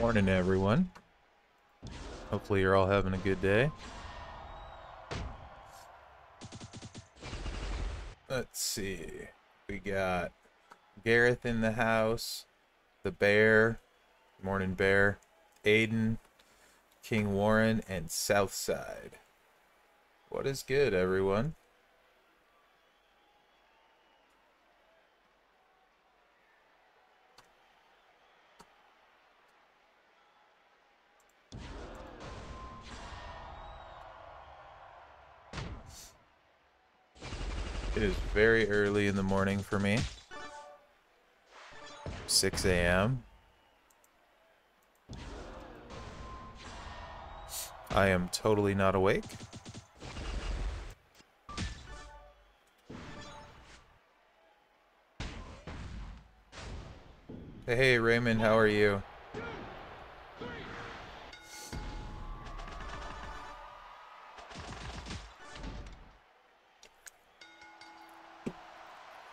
Morning, everyone. Hopefully, you're all having a good day. Let's see. We got Gareth in the house, the Bear, Morning Bear, Aiden, King Warren, and Southside. What is good, everyone? It is very early in the morning for me. 6 a.m. I am totally not awake. Hey, Raymond, how are you?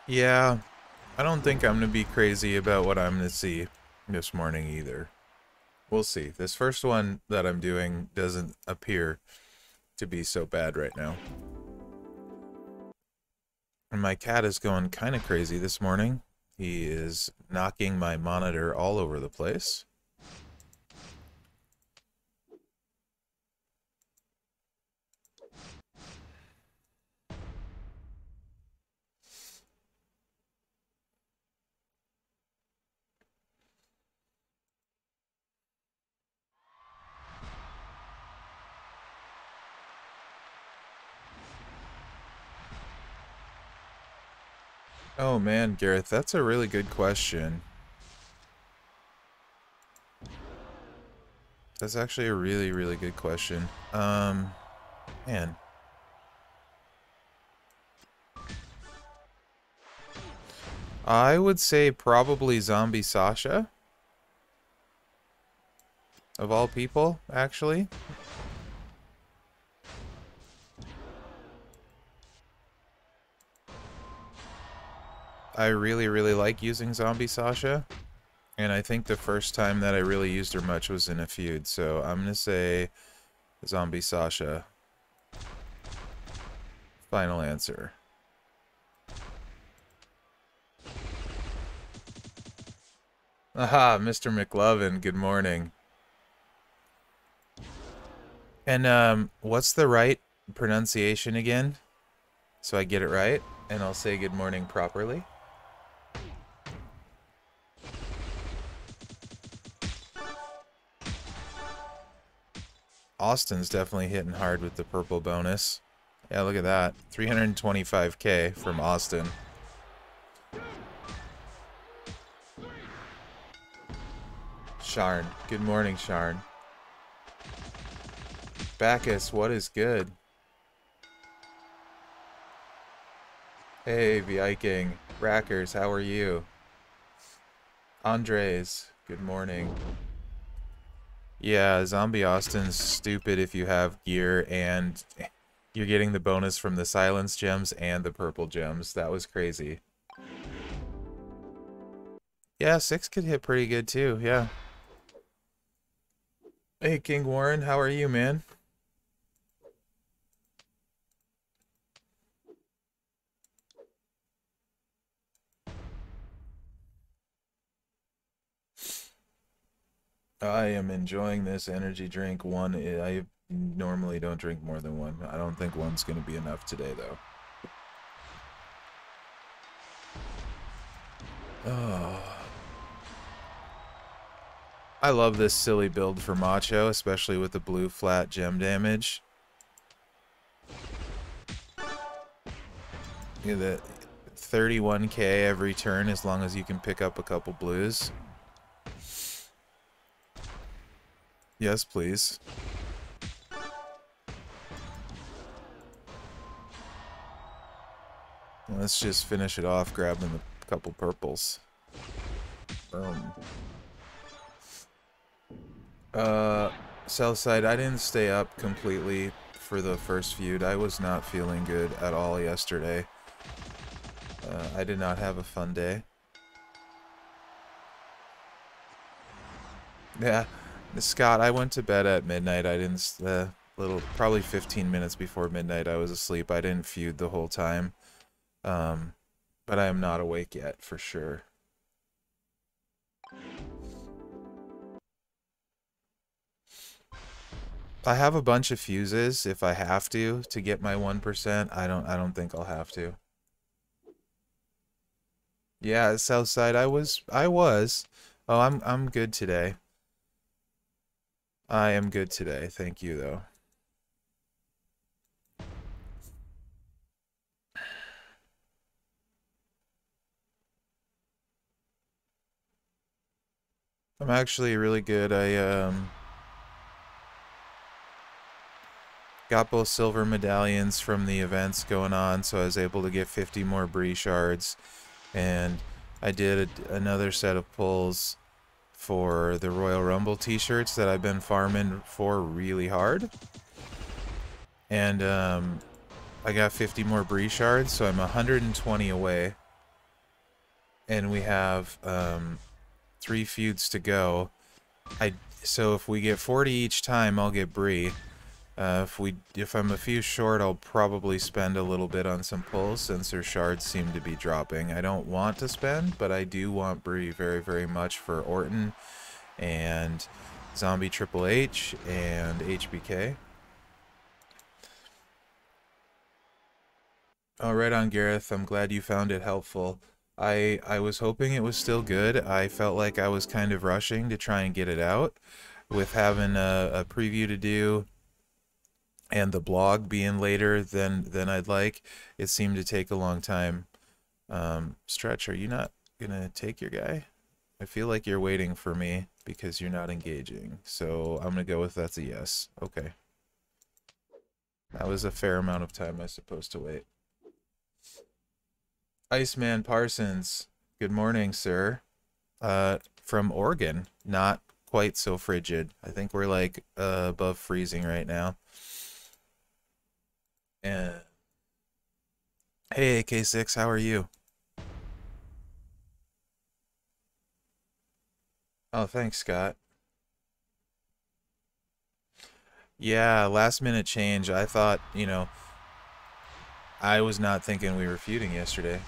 Yeah, I don't think I'm going to be crazy about what I'm going to see this morning either. We'll see. This first one that I'm doing doesn't appear to be so bad right now. And my cat is going kind of crazy this morning. He is knocking my monitor all over the place. Oh man, Gareth, that's a really good question. That's actually a really, really good question. Um, man. I would say probably Zombie Sasha. Of all people, actually. I really, really like using Zombie Sasha. And I think the first time that I really used her much was in a feud. So I'm going to say Zombie Sasha. Final answer. Aha, Mr. McLovin, good morning. And um, what's the right pronunciation again? So I get it right, and I'll say good morning properly. Austin's definitely hitting hard with the purple bonus. Yeah, look at that. 325k from Austin. Sharn. Good morning, Sharn. Bacchus, what is good? Hey, Viking. Rackers, how are you? Andres, good morning. Yeah, Zombie Austin's stupid if you have gear and you're getting the bonus from the silence gems and the purple gems. That was crazy. Yeah, six could hit pretty good too, yeah. Hey, King Warren, how are you, man? I am enjoying this energy drink. One, eh, I normally don't drink more than one. I don't think one's going to be enough today, though. Oh. I love this silly build for Macho, especially with the blue flat gem damage. Yeah, the 31k every turn as long as you can pick up a couple blues. Yes, please. Let's just finish it off grabbing a couple purples. Boom. Uh, Southside, I didn't stay up completely for the first feud. I was not feeling good at all yesterday. Uh, I did not have a fun day. Yeah, Scott, I went to bed at midnight. I didn't, uh, little, probably 15 minutes before midnight, I was asleep. I didn't feud the whole time. Um, but I am not awake yet, for sure. I have a bunch of fuses if I have to to get my 1%. I don't I don't think I'll have to. Yeah, Southside I was I was. Oh, I'm I'm good today. I am good today. Thank you though. I'm actually really good. I um got both silver medallions from the events going on, so I was able to get 50 more Brie shards. And I did a, another set of pulls for the Royal Rumble t-shirts that I've been farming for really hard. And um, I got 50 more Brie shards, so I'm 120 away. And we have um, three feuds to go. I so if we get 40 each time, I'll get Brie. Uh, if we, if I'm a few short, I'll probably spend a little bit on some pulls since her shards seem to be dropping. I don't want to spend, but I do want Brie very, very much for Orton and Zombie Triple H and HBK. Oh, right on, Gareth. I'm glad you found it helpful. I I was hoping it was still good. I felt like I was kind of rushing to try and get it out with having a, a preview to do and the blog being later than than I'd like, it seemed to take a long time. Um, Stretch, are you not gonna take your guy? I feel like you're waiting for me because you're not engaging. So I'm gonna go with that's a yes. Okay. That was a fair amount of time I supposed to wait. Iceman Parsons, good morning, sir. Uh, from Oregon, not quite so frigid. I think we're like uh, above freezing right now. And hey, K6, how are you? Oh, thanks, Scott. Yeah, last minute change. I thought, you know, I was not thinking we were feuding yesterday.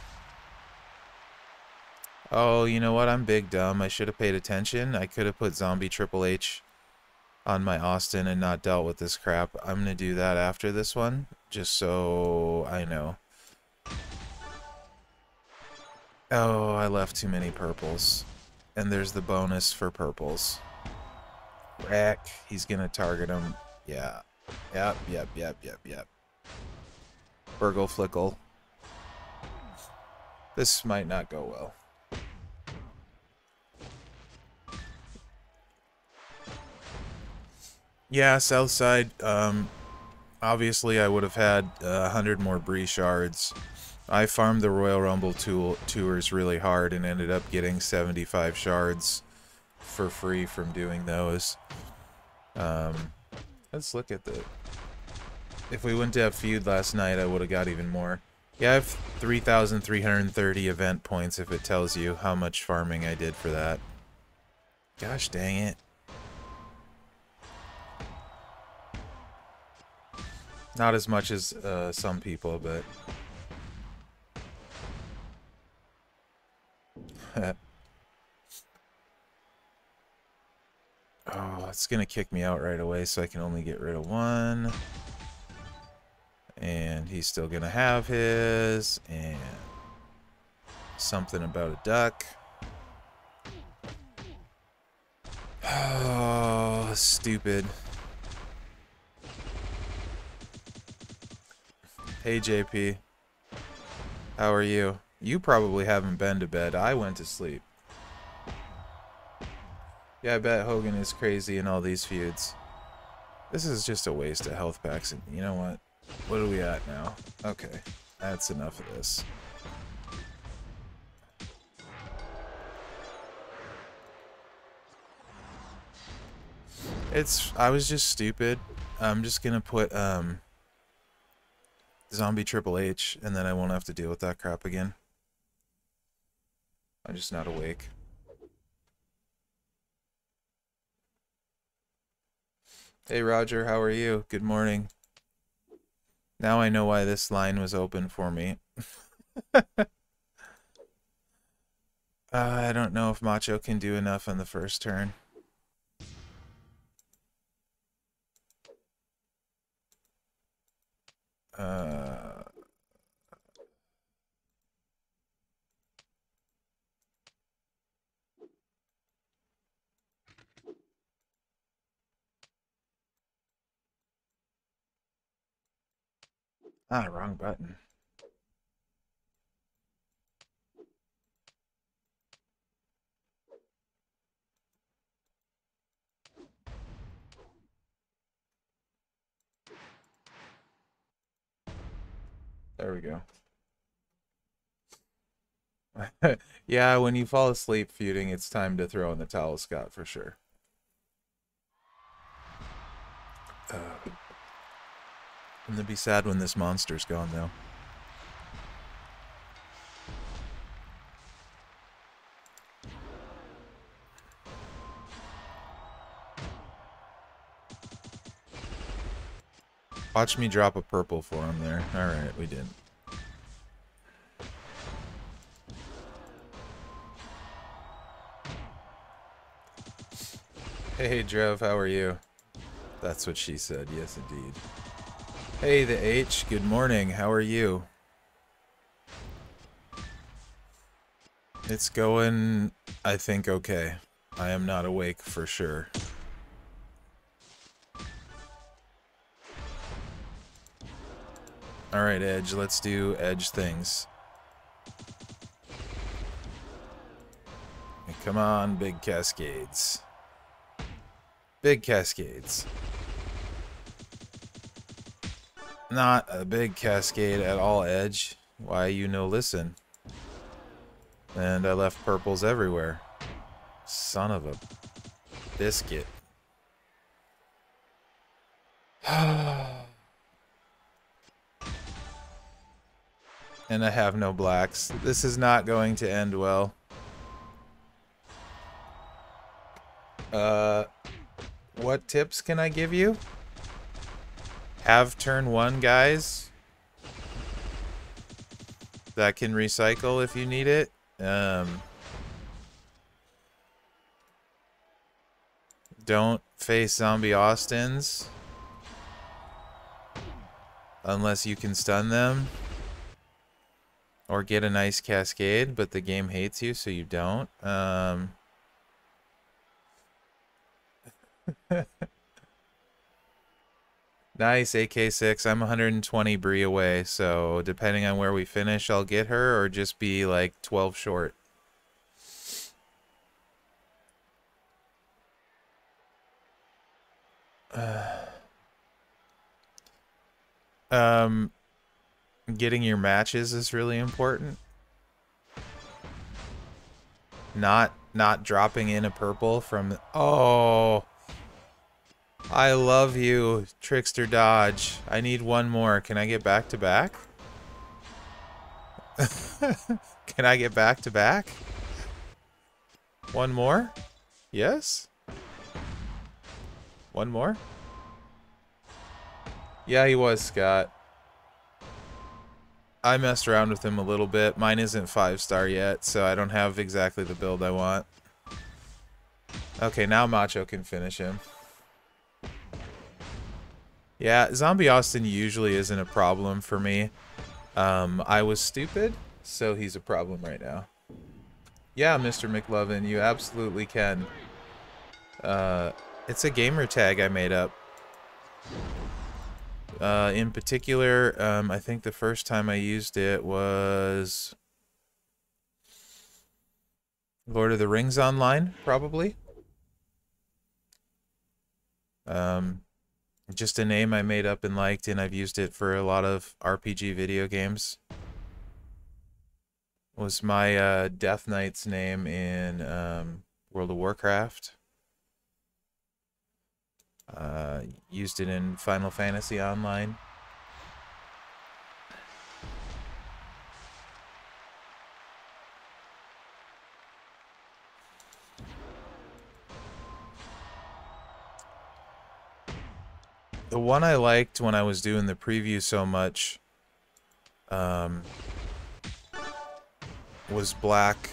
Oh, you know what? I'm big dumb. I should have paid attention. I could have put Zombie Triple H on my Austin and not dealt with this crap. I'm going to do that after this one, just so I know. Oh, I left too many purples. And there's the bonus for purples. Rack, he's to target him. Yeah. Yep, yep, yep, yep, yep. Burgle Flickle. This might not go well. Yeah, Southside. Um, obviously, I would have had uh, a hundred more Brie shards. I farmed the Royal Rumble tool tours really hard and ended up getting 75 shards for free from doing those. Um, let's look at the... If we went to have feud last night, I would have got even more. Yeah, I have 3,330 event points if it tells you how much farming I did for that. Gosh dang it. Not as much as uh, some people, but... oh, it's going to kick me out right away, so I can only get rid of one. And he's still going to have his. And something about a duck. Oh, stupid. Hey, JP. How are you? You probably haven't been to bed. I went to sleep. Yeah, I bet Hogan is crazy in all these feuds. This is just a waste of health packs. And you know what? What are we at now? Okay. That's enough of this. It's... I was just stupid. I'm just gonna put, um... Zombie Triple H, and then I won't have to deal with that crap again. I'm just not awake. Hey Roger, how are you? Good morning. Now I know why this line was open for me. uh, I don't know if Macho can do enough on the first turn. Uh, ah, wrong button. There we go. yeah, when you fall asleep feuding, it's time to throw in the towel, Scott, for sure. Uh, I'm gonna be sad when this monster's gone, though. Watch me drop a purple for him there. Alright, we did. Hey, Drev, how are you? That's what she said. Yes, indeed. Hey, the H. Good morning. How are you? It's going, I think, okay. I am not awake for sure. Alright, Edge, let's do Edge things. Come on, big cascades. Big cascades. Not a big cascade at all, Edge. Why you no listen? And I left purples everywhere. Son of a biscuit. and I have no blacks. This is not going to end well. Uh, what tips can I give you? Have turn one, guys. That can recycle if you need it. Um, don't face zombie Austins. Unless you can stun them. Or get a nice cascade, but the game hates you, so you don't. Um, nice, AK6. I'm 120 Brie away, so depending on where we finish, I'll get her, or just be like 12 short. Uh, um, getting your matches is really important. Not not dropping in a purple from oh I love you, Trickster Dodge. I need one more. Can I get back to back? Can I get back to back? One more? Yes? One more? Yeah, he was, Scott. I messed around with him a little bit. Mine isn't five star yet, so I don't have exactly the build I want. Okay, now Macho can finish him. Yeah, Zombie Austin usually isn't a problem for me. Um, I was stupid, so he's a problem right now. Yeah, Mr. McLovin, you absolutely can. Uh, it's a gamer tag I made up. Uh, in particular, um, I think the first time I used it was Lord of the Rings Online, probably. Um, just a name I made up and liked, and I've used it for a lot of RPG video games. Was my uh, Death Knight's name in um, World of Warcraft. Uh, used it in Final Fantasy Online. The one I liked when I was doing the preview so much um, was black,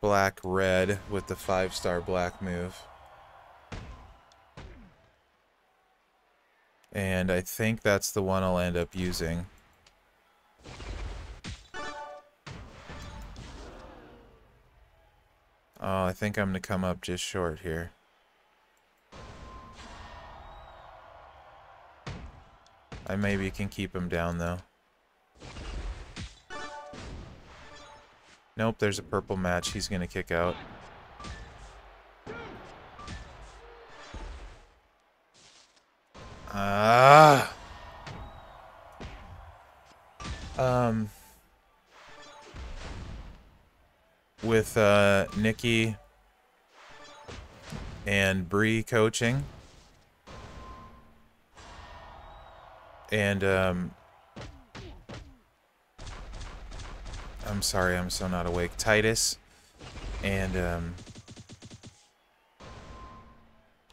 black red with the five star black move. And I think that's the one I'll end up using. Oh, I think I'm going to come up just short here. I maybe can keep him down, though. Nope, there's a purple match. He's going to kick out. Ah. Um. With uh, Nikki and Brie coaching. And um, I'm sorry, I'm so not awake. Titus and um,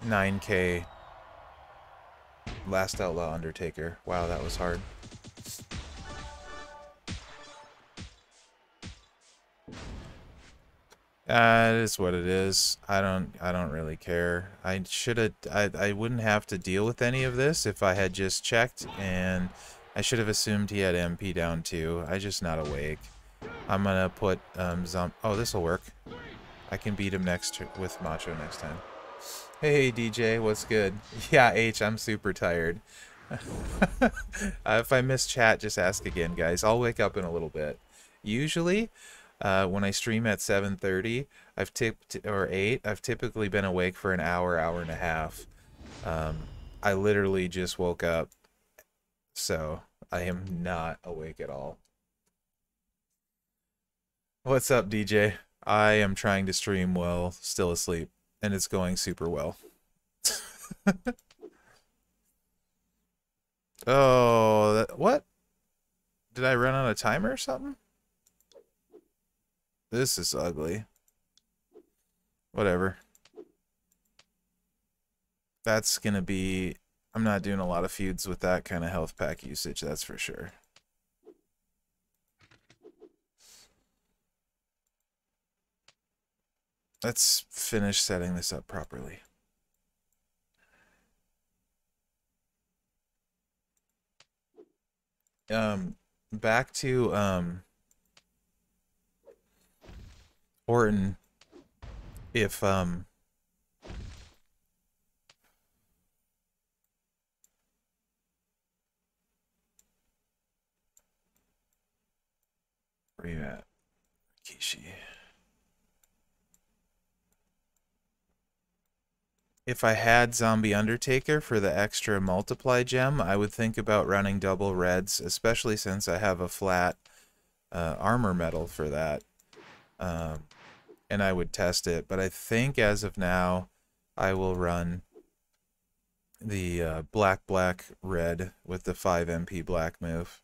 9K Last Outlaw Undertaker. Wow, that was hard. Uh, it is what it is. I don't I don't really care. I should have I I wouldn't have to deal with any of this if I had just checked and I should have assumed he had MP down too. I just not awake. I'm gonna put um zom oh this will work. I can beat him next with Macho next time. Hey DJ, what's good? Yeah, H, I'm super tired. uh, if I miss chat, just ask again, guys. I'll wake up in a little bit. Usually, uh, when I stream at 7:30, I've tipped or 8, I've typically been awake for an hour, hour and a half. Um, I literally just woke up, so I am not awake at all. What's up, DJ? I am trying to stream while still asleep and it's going super well. oh, that, what? Did I run out of timer or something? This is ugly. Whatever. That's gonna be... I'm not doing a lot of feuds with that kind of health pack usage, that's for sure. Let's finish setting this up properly. Um, back to, um, Orton, if, um, where you at? Kishi. If I had Zombie Undertaker for the extra multiply gem, I would think about running double reds, especially since I have a flat uh, armor medal for that. Um, and I would test it, but I think as of now, I will run the uh, black, black, red with the 5 MP black move.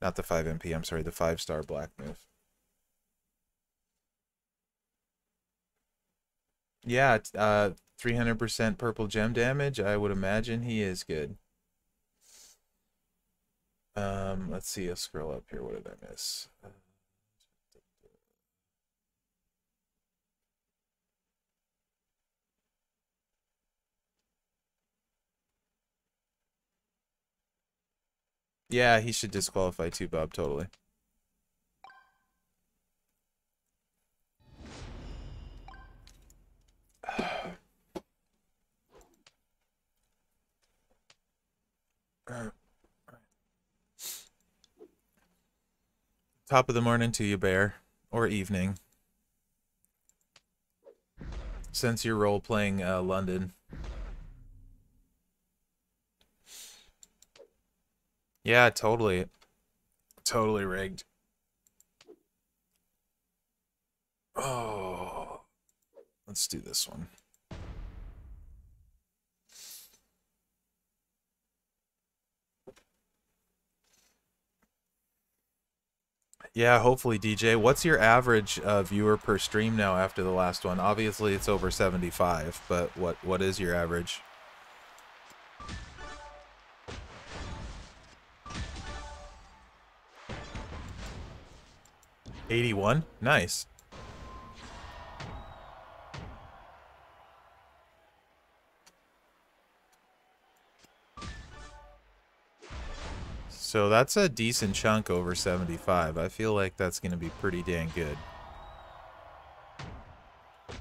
Not the 5 MP, I'm sorry, the 5 star black move. Yeah, uh, 300% purple gem damage. I would imagine he is good. Um, let's see. I'll scroll up here. What did I miss? Yeah, he should disqualify too, Bob. Totally. Top of the morning to you, Bear. Or evening. Since you're role-playing uh, London. Yeah, totally. Totally rigged. Oh. Let's do this one. Yeah, hopefully, DJ. What's your average uh, viewer per stream now after the last one? Obviously, it's over 75, but what what is your average? Eighty-one, nice. So that's a decent chunk over 75. I feel like that's going to be pretty dang good. I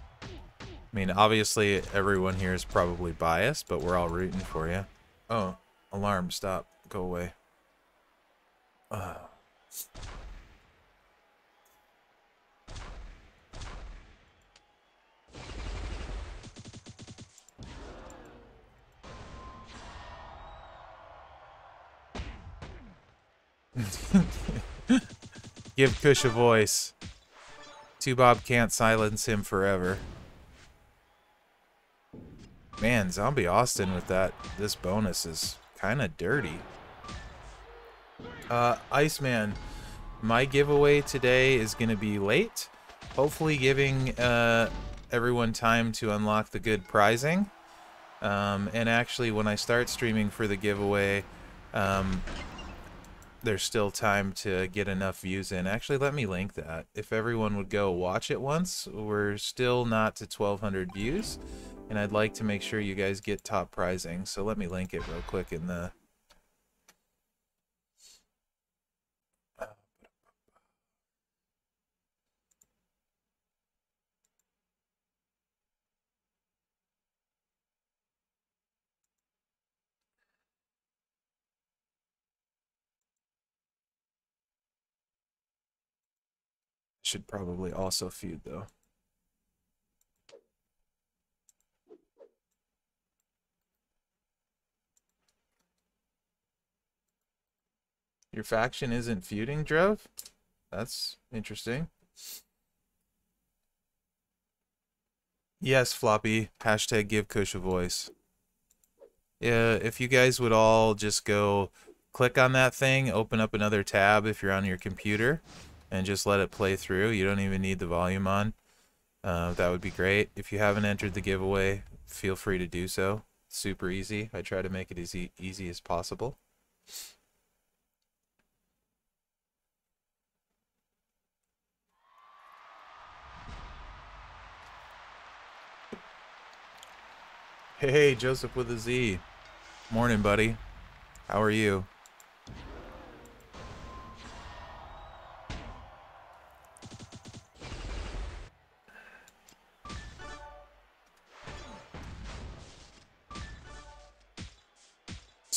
mean, obviously everyone here is probably biased, but we're all rooting for you. Oh, alarm, stop, go away. Give Kush a voice. Two Bob can't silence him forever. Man, Zombie Austin with that this bonus is kind of dirty. Uh, Iceman, my giveaway today is going to be late. Hopefully giving uh, everyone time to unlock the good prizing. Um, and actually, when I start streaming for the giveaway, um, there's still time to get enough views in. Actually, let me link that. If everyone would go watch it once, we're still not to 1,200 views, and I'd like to make sure you guys get top prizing. So let me link it real quick in the Should probably also feud though. Your faction isn't feuding, Drove? That's interesting. Yes, Floppy. Hashtag give Kush a voice. Yeah, if you guys would all just go click on that thing, open up another tab if you're on your computer, and just let it play through. You don't even need the volume on. Uh, that would be great. If you haven't entered the giveaway, feel free to do so. Super easy. I try to make it as e easy as possible. Hey, Joseph with a Z. Morning, buddy. How are you?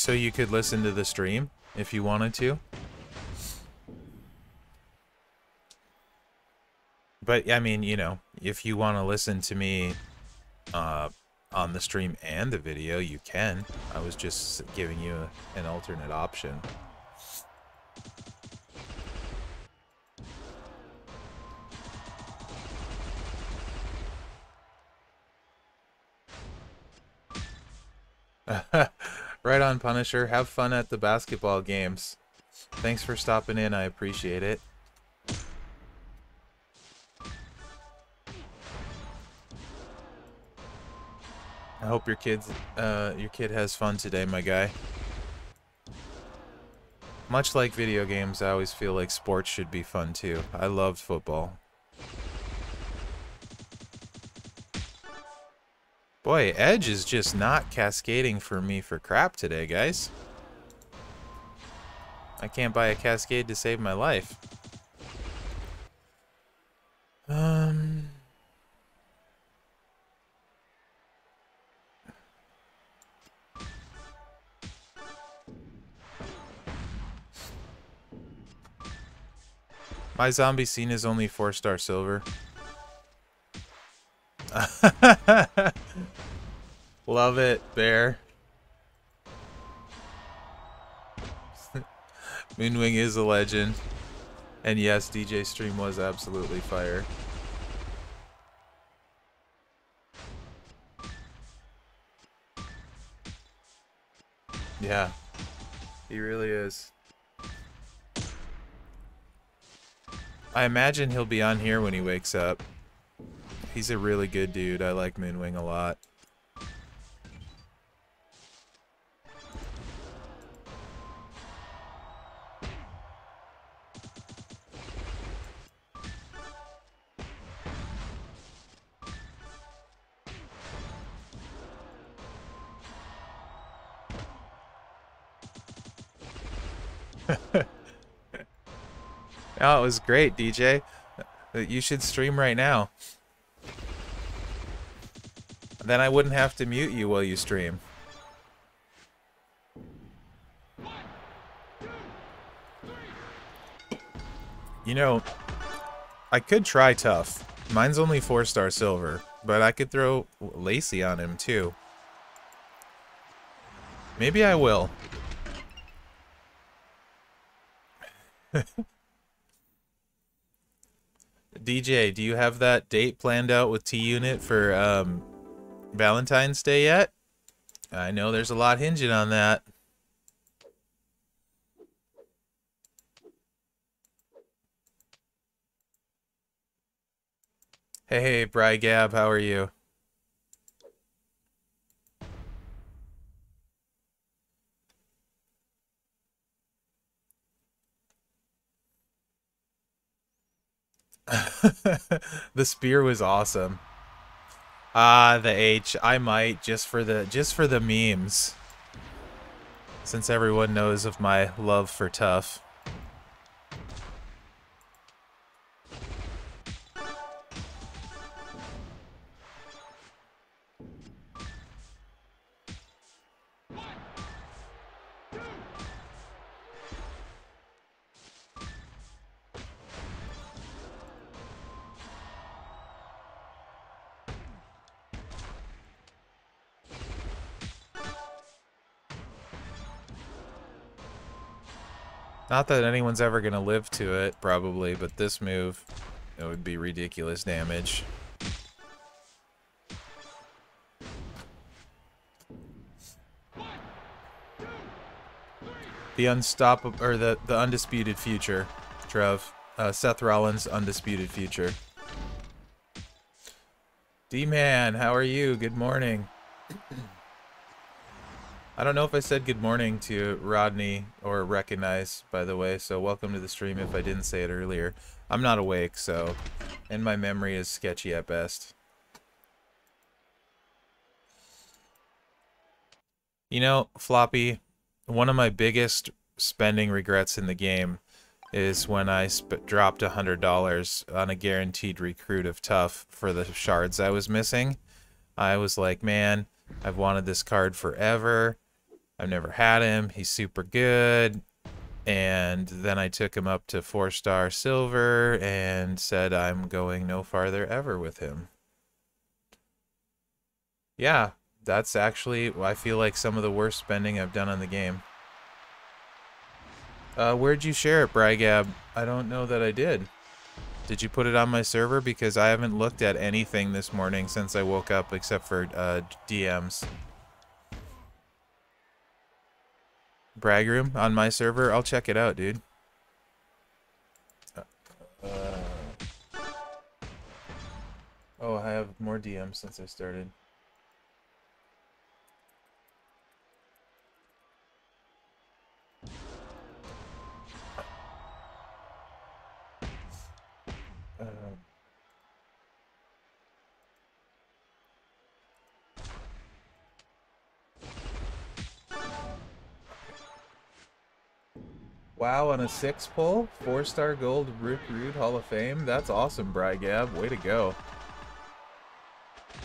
So you could listen to the stream if you wanted to. But I mean, you know, if you want to listen to me uh, on the stream and the video, you can. I was just giving you a, an alternate option. Right on, Punisher. Have fun at the basketball games. Thanks for stopping in. I appreciate it. I hope your kids, uh, your kid has fun today, my guy. Much like video games, I always feel like sports should be fun too. I loved football. Boy, Edge is just not cascading for me for crap today, guys. I can't buy a cascade to save my life. Um... My zombie scene is only 4-star silver. Love it, Bear. Moonwing is a legend. And yes, DJ Stream was absolutely fire. Yeah, he really is. I imagine he'll be on here when he wakes up. He's a really good dude. I like Moonwing a lot. Oh, it was great, DJ. Uh, you should stream right now. Then I wouldn't have to mute you while you stream. You know, I could try tough. Mine's only four star silver, but I could throw Lacy on him too. Maybe I will. DJ, do you have that date planned out with T Unit for um, Valentine's Day yet? I know there's a lot hinging on that. Hey, hey, Bry Gab, how are you? the spear was awesome. Ah, the H. I might just for the just for the memes. Since everyone knows of my love for tough. Not that anyone's ever going to live to it, probably, but this move, it would be ridiculous damage. The unstoppable, or the, the undisputed future, Trev. Uh, Seth Rollins' undisputed future. D-Man, how are you? Good morning. I don't know if I said good morning to Rodney or recognize, by the way, so welcome to the stream if I didn't say it earlier. I'm not awake, so, and my memory is sketchy at best. You know, Floppy, one of my biggest spending regrets in the game is when I dropped $100 on a guaranteed recruit of Tough for the shards I was missing. I was like, man, I've wanted this card forever. I've never had him. He's super good. And then I took him up to four star silver and said I'm going no farther ever with him. Yeah, that's actually, I feel like some of the worst spending I've done on the game. Uh, where'd you share it, Brygab? I don't know that I did. Did you put it on my server? Because I haven't looked at anything this morning since I woke up except for uh, DMs. Brag room on my server. I'll check it out, dude. Uh, oh, I have more DMs since I started. Wow on a six pull, four star gold Rick Rude Hall of Fame. That's awesome, Bry Gab. Way to go.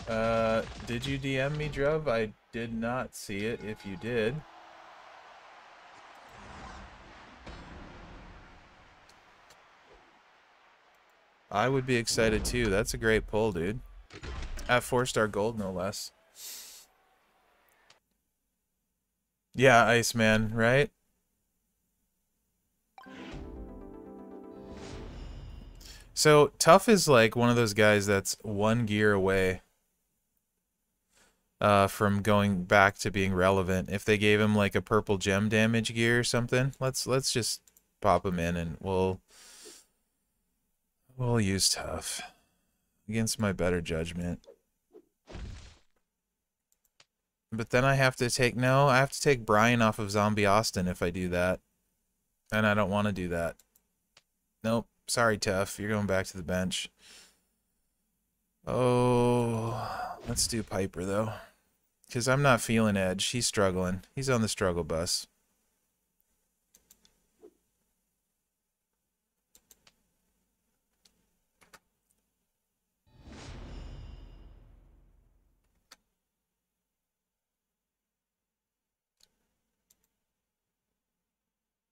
Uh, did you DM me, Druv? I did not see it. If you did. I would be excited too. That's a great pull, dude. At four star gold, no less. Yeah, Iceman, right? So Tough is like one of those guys that's one gear away uh, from going back to being relevant. If they gave him like a purple gem damage gear or something, let's let's just pop him in and we'll we'll use Tough against my better judgment. But then I have to take no, I have to take Brian off of Zombie Austin if I do that. And I don't want to do that. Nope. Sorry, Tough. You're going back to the bench. Oh, let's do Piper, though. Because I'm not feeling Edge. He's struggling. He's on the struggle bus.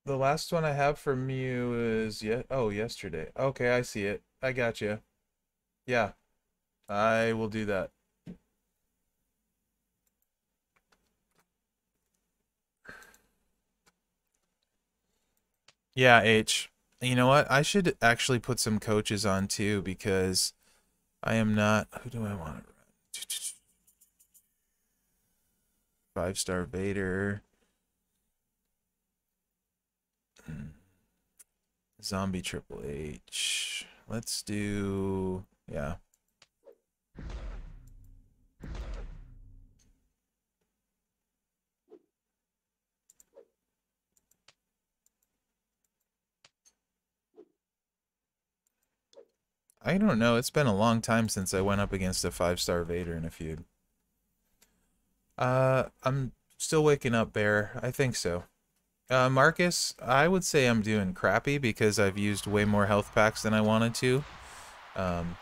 The last one I have from you is yet. Oh, yesterday. Okay, I see it. I got you. Yeah, I will do that. Yeah, H. You know what? I should actually put some coaches on too because I am not. Who do I want to run? Five star Vader. Hmm. Zombie Triple H. Let's do. Yeah. I don't know. It's been a long time since I went up against a five-star Vader in a feud. Uh, I'm still waking up, Bear. I think so. Uh, Marcus, I would say I'm doing crappy because I've used way more health packs than I wanted to. Um,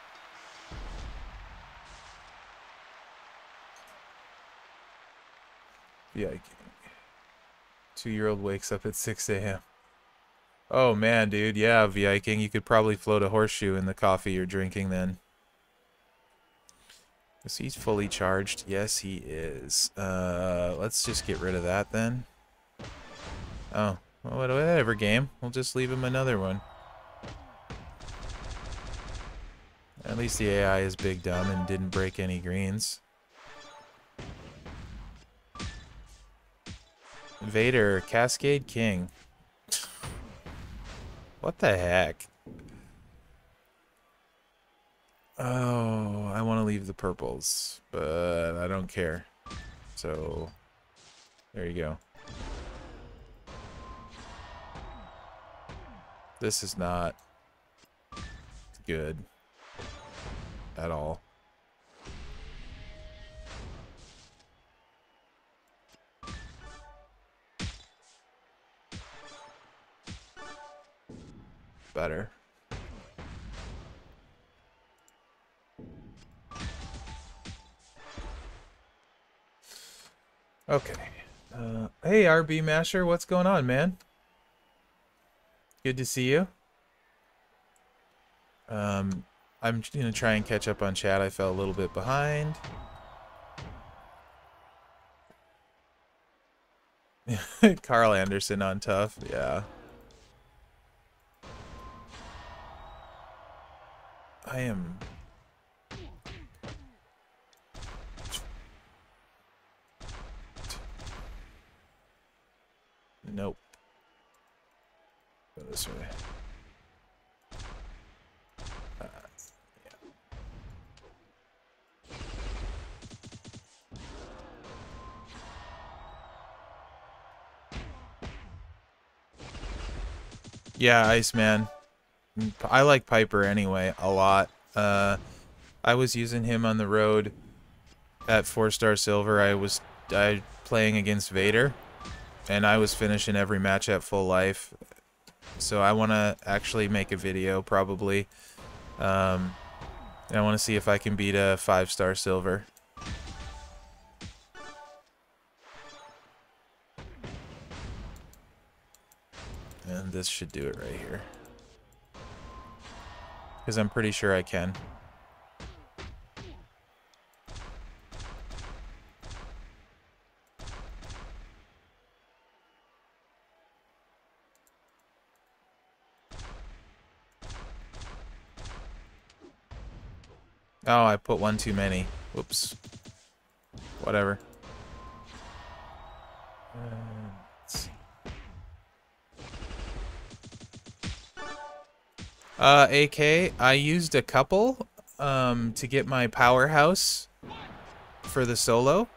yeah, two-year-old wakes up at 6 a.m. Oh man, dude, yeah, Viking, you could probably float a horseshoe in the coffee you're drinking then. Is he's fully charged? Yes, he is. Uh, let's just get rid of that then. Oh, well, whatever, game. We'll just leave him another one. At least the AI is big dumb and didn't break any greens. Vader, Cascade King. What the heck? Oh, I want to leave the purples, but I don't care. So, there you go. This is not good at all. better. Okay. Uh, hey, RB Masher, what's going on, man? Good to see you. Um, I'm gonna try and catch up on chat. I fell a little bit behind. Karl Anderson on tough, yeah. I am... Nope. This way. Uh, yeah. yeah, Iceman. I like Piper anyway a lot. Uh, I was using him on the road at four star silver. I was I playing against Vader, and I was finishing every match at full life. So I want to actually make a video probably. Um, I want to see if I can beat a five star silver. And this should do it right here. Because I'm pretty sure I can. Oh, I put one too many. Whoops. Whatever. Uh, AK, I used a couple um, to get my powerhouse for the solo.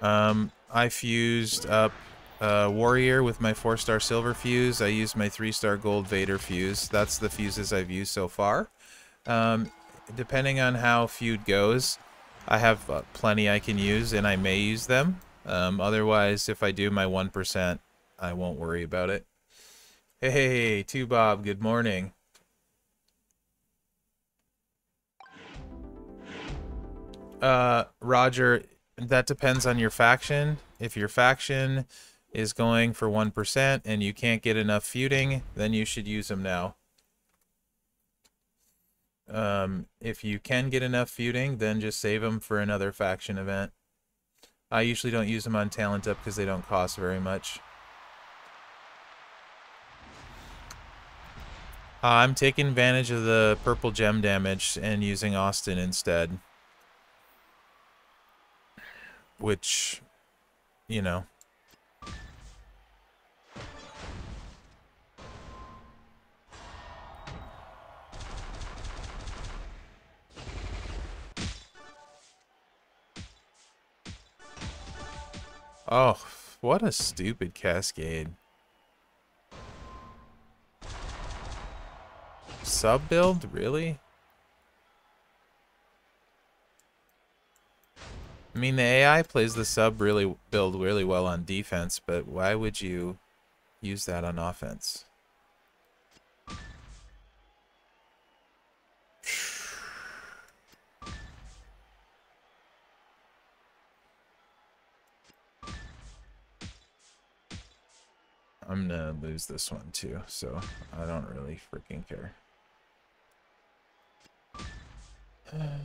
Um, I fused up uh, Warrior with my 4-star silver fuse. I used my 3-star gold Vader fuse. That's the fuses I've used so far. Um, depending on how feud goes, I have uh, plenty I can use, and I may use them. Um, otherwise, if I do my 1%, I won't worry about it. Hey, two Bob, good morning. Uh, Roger, that depends on your faction. If your faction is going for 1% and you can't get enough feuding, then you should use them now. Um, if you can get enough feuding, then just save them for another faction event. I usually don't use them on talent up because they don't cost very much. Uh, I'm taking advantage of the purple gem damage and using Austin instead. Which, you know, Oh, what a stupid cascade. Sub build? Really? I mean, the AI plays the sub really build really well on defense, but why would you use that on offense? I'm gonna lose this one too, so I don't really freaking care. Uh,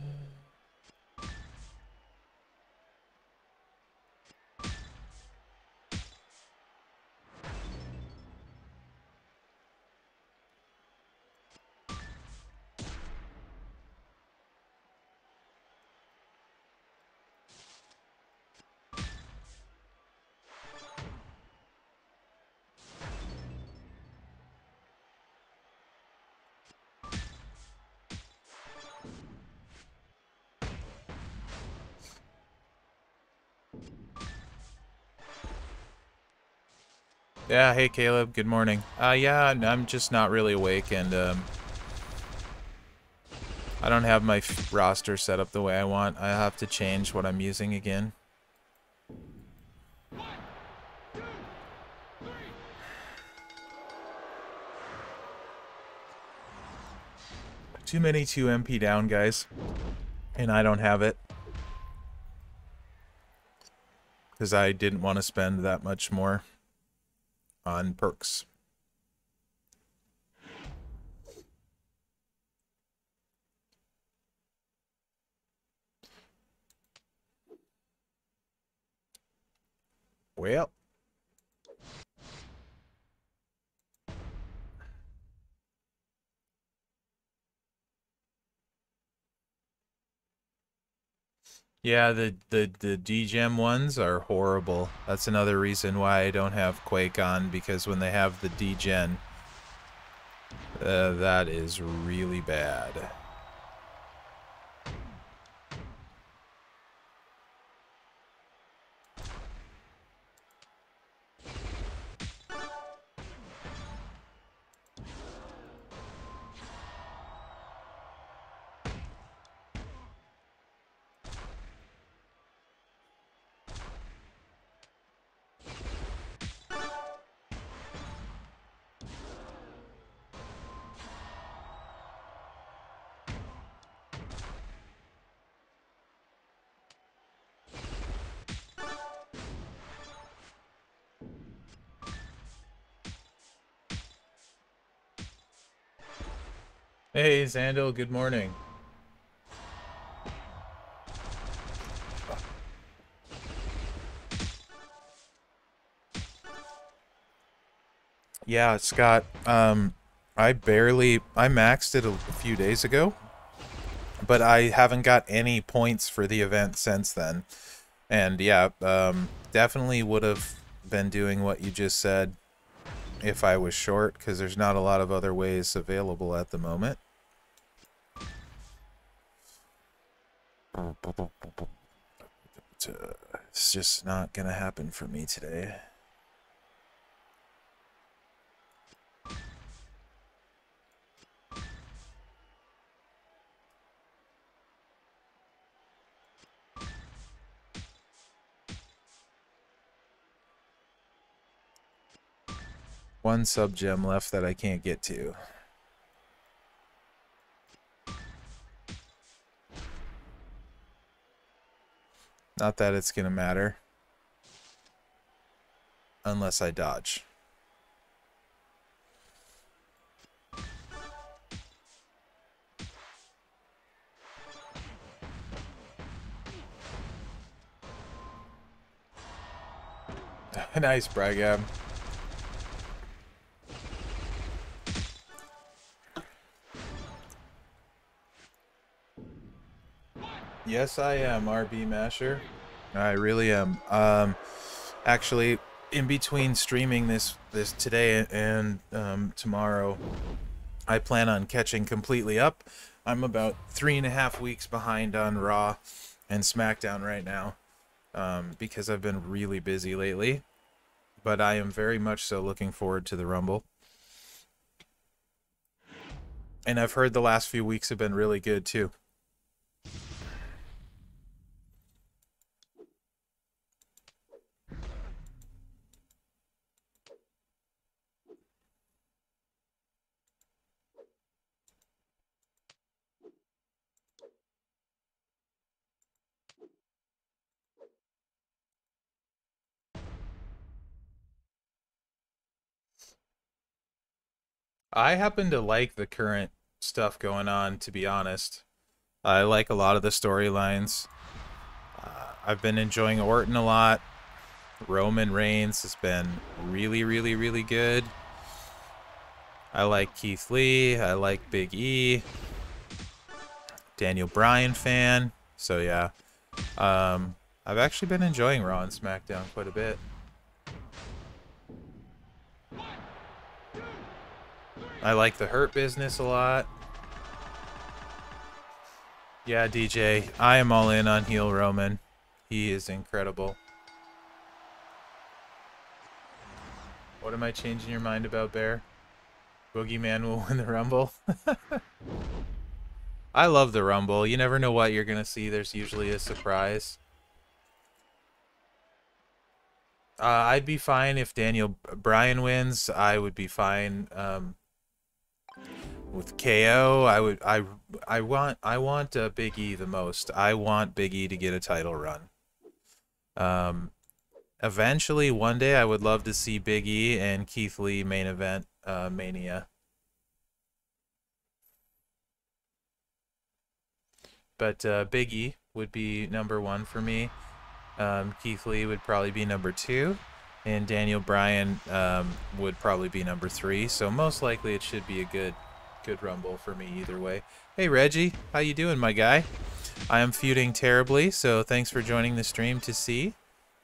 Yeah, hey Caleb, good morning. Uh, yeah, I'm just not really awake and, um, I don't have my roster set up the way I want. I have to change what I'm using again. Too many 2 MP down, guys. And I don't have it. Because I didn't want to spend that much more on perks. Well. Yeah, the, the, the DGEM ones are horrible. That's another reason why I don't have Quake on, because when they have the DGEM, uh, that is really bad. Hey, Zandil, good morning. Yeah, Scott, um, I barely, I maxed it a, a few days ago, but I haven't got any points for the event since then. And yeah, um, definitely would have been doing what you just said if I was short, because there's not a lot of other ways available at the moment. It's just not going to happen for me today. One sub gem left that I can't get to. Not that it's going to matter. unless I dodge. nice, Bragab. Yes, I am, RB Masher. I really am. Um, actually, in between streaming this this today and um, tomorrow, I plan on catching completely up. I'm about three and a half weeks behind on Raw and SmackDown right now um, because I've been really busy lately. But I am very much so looking forward to the Rumble. And I've heard the last few weeks have been really good too. I happen to like the current stuff going on, to be honest. I like a lot of the storylines. Uh, I've been enjoying Orton a lot. Roman Reigns has been really, really, really good. I like Keith Lee. I like Big E. Daniel Bryan fan. So yeah. Um, I've actually been enjoying Raw and SmackDown quite a bit. I like the Hurt Business a lot. Yeah, DJ, I am all in on heel Roman. He is incredible. What am I changing your mind about, Bear? Boogeyman will win the Rumble. I love the Rumble. You never know what you're going to see. There's usually a surprise. Uh, I'd be fine if Daniel Bryan wins. I would be fine. Um, with KO, I would I I want I want uh, Big E the most. I want Big E to get a title run. Um, eventually, one day, I would love to see Big E and Keith Lee main event uh, Mania. But uh, Big E would be number one for me. Um, Keith Lee would probably be number two, and Daniel Bryan um, would probably be number three. So most likely, it should be a good good rumble for me either way. Hey Reggie, how you doing, my guy? I am feuding terribly, so thanks for joining the stream to see.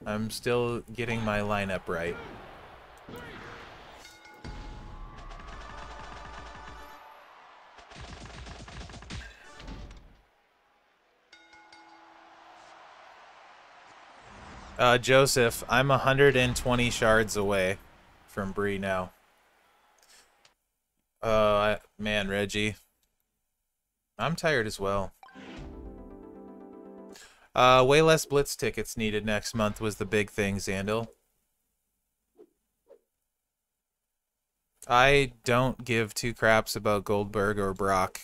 I'm still getting my lineup right. Uh, Joseph, I'm 120 shards away from Brie now. Uh, man, Reggie. I'm tired as well. Uh, way less Blitz tickets needed next month was the big thing, Zandil. I don't give two craps about Goldberg or Brock,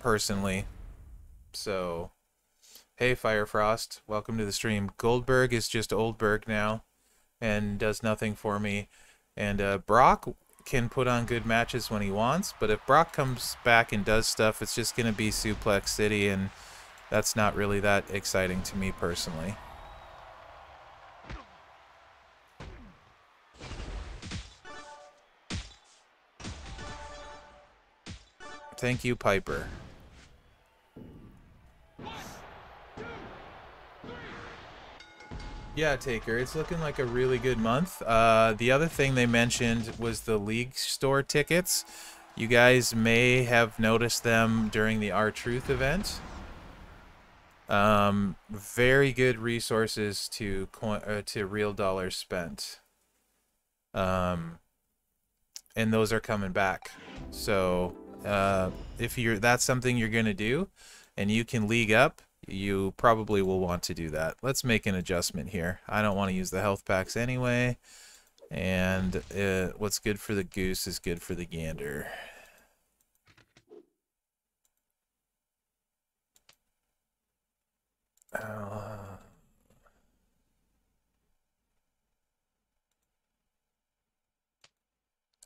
personally. So, hey, Firefrost, welcome to the stream. Goldberg is just Oldberg now, and does nothing for me. And uh, Brock can put on good matches when he wants, but if Brock comes back and does stuff, it's just going to be Suplex City, and that's not really that exciting to me personally. Thank you, Piper. Yeah, Taker, it's looking like a really good month. Uh, the other thing they mentioned was the League Store tickets. You guys may have noticed them during the R-Truth event. Um, very good resources to coin, uh, to real dollars spent. Um, and those are coming back. So uh, if you're that's something you're gonna do, and you can league up, you probably will want to do that. Let's make an adjustment here. I don't want to use the health packs anyway. And uh, what's good for the goose is good for the gander. Uh,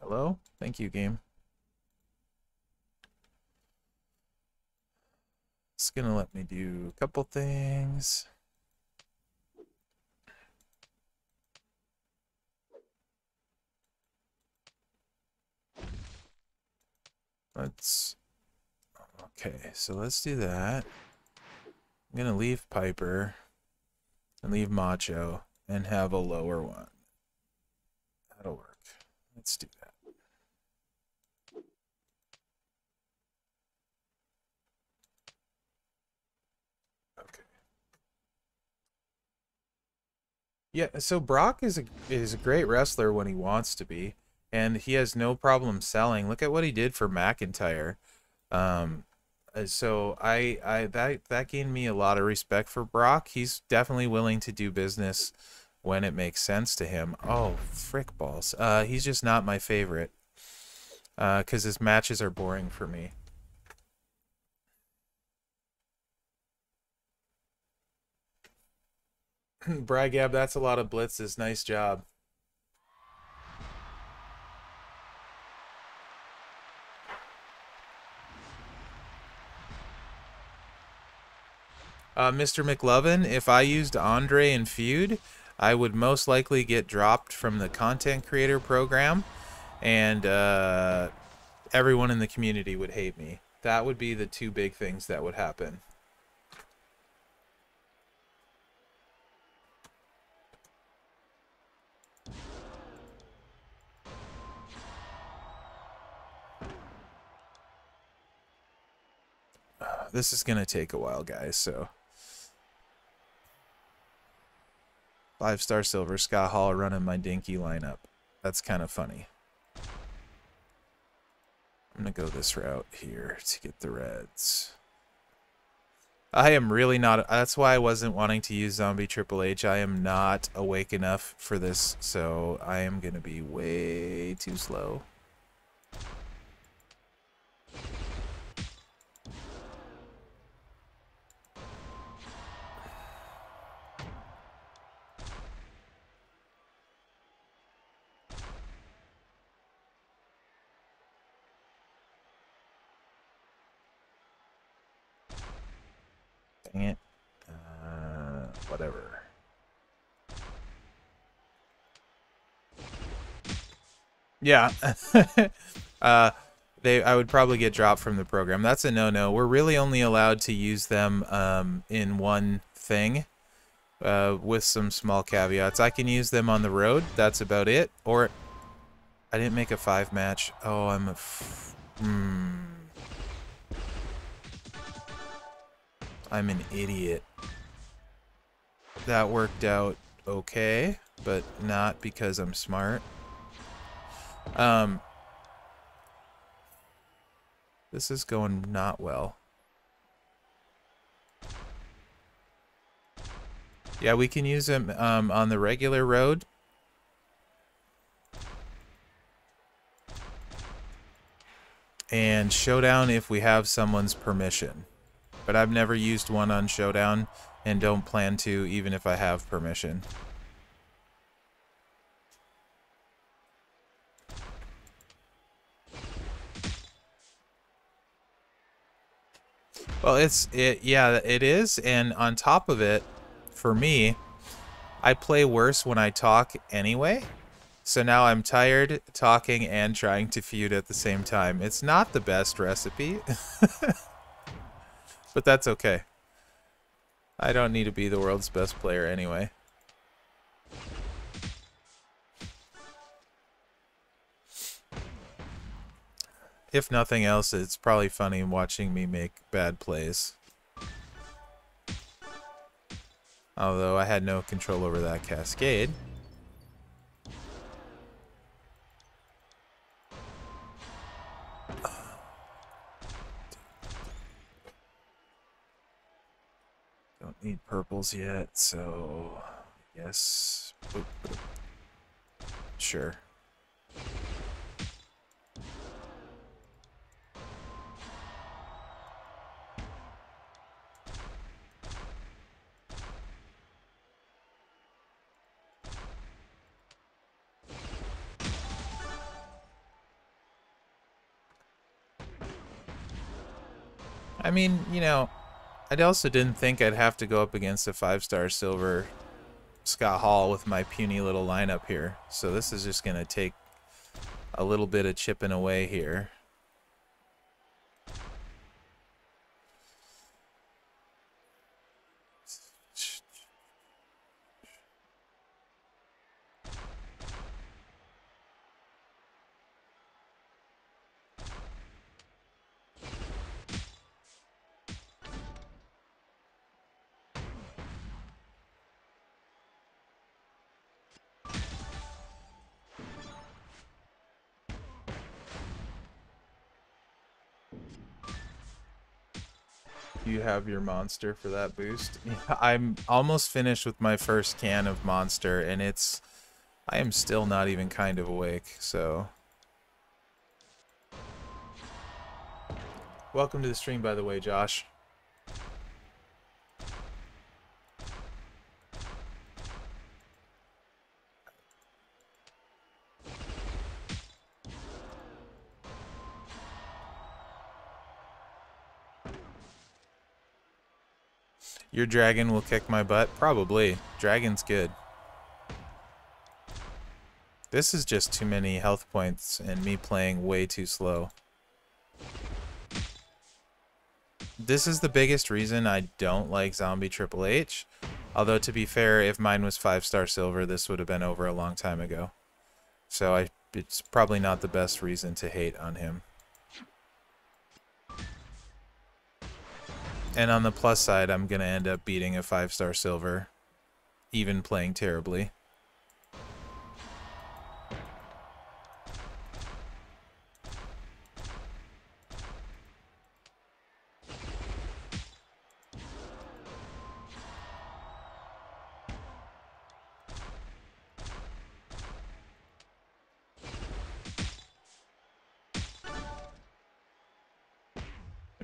Hello? Thank you, game. It's gonna let me do a couple things. Let's Okay, so let's do that. I'm gonna leave Piper and leave Macho and have a lower one. That'll work. Let's do Yeah, so Brock is a is a great wrestler when he wants to be, and he has no problem selling. Look at what he did for McIntyre. Um, uh, so I I that that gained me a lot of respect for Brock. He's definitely willing to do business when it makes sense to him. Oh, frick balls. Uh, he's just not my favorite. Uh, cause his matches are boring for me. Bragab, that's a lot of blitzes. Nice job. Uh, Mr. McLovin, if I used Andre in Feud, I would most likely get dropped from the content creator program, and uh, everyone in the community would hate me. That would be the two big things that would happen. This is going to take a while, guys, so... Five star silver, Scott Hall running my dinky lineup. That's kind of funny. I'm going to go this route here to get the reds. I am really not... That's why I wasn't wanting to use Zombie Triple H. I am not awake enough for this, so I am going to be way too slow. Dang it. Uh, whatever. Yeah. uh, they I would probably get dropped from the program. That's a no-no. We're really only allowed to use them um, in one thing uh, with some small caveats. I can use them on the road. That's about it. Or I didn't make a five match. Oh, I'm a... Hmm. I'm an idiot. That worked out okay, but not because I'm smart. Um, this is going not well. Yeah, we can use them um, on the regular road. And showdown if we have someone's permission but I've never used one on Showdown and don't plan to even if I have permission. Well, it's it yeah, it is and on top of it for me, I play worse when I talk anyway. So now I'm tired talking and trying to feud at the same time. It's not the best recipe. But that's okay. I don't need to be the world's best player anyway. If nothing else, it's probably funny watching me make bad plays. Although I had no control over that cascade. Don't need purples yet, so yes. Sure. I mean, you know, I also didn't think I'd have to go up against a five-star silver Scott Hall with my puny little lineup here. So this is just going to take a little bit of chipping away here. You your monster for that boost. I'm almost finished with my first can of monster, and it's... I am still not even kind of awake, so... Welcome to the stream, by the way, Josh. Your dragon will kick my butt? Probably. Dragon's good. This is just too many health points and me playing way too slow. This is the biggest reason I don't like Zombie Triple H. Although, to be fair, if mine was 5-star silver, this would have been over a long time ago. So I, it's probably not the best reason to hate on him. And on the plus side, I'm going to end up beating a 5-star silver, even playing terribly.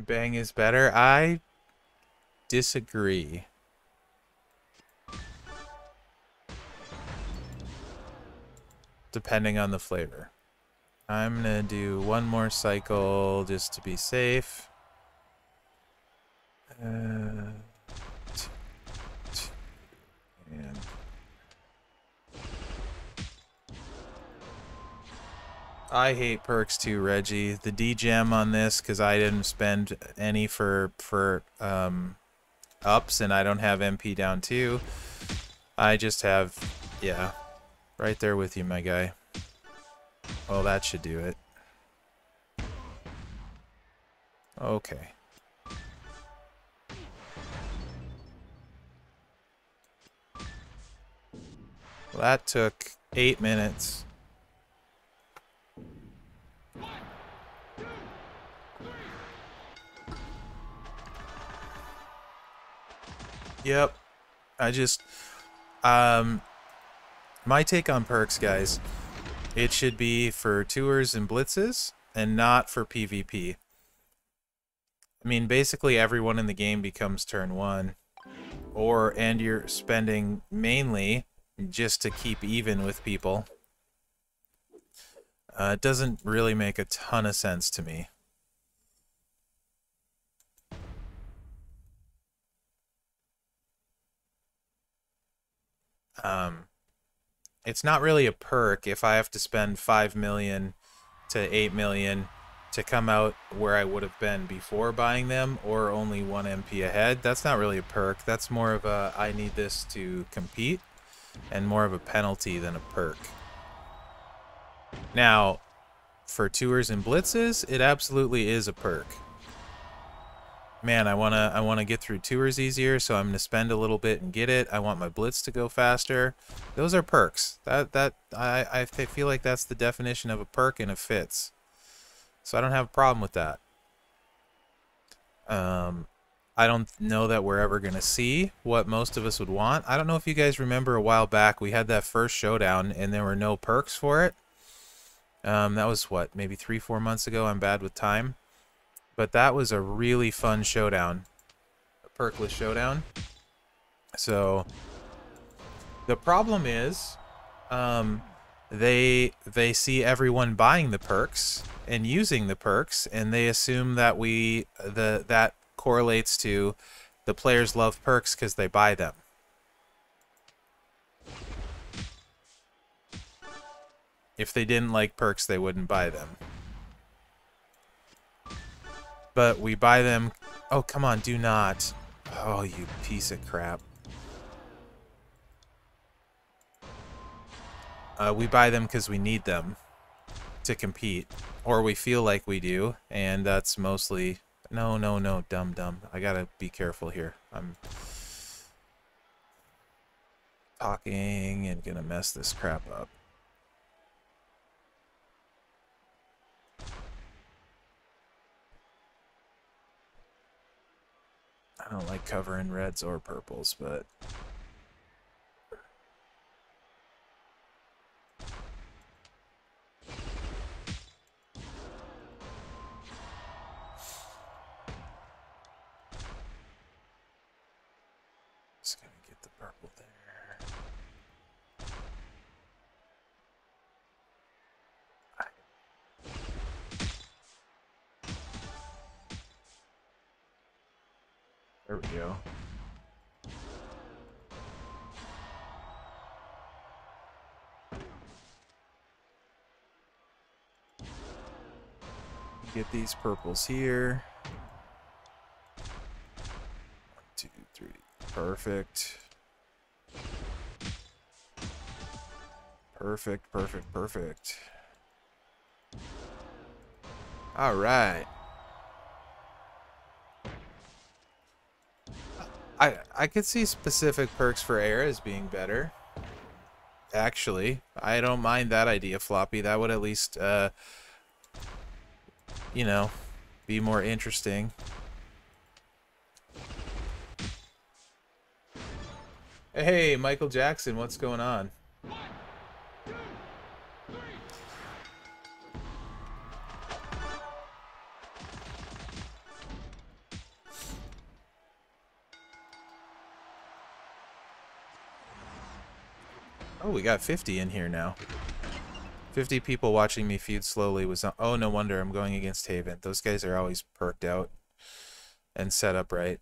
Bang is better. I disagree. Depending on the flavor. I'm going to do one more cycle just to be safe. Uh, and I hate perks too, Reggie. The D-gem on this, because I didn't spend any for for um, ups and I don't have MP down too. I just have, yeah, right there with you, my guy. Well, that should do it. Okay. Well, that took eight minutes. Yep. I just um my take on perks, guys. It should be for tours and blitzes and not for PvP. I mean, basically everyone in the game becomes turn 1 or and you're spending mainly just to keep even with people. Uh, it doesn't really make a ton of sense to me. Um, it's not really a perk if I have to spend 5 million to 8 million to come out where I would have been before buying them or only 1 MP ahead. That's not really a perk. That's more of a I need this to compete and more of a penalty than a perk. Now, for tours and blitzes, it absolutely is a perk man, I wanna I wanna get through tours easier, so I'm gonna spend a little bit and get it. I want my blitz to go faster. Those are perks. That that I I feel like that's the definition of a perk and it fits. So I don't have a problem with that. Um, I don't know that we're ever gonna see what most of us would want. I don't know if you guys remember a while back we had that first showdown and there were no perks for it. Um, that was what maybe three four months ago. I'm bad with time. But that was a really fun showdown. A perkless showdown. So the problem is um, they they see everyone buying the perks and using the perks and they assume that we the that correlates to the players love perks because they buy them. If they didn't like perks, they wouldn't buy them. But we buy them... Oh, come on, do not. Oh, you piece of crap. Uh, we buy them because we need them to compete. Or we feel like we do, and that's mostly... No, no, no, dumb, dumb. I gotta be careful here. I'm talking and gonna mess this crap up. I don't like covering reds or purples, but Get these purples here. One, two, three. Perfect. Perfect, perfect, perfect. All right. I I could see specific perks for air as being better. Actually, I don't mind that idea, Floppy. That would at least, uh, you know, be more interesting. Hey, Michael Jackson, what's going on? Oh, we got 50 in here now. 50 people watching me feud slowly was... Oh, no wonder I'm going against Haven. Those guys are always perked out and set up right.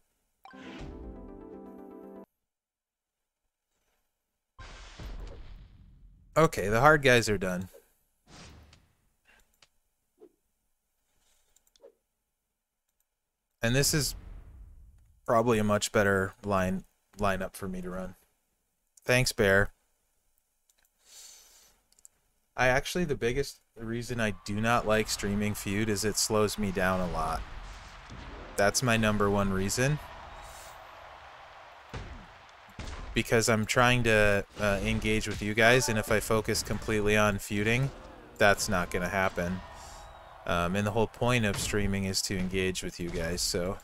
Okay, the hard guys are done. And this is probably a much better line lineup for me to run. Thanks, Bear. I actually, the biggest reason I do not like streaming Feud is it slows me down a lot. That's my number one reason. Because I'm trying to uh, engage with you guys, and if I focus completely on feuding, that's not going to happen. Um, and the whole point of streaming is to engage with you guys, so...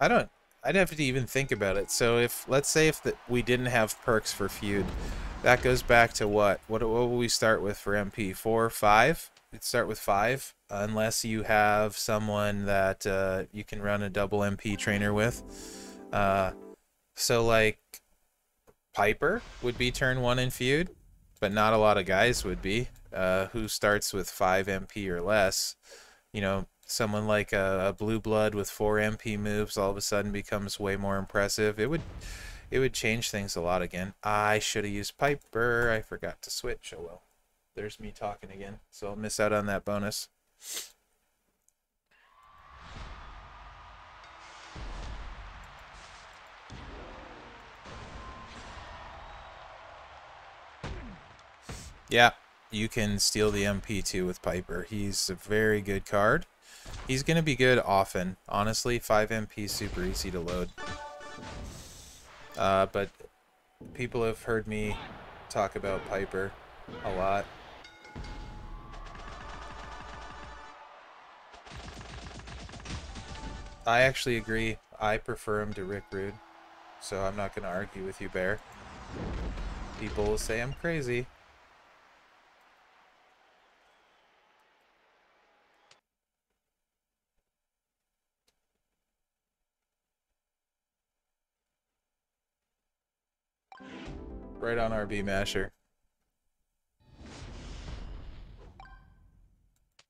I don't. I'd have to even think about it. So if let's say if the, we didn't have perks for feud, that goes back to what? What what will we start with for MP? Four, five? We'd start with five, unless you have someone that uh, you can run a double MP trainer with. Uh, so like Piper would be turn one in feud, but not a lot of guys would be. Uh, who starts with five MP or less? You know, someone like a, a, blue blood with four MP moves all of a sudden becomes way more impressive. It would it would change things a lot again. I should have used Piper. I forgot to switch. Oh well. There's me talking again. So I'll miss out on that bonus. Yeah, you can steal the MP2 with Piper. He's a very good card. He's going to be good often. Honestly, 5 MP super easy to load. Uh, but people have heard me talk about Piper a lot. I actually agree. I prefer him to Rick Rude. So I'm not going to argue with you, Bear. People will say I'm crazy. Right on RB Masher.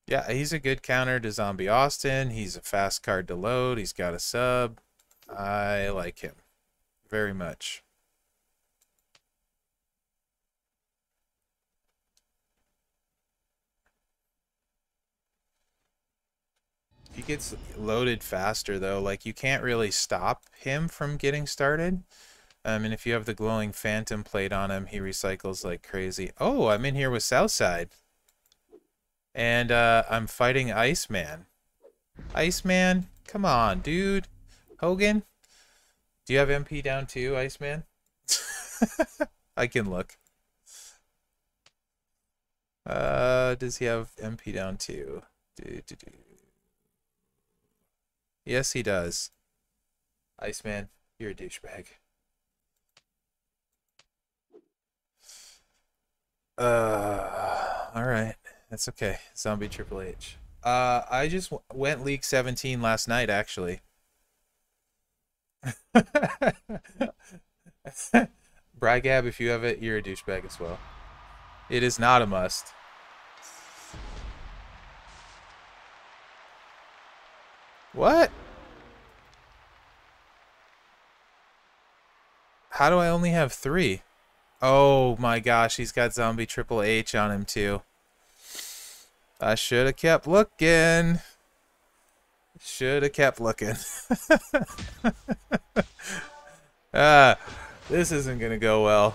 Yeah, he's a good counter to Zombie Austin. He's a fast card to load. He's got a sub. I like him very much. He gets loaded faster though. Like you can't really stop him from getting started. Um, and if you have the glowing phantom plate on him, he recycles like crazy. Oh, I'm in here with Southside. And uh, I'm fighting Iceman. Iceman, come on, dude. Hogan, do you have MP down too, Iceman? I can look. Uh, does he have MP down too? Do, do, do. Yes, he does. Iceman, you're a douchebag. Uh, all right. That's okay. Zombie Triple H. Uh, I just went League 17 last night, actually. Brygab, if you have it, you're a douchebag as well. It is not a must. What? How do I only have three? Oh my gosh, he's got zombie Triple H on him too. I should have kept looking. Should have kept looking. ah, this isn't going to go well.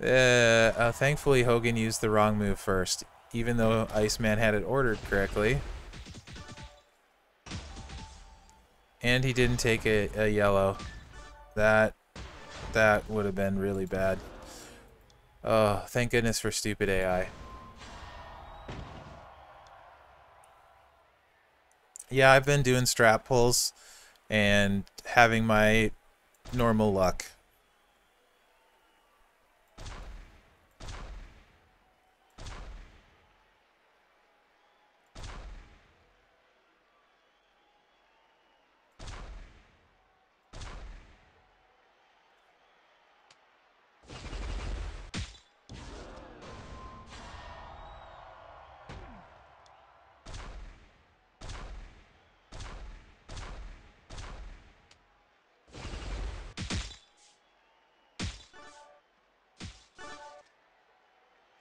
Uh, uh, thankfully, Hogan used the wrong move first, even though Iceman had it ordered correctly. And he didn't take a, a yellow. That that would have been really bad. Oh, thank goodness for stupid AI. Yeah, I've been doing strap pulls and having my normal luck.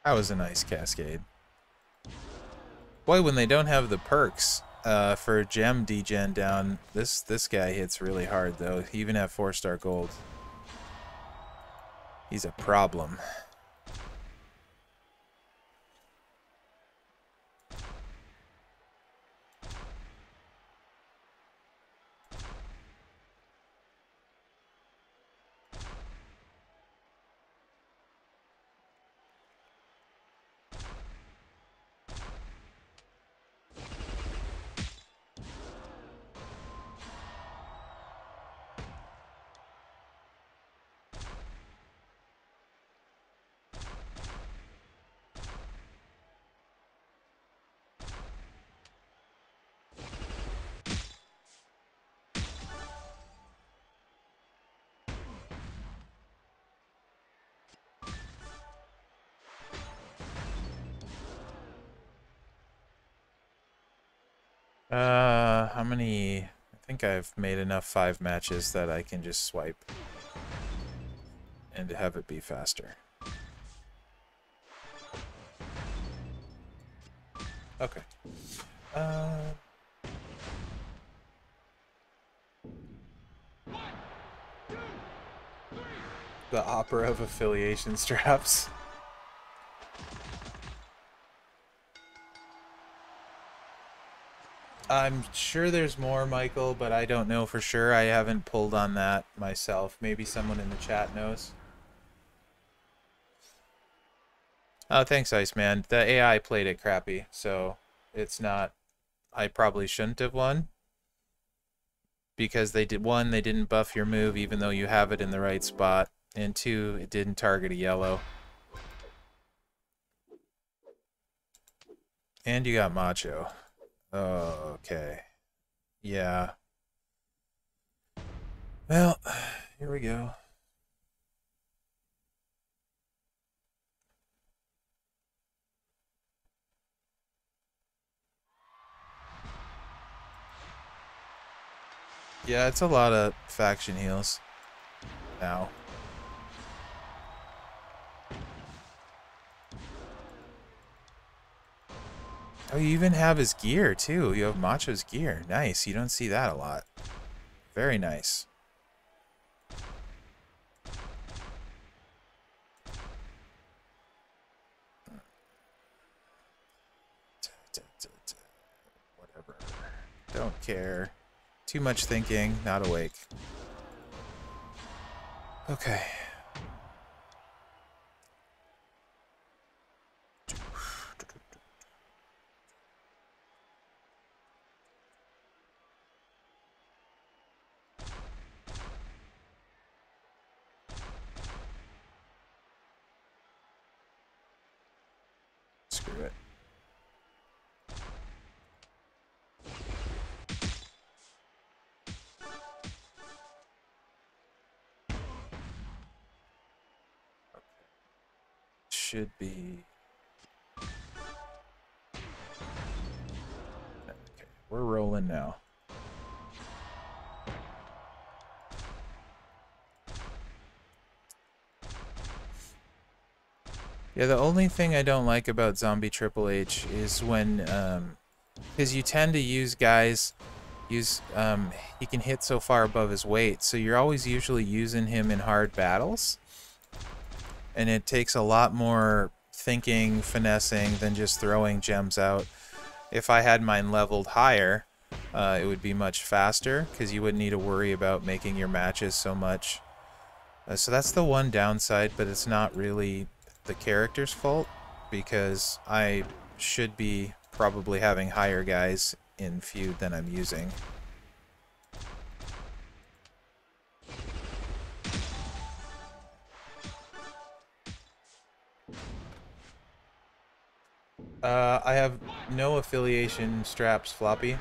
That was a nice cascade. Boy, when they don't have the perks uh, for gem degen down, this this guy hits really hard though. He even have four star gold. He's a problem. Think I've made enough five matches that I can just swipe and have it be faster. Okay. Uh... The opera of affiliation straps. I'm sure there's more, Michael, but I don't know for sure. I haven't pulled on that myself. Maybe someone in the chat knows. Oh, thanks, Iceman. The AI played it crappy, so it's not... I probably shouldn't have won. Because they did one, they didn't buff your move even though you have it in the right spot. And two, it didn't target a yellow. And you got Macho. Oh, okay. Yeah. Well, here we go. Yeah, it's a lot of faction heals now. Oh, you even have his gear, too. You have Macho's gear. Nice. You don't see that a lot. Very nice. Whatever. Don't care. Too much thinking, not awake. Okay. Yeah, the only thing I don't like about Zombie Triple H is when, because you tend to use guys, use, um, he can hit so far above his weight, so you're always usually using him in hard battles, and it takes a lot more thinking, finessing than just throwing gems out. If I had mine leveled higher, uh, it would be much faster, because you wouldn't need to worry about making your matches so much. Uh, so that's the one downside, but it's not really the character's fault because I should be probably having higher guys in feud than I'm using. Uh, I have no affiliation straps floppy.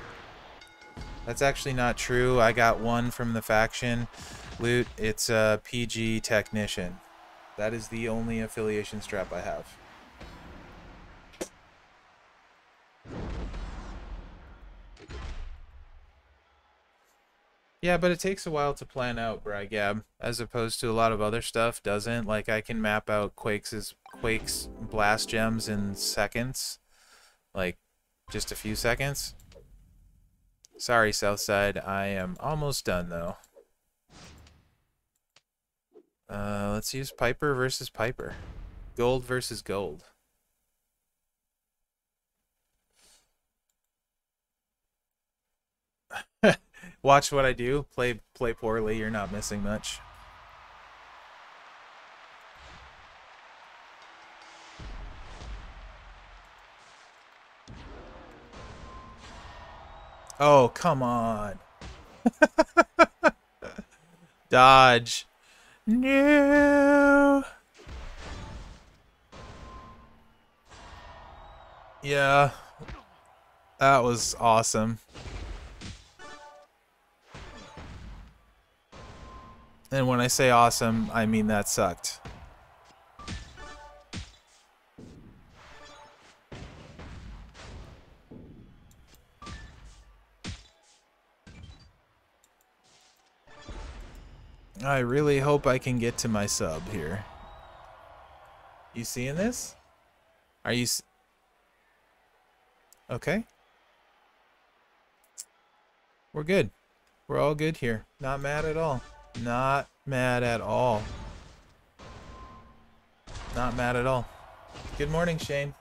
That's actually not true. I got one from the faction loot. It's a PG technician. That is the only affiliation strap I have. Yeah, but it takes a while to plan out, Bragab, as opposed to a lot of other stuff doesn't. Like, I can map out Quake's, Quake's blast gems in seconds. Like, just a few seconds. Sorry, Southside. I am almost done, though. Uh, let's use Piper versus Piper. Gold versus gold. Watch what I do. Play play poorly. You're not missing much. Oh, come on. Dodge. No. Yeah. That was awesome. And when I say awesome, I mean that sucked. I really hope I can get to my sub here. You seeing this? Are you... okay. We're good. We're all good here. Not mad at all. Not mad at all. Not mad at all. Good morning, Shane.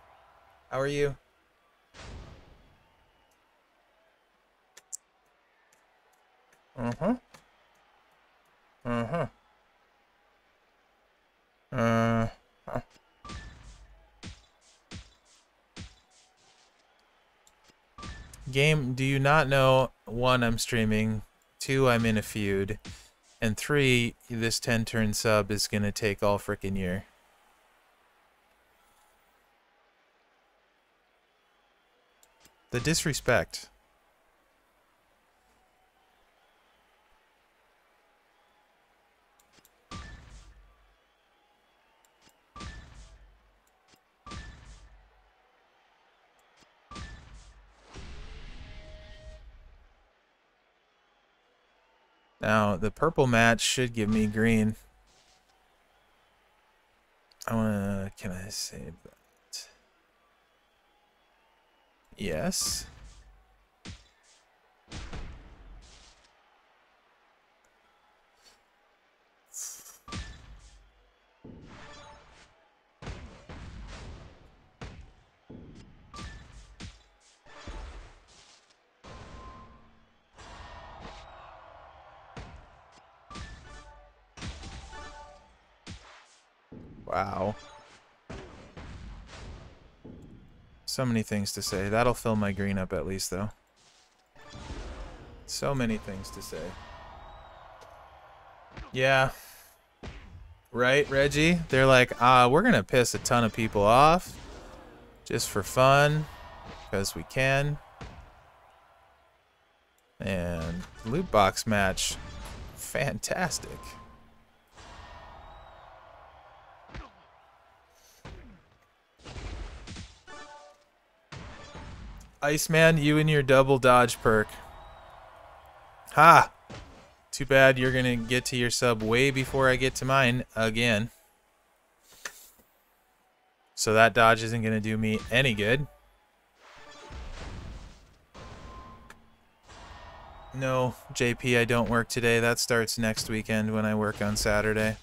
How are you? Uh-huh. Uh-huh. Uh huh. Game, do you not know, one, I'm streaming, two, I'm in a feud, and three, this 10 turn sub is gonna take all freaking year. The disrespect. Now, the purple match should give me green. I want to... Can I save that? Yes. Wow. So many things to say. That'll fill my green up at least, though. So many things to say. Yeah. Right, Reggie? They're like, ah, we're going to piss a ton of people off. Just for fun. Because we can. And loot box match. Fantastic. Iceman, you and your double dodge perk. Ha! Too bad you're going to get to your sub way before I get to mine again. So that dodge isn't going to do me any good. No, JP, I don't work today. That starts next weekend when I work on Saturday.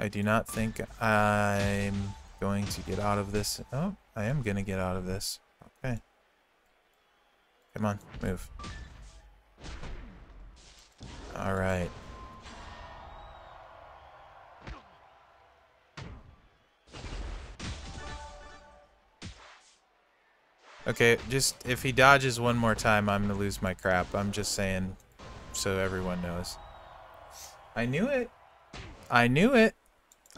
I do not think I'm going to get out of this. Oh, I am going to get out of this. Okay. Come on, move. Alright. Okay, just if he dodges one more time, I'm going to lose my crap. I'm just saying so everyone knows. I knew it. I knew it.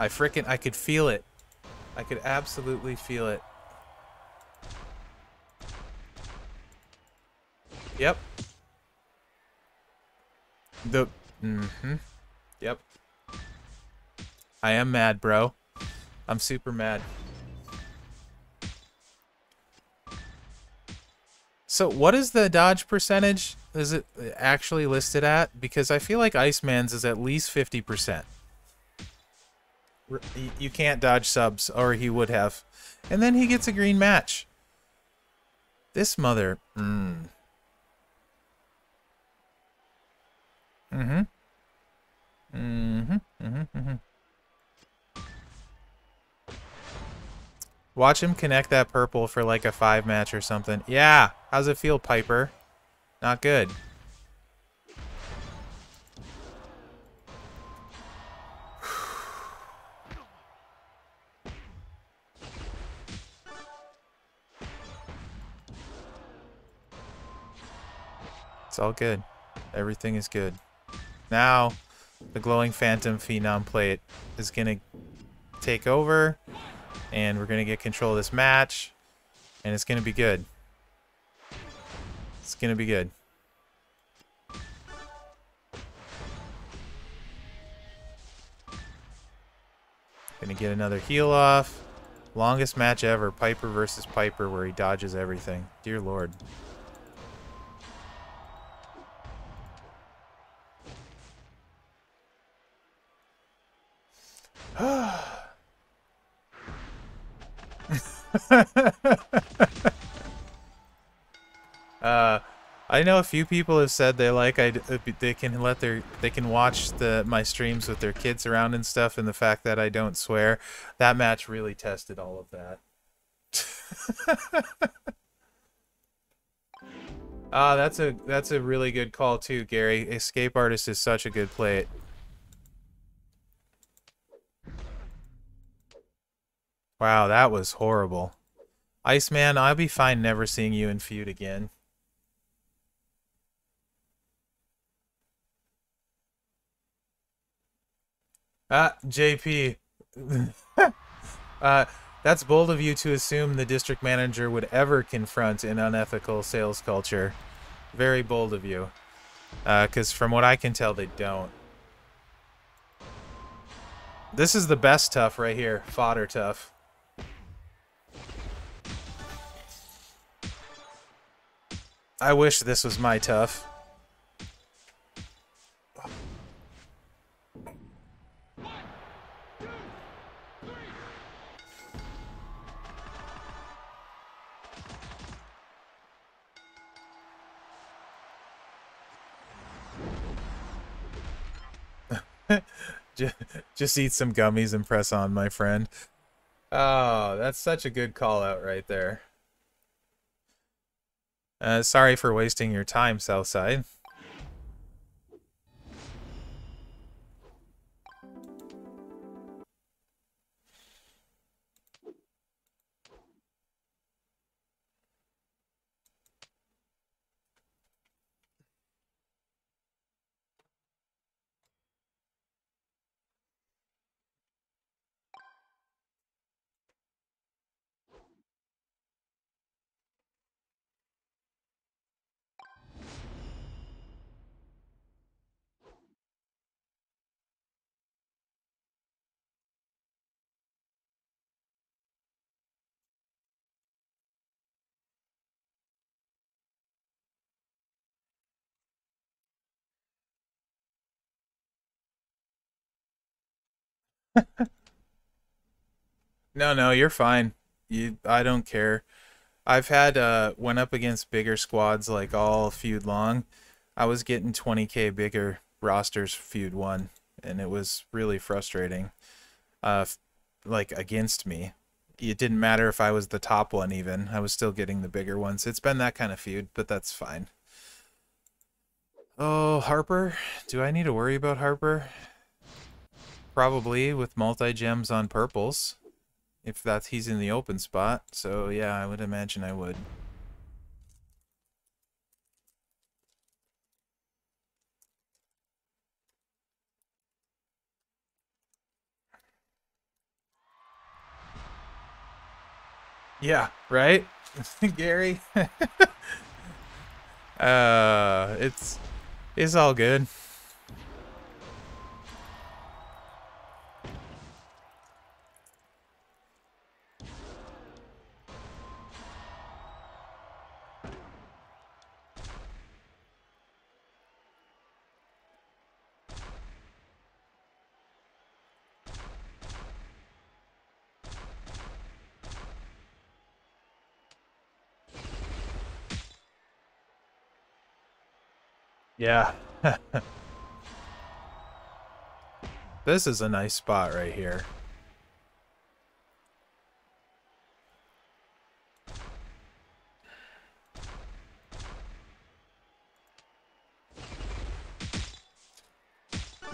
I frickin' I could feel it. I could absolutely feel it. Yep. The mm-hmm. Yep. I am mad, bro. I'm super mad. So what is the dodge percentage? Is it actually listed at? Because I feel like Iceman's is at least 50%. You can't dodge subs, or he would have. And then he gets a green match. This mother... Mm. Mm-hmm. Mm-hmm. Mm-hmm. Mm-hmm. Watch him connect that purple for like a five match or something. Yeah. How's it feel, Piper? Not good. All good. Everything is good. Now, the glowing phantom phenom plate is going to take over, and we're going to get control of this match, and it's going to be good. It's going to be good. Gonna get another heal off. Longest match ever, Piper versus Piper, where he dodges everything. Dear Lord. uh, I know a few people have said they like I uh, they can let their they can watch the my streams with their kids around and stuff, and the fact that I don't swear. That match really tested all of that. Ah, that's a that's a really good call too, Gary. Escape artist is such a good play. Wow, that was horrible. Iceman, I'll be fine never seeing you in feud again. Ah, JP. uh, that's bold of you to assume the district manager would ever confront an unethical sales culture. Very bold of you. Because uh, from what I can tell, they don't. This is the best tough right here. Fodder tough. I wish this was my tough. just, eat some gummies and press on, my friend. Oh, that's such a good call out right there. Uh, sorry for wasting your time, Southside. No, no, you're fine. You, I don't care. I've had uh went up against bigger squads like all feud long. I was getting 20k bigger rosters feud one, and it was really frustrating. Uh, like against me, it didn't matter if I was the top one. Even I was still getting the bigger ones. It's been that kind of feud, but that's fine. Oh, Harper. Do I need to worry about Harper? Probably with multi-gems on purples. If that's he's in the open spot. So yeah, I would imagine I would. Yeah, right? Gary. uh it's it's all good. Yeah. this is a nice spot right here.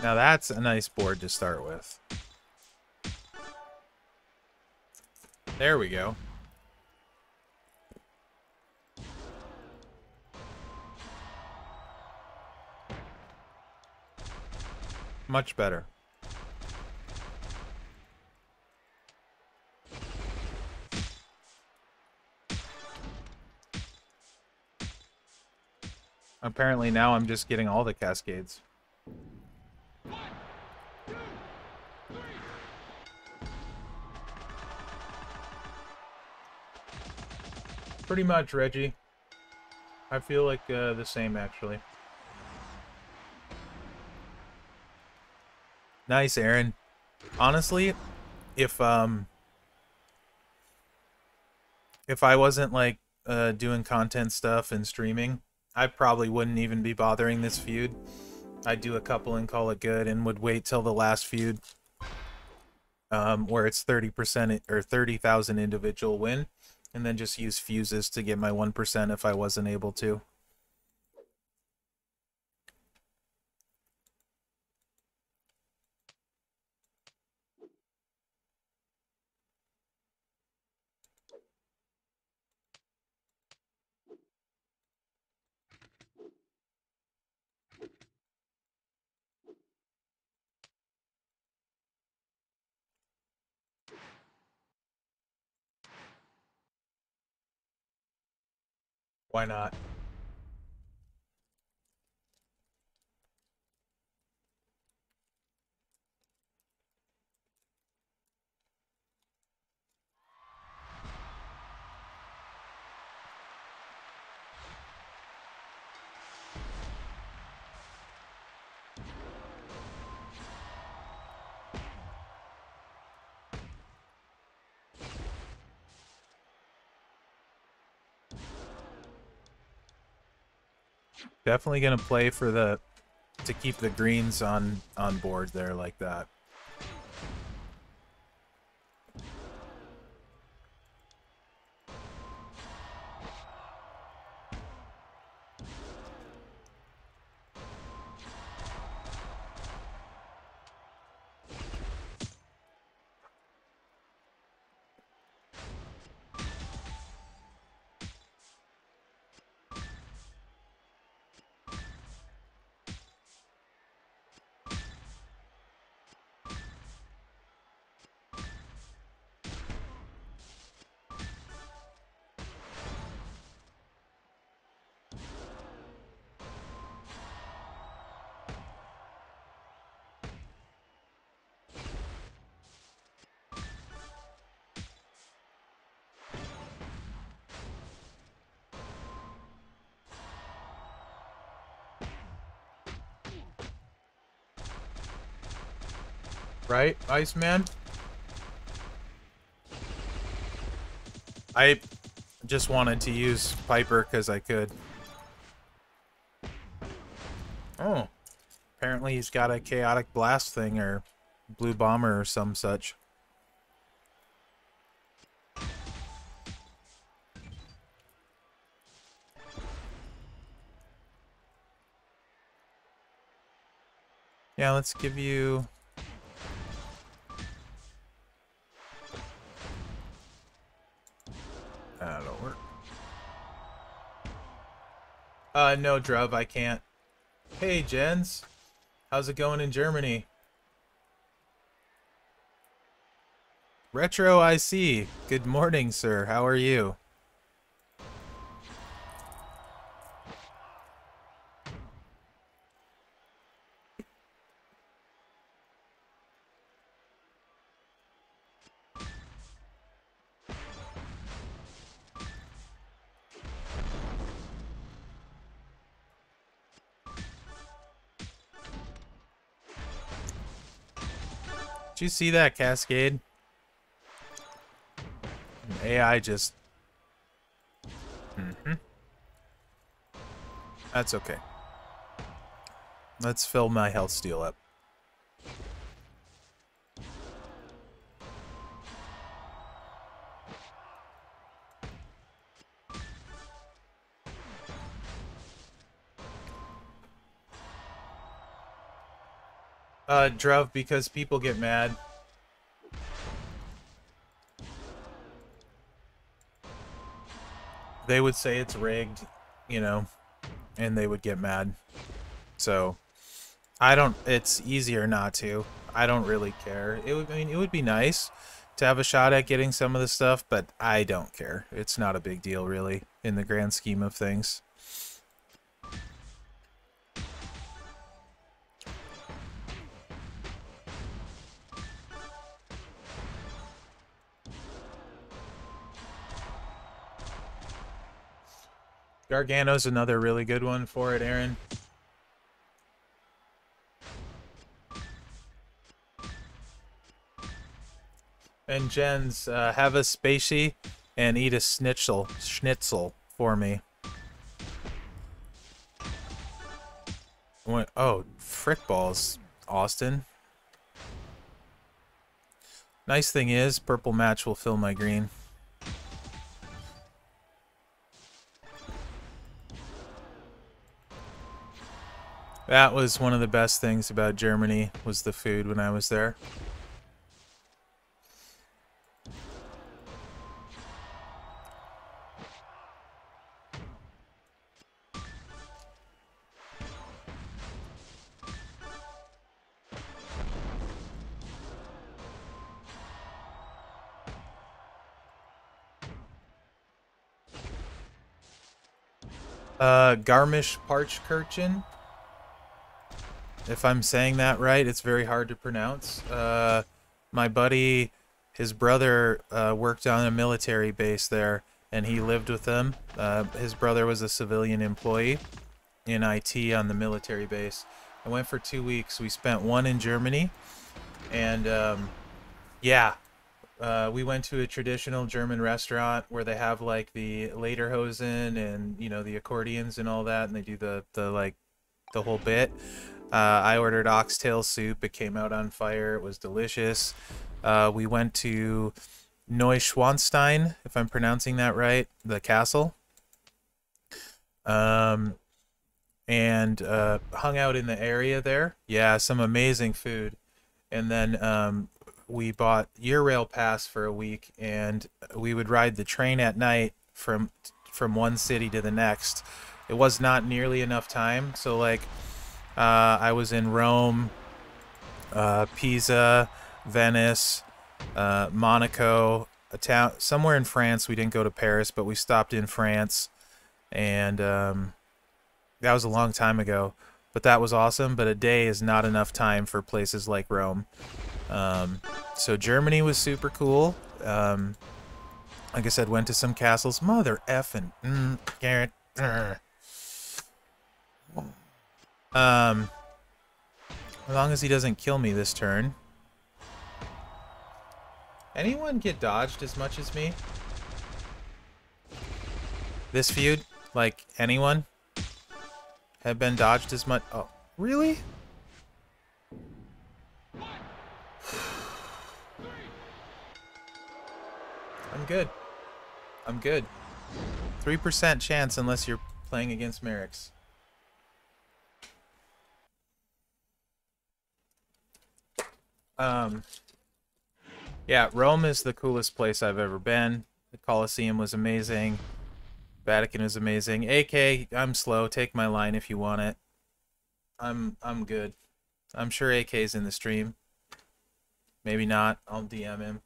Now that's a nice board to start with. There we go. Much better. Apparently now I'm just getting all the cascades. Pretty much, Reggie. I feel like uh, the same, actually. Nice, Aaron. Honestly, if um if I wasn't like uh doing content stuff and streaming, I probably wouldn't even be bothering this feud. I'd do a couple and call it good and would wait till the last feud um where it's 30% or 30,000 individual win and then just use fuses to get my 1% if I wasn't able to. Why not? Definitely gonna play for the to keep the greens on on board there like that. Right, Iceman? I just wanted to use Piper because I could. Oh. Apparently he's got a chaotic blast thing or blue bomber or some such. Yeah, let's give you Uh, no, Druv, I can't. Hey, Jens. How's it going in Germany? Retro IC. Good morning, sir. How are you? See that cascade? AI just... Mm -hmm. That's okay. Let's fill my health steal up. Uh, Druv, because people get mad. They would say it's rigged, you know, and they would get mad. So, I don't, it's easier not to. I don't really care. It would, I mean, it would be nice to have a shot at getting some of the stuff, but I don't care. It's not a big deal, really, in the grand scheme of things. Gargano's another really good one for it, Aaron. And Jens, uh, have a Spezi and eat a schnitzel, schnitzel for me. What, oh, frick balls, Austin. Nice thing is, purple match will fill my green. That was one of the best things about Germany was the food when I was there. Uh, Garmisch Partenkirchen if I'm saying that right. It's very hard to pronounce. Uh, my buddy, his brother uh, worked on a military base there, and he lived with them. Uh, his brother was a civilian employee in IT on the military base. I went for two weeks. We spent one in Germany, and um, yeah, uh, we went to a traditional German restaurant where they have like the lederhosen and you know the accordions and all that, and they do the the like the whole bit. Uh, I ordered oxtail soup. It came out on fire. It was delicious. Uh, we went to Neuschwanstein, if I'm pronouncing that right, the castle. Um, and uh, hung out in the area there. Yeah, some amazing food. And then um, we bought Eurail pass for a week, and we would ride the train at night from from one city to the next. It was not nearly enough time, so like uh, I was in Rome, uh, Pisa, Venice, uh, Monaco, a town somewhere in France. We didn't go to Paris, but we stopped in France, and um, that was a long time ago. But that was awesome. But a day is not enough time for places like Rome. Um, so Germany was super cool. Um, like I said, went to some castles. Mother effing mm, Garrett. Um, as long as he doesn't kill me this turn. Anyone get dodged as much as me? This feud? Like, anyone? Have been dodged as much? Oh, really? I'm good. I'm good. 3% chance unless you're playing against Mherex. Um, yeah, Rome is the coolest place I've ever been. The Colosseum was amazing. Vatican is amazing. AK, I'm slow. Take my line if you want it. I'm I'm good. I'm sure AK's in the stream. Maybe not. I'll DM him.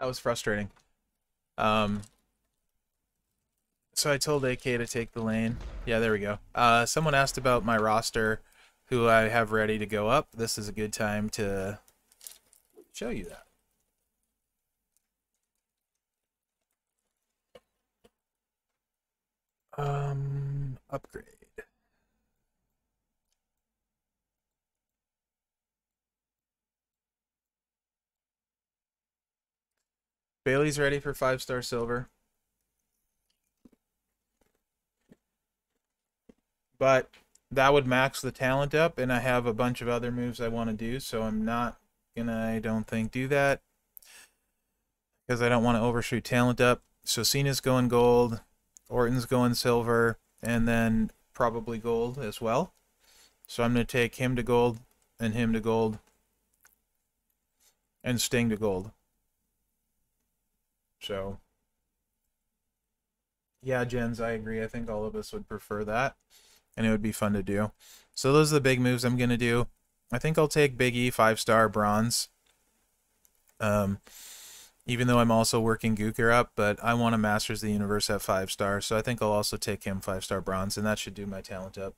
That was frustrating. Um, so I told AK to take the lane. Yeah, there we go. Uh, someone asked about my roster, who I have ready to go up. This is a good time to show you that. Um, upgrade. Bailey's ready for five star silver. But that would max the talent up, and I have a bunch of other moves I want to do, so I'm not gonna, I don't think, do that. Because I don't want to overshoot talent up. So Cena's going gold, Orton's going silver, and then probably gold as well. So I'm going to take him to gold, and him to gold, and Sting to gold. So, yeah, Jens, I agree. I think all of us would prefer that, and it would be fun to do. So those are the big moves I'm going to do. I think I'll take Big E, 5-star, bronze. Um, even though I'm also working Guker up, but I want to Masters the Universe at 5-star, so I think I'll also take him 5-star bronze, and that should do my talent up.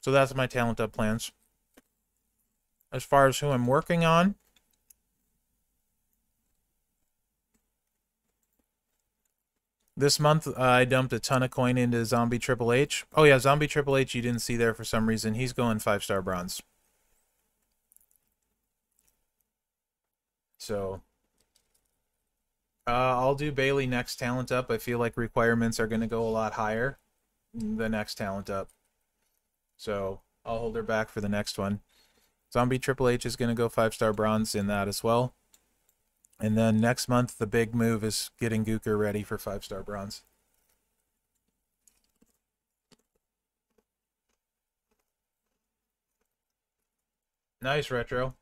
So that's my talent up plans. As far as who I'm working on, This month, uh, I dumped a ton of coin into Zombie Triple H. Oh yeah, Zombie Triple H you didn't see there for some reason. He's going five-star bronze. So, uh, I'll do Bayley next talent up. I feel like requirements are going to go a lot higher the next talent up. So, I'll hold her back for the next one. Zombie Triple H is going to go five-star bronze in that as well. And then next month, the big move is getting Gooker ready for five star bronze. Nice retro.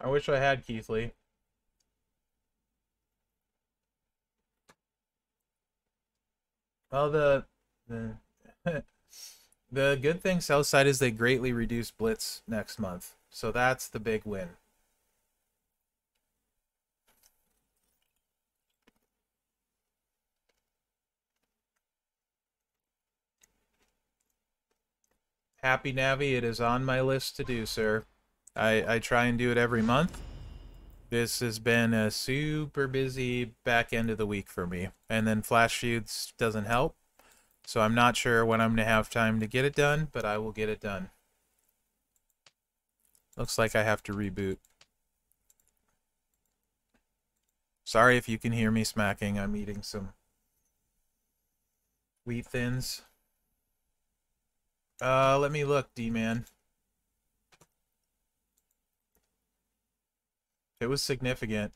I wish I had Keith Lee. Well, the the the good thing Southside is they greatly reduce blitz next month, so that's the big win. Happy Navi, it is on my list to do, sir. I, I try and do it every month. This has been a super busy back end of the week for me. And then Flash Feuds doesn't help. So I'm not sure when I'm going to have time to get it done, but I will get it done. Looks like I have to reboot. Sorry if you can hear me smacking. I'm eating some wheat thins. Uh, let me look, D-Man. It was significant.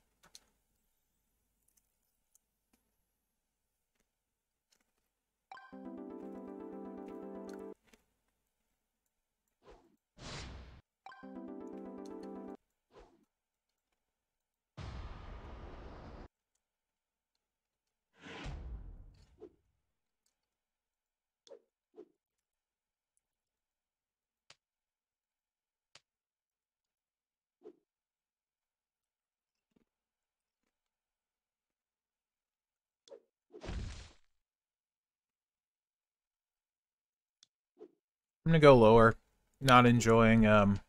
I'm gonna go lower. Not enjoying um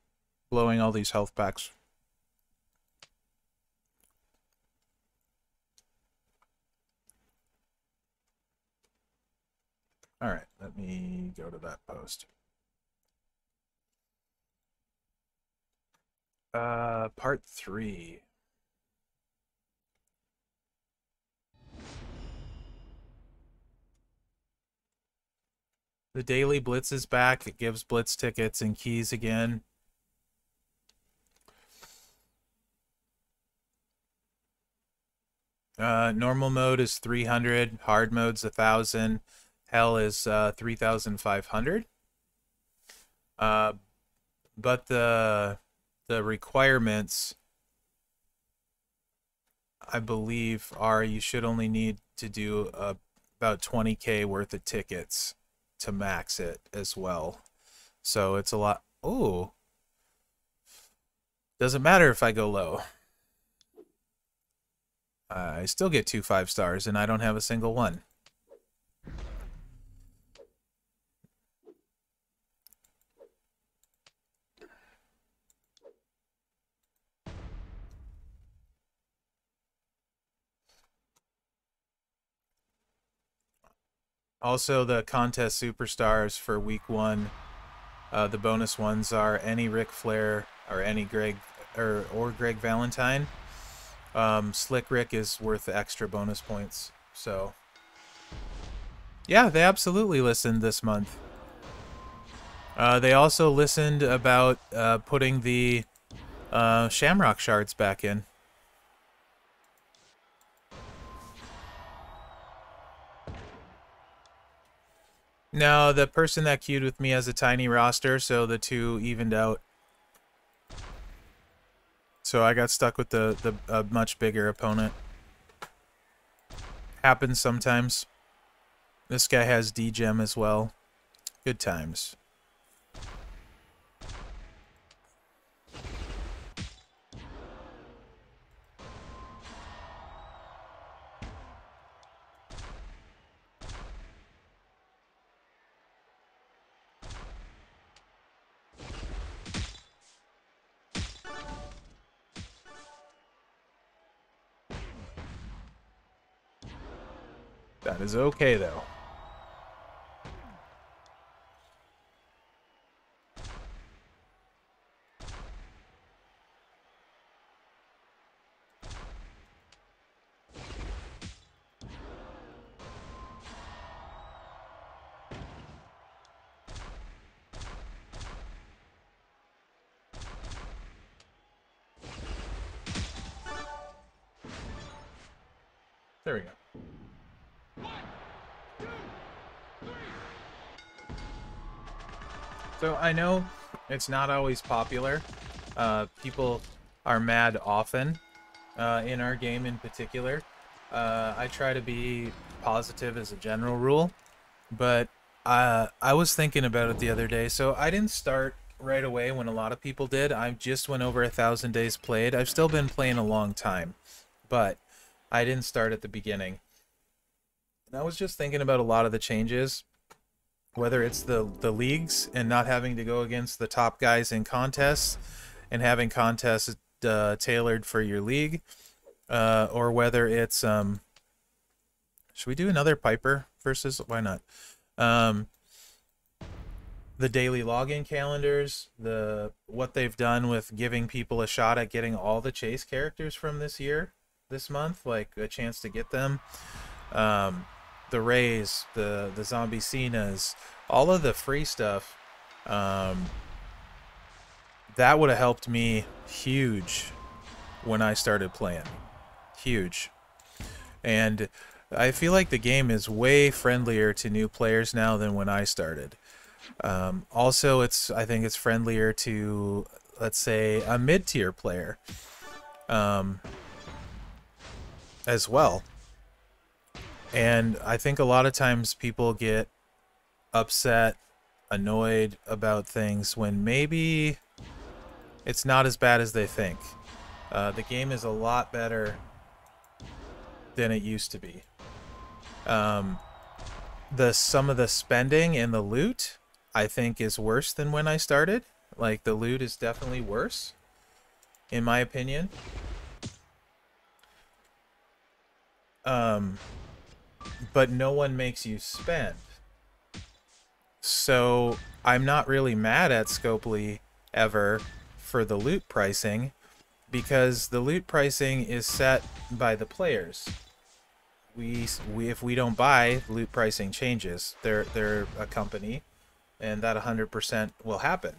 blowing all these health packs. Alright, let me go to that post. Uh, part three. The daily blitz is back. It gives blitz tickets and keys again. Uh, normal mode is 300. Hard mode's 1,000. Hell is uh, 3,500. Uh, but the the requirements, I believe, are you should only need to do uh, about 20k worth of tickets to max it as well. So it's a lot. Oh. Doesn't matter if I go low. I still get two five stars and I don't have a single one. Also, the contest superstars for week one, uh, the bonus ones are any Ric Flair or any Greg or or Greg Valentine. Um, Slick Rick is worth the extra bonus points. So, yeah, they absolutely listened this month. Uh, they also listened about uh, putting the uh, Shamrock shards back in. No, the person that queued with me has a tiny roster, so the two evened out. So I got stuck with the, the a much bigger opponent. Happens sometimes. This guy has DGEM as well. Good times. That is okay, though. So I know it's not always popular. Uh, people are mad often uh, in our game in particular. Uh, I try to be positive as a general rule, but uh, I was thinking about it the other day. So I didn't start right away when a lot of people did. I just went over a thousand days played. I've still been playing a long time, but I didn't start at the beginning. And I was just thinking about a lot of the changes, whether it's the the leagues and not having to go against the top guys in contests, and having contests uh, tailored for your league, uh, or whether it's um. Should we do another Piper versus? Why not? Um, the daily login calendars, the what they've done with giving people a shot at getting all the chase characters from this year, this month, like a chance to get them. Um, the Rays, the the zombie Cenas, all of the free stuff. Um, that would have helped me huge when I started playing. Huge. And I feel like the game is way friendlier to new players now than when I started. Um, also, it's I think it's friendlier to let's say a mid-tier player um, as well. And I think a lot of times people get upset, annoyed about things when maybe it's not as bad as they think. Uh, the game is a lot better than it used to be. Um, the some of the spending and the loot I think is worse than when I started. Like the loot is definitely worse, in my opinion. Um, but no one makes you spend. So I'm not really mad at Scopely ever for the loot pricing because the loot pricing is set by the players. We, we if we don't buy, loot pricing changes. They're they're a company and that 100% will happen.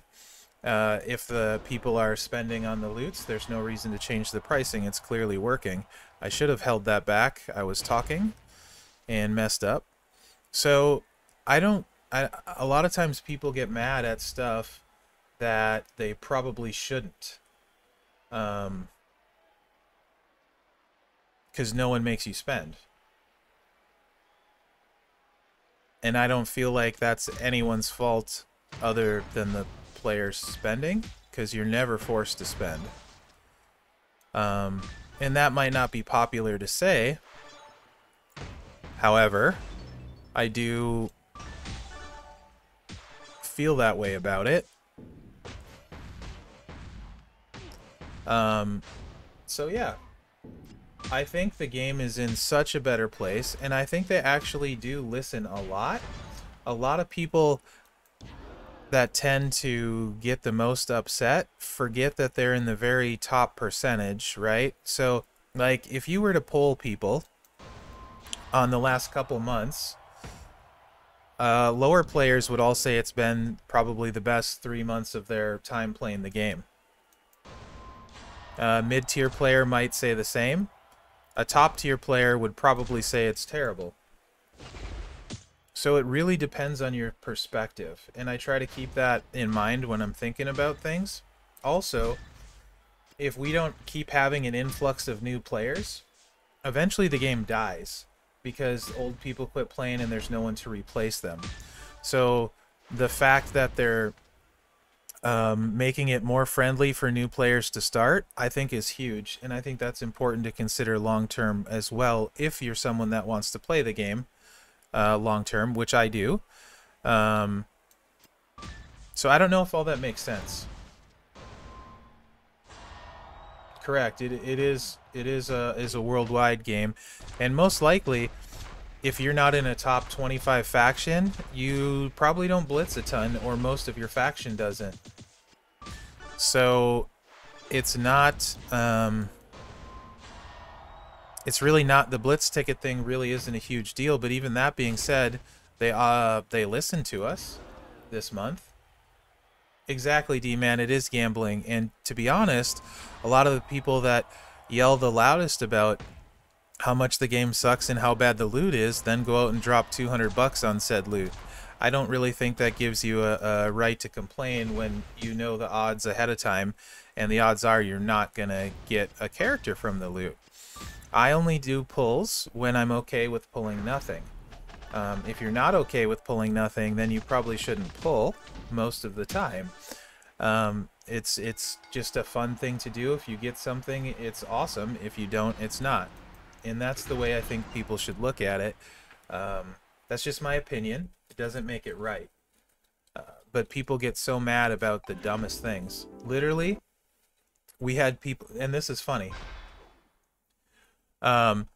Uh, if the people are spending on the loots, there's no reason to change the pricing. It's clearly working. I should have held that back. I was talking and messed up. So I don't. I, a lot of times people get mad at stuff that they probably shouldn't. Um, because no one makes you spend. and I don't feel like that's anyone's fault other than the players spending because you're never forced to spend. Um, and that might not be popular to say. However, I do feel that way about it. Um, so yeah, I think the game is in such a better place, and I think they actually do listen a lot. A lot of people that tend to get the most upset forget that they're in the very top percentage, right? So, like, if you were to poll people on the last couple months, uh, lower players would all say it's been probably the best three months of their time playing the game. Uh, mid-tier player might say the same a top tier player would probably say it's terrible. So it really depends on your perspective, and I try to keep that in mind when I'm thinking about things. Also, if we don't keep having an influx of new players, eventually the game dies because old people quit playing and there's no one to replace them. So the fact that they're um, making it more friendly for new players to start, I think is huge. And I think that's important to consider long term as well if you're someone that wants to play the game uh, long term, which I do. Um, so I don't know if all that makes sense. Correct. It, it is it is a is a worldwide game, and most likely, if you're not in a top 25 faction, you probably don't blitz a ton, or most of your faction doesn't. So it's not um, it's really not the blitz ticket thing really isn't a huge deal but even that being said they uh they listened to us this month exactly d-man it is gambling and to be honest a lot of the people that yell the loudest about how much the game sucks and how bad the loot is then go out and drop 200 bucks on said loot I don't really think that gives you a, a right to complain when you know the odds ahead of time, and the odds are you're not gonna get a character from the loot. I only do pulls when I'm okay with pulling nothing. Um, if you're not okay with pulling nothing, then you probably shouldn't pull most of the time. Um, it's it's just a fun thing to do. If you get something, it's awesome. If you don't, it's not. And that's the way I think people should look at it. Um, that's just my opinion. It doesn't make it right. Uh, but people get so mad about the dumbest things. Literally, we had people, and this is funny. Um,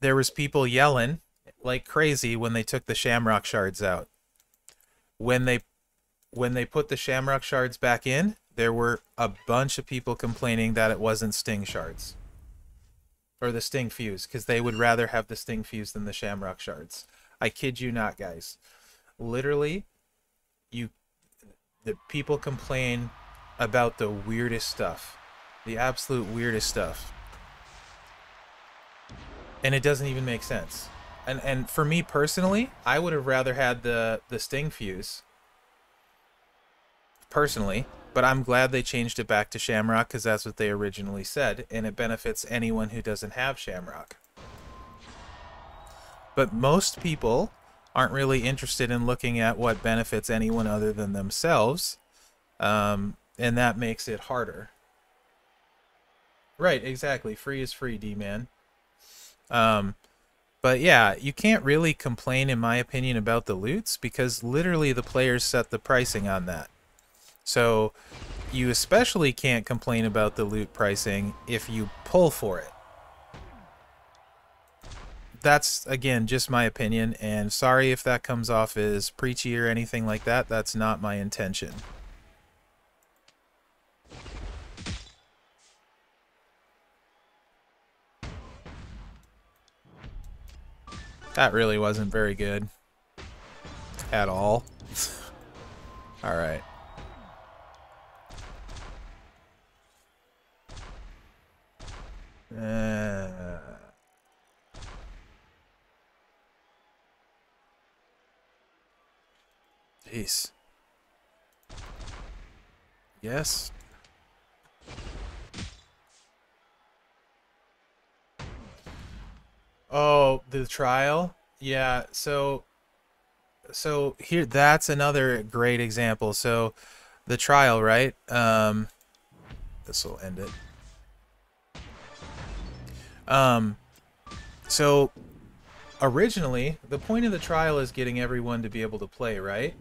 there was people yelling like crazy when they took the Shamrock shards out. When they when they put the Shamrock shards back in, there were a bunch of people complaining that it wasn't Sting shards or the Sting fuse because they would rather have the Sting fuse than the Shamrock shards. I kid you not, guys. Literally, you the people complain about the weirdest stuff, the absolute weirdest stuff, and it doesn't even make sense. And and for me personally, I would have rather had the the Sting fuse. Personally, but I'm glad they changed it back to Shamrock because that's what they originally said, and it benefits anyone who doesn't have Shamrock. But most people aren't really interested in looking at what benefits anyone other than themselves, um, and that makes it harder. Right, exactly. Free is free, D-man. Um, but yeah, you can't really complain, in my opinion, about the loots because literally the players set the pricing on that. So you especially can't complain about the loot pricing if you pull for it. That's, again, just my opinion, and sorry if that comes off as preachy or anything like that. That's not my intention. That really wasn't very good. At all. Alright. Uh... Jeez. Yes. Oh, the trial? Yeah, so so here that's another great example. So the trial, right? Um this will end it. Um so originally, the point of the trial is getting everyone to be able to play, right?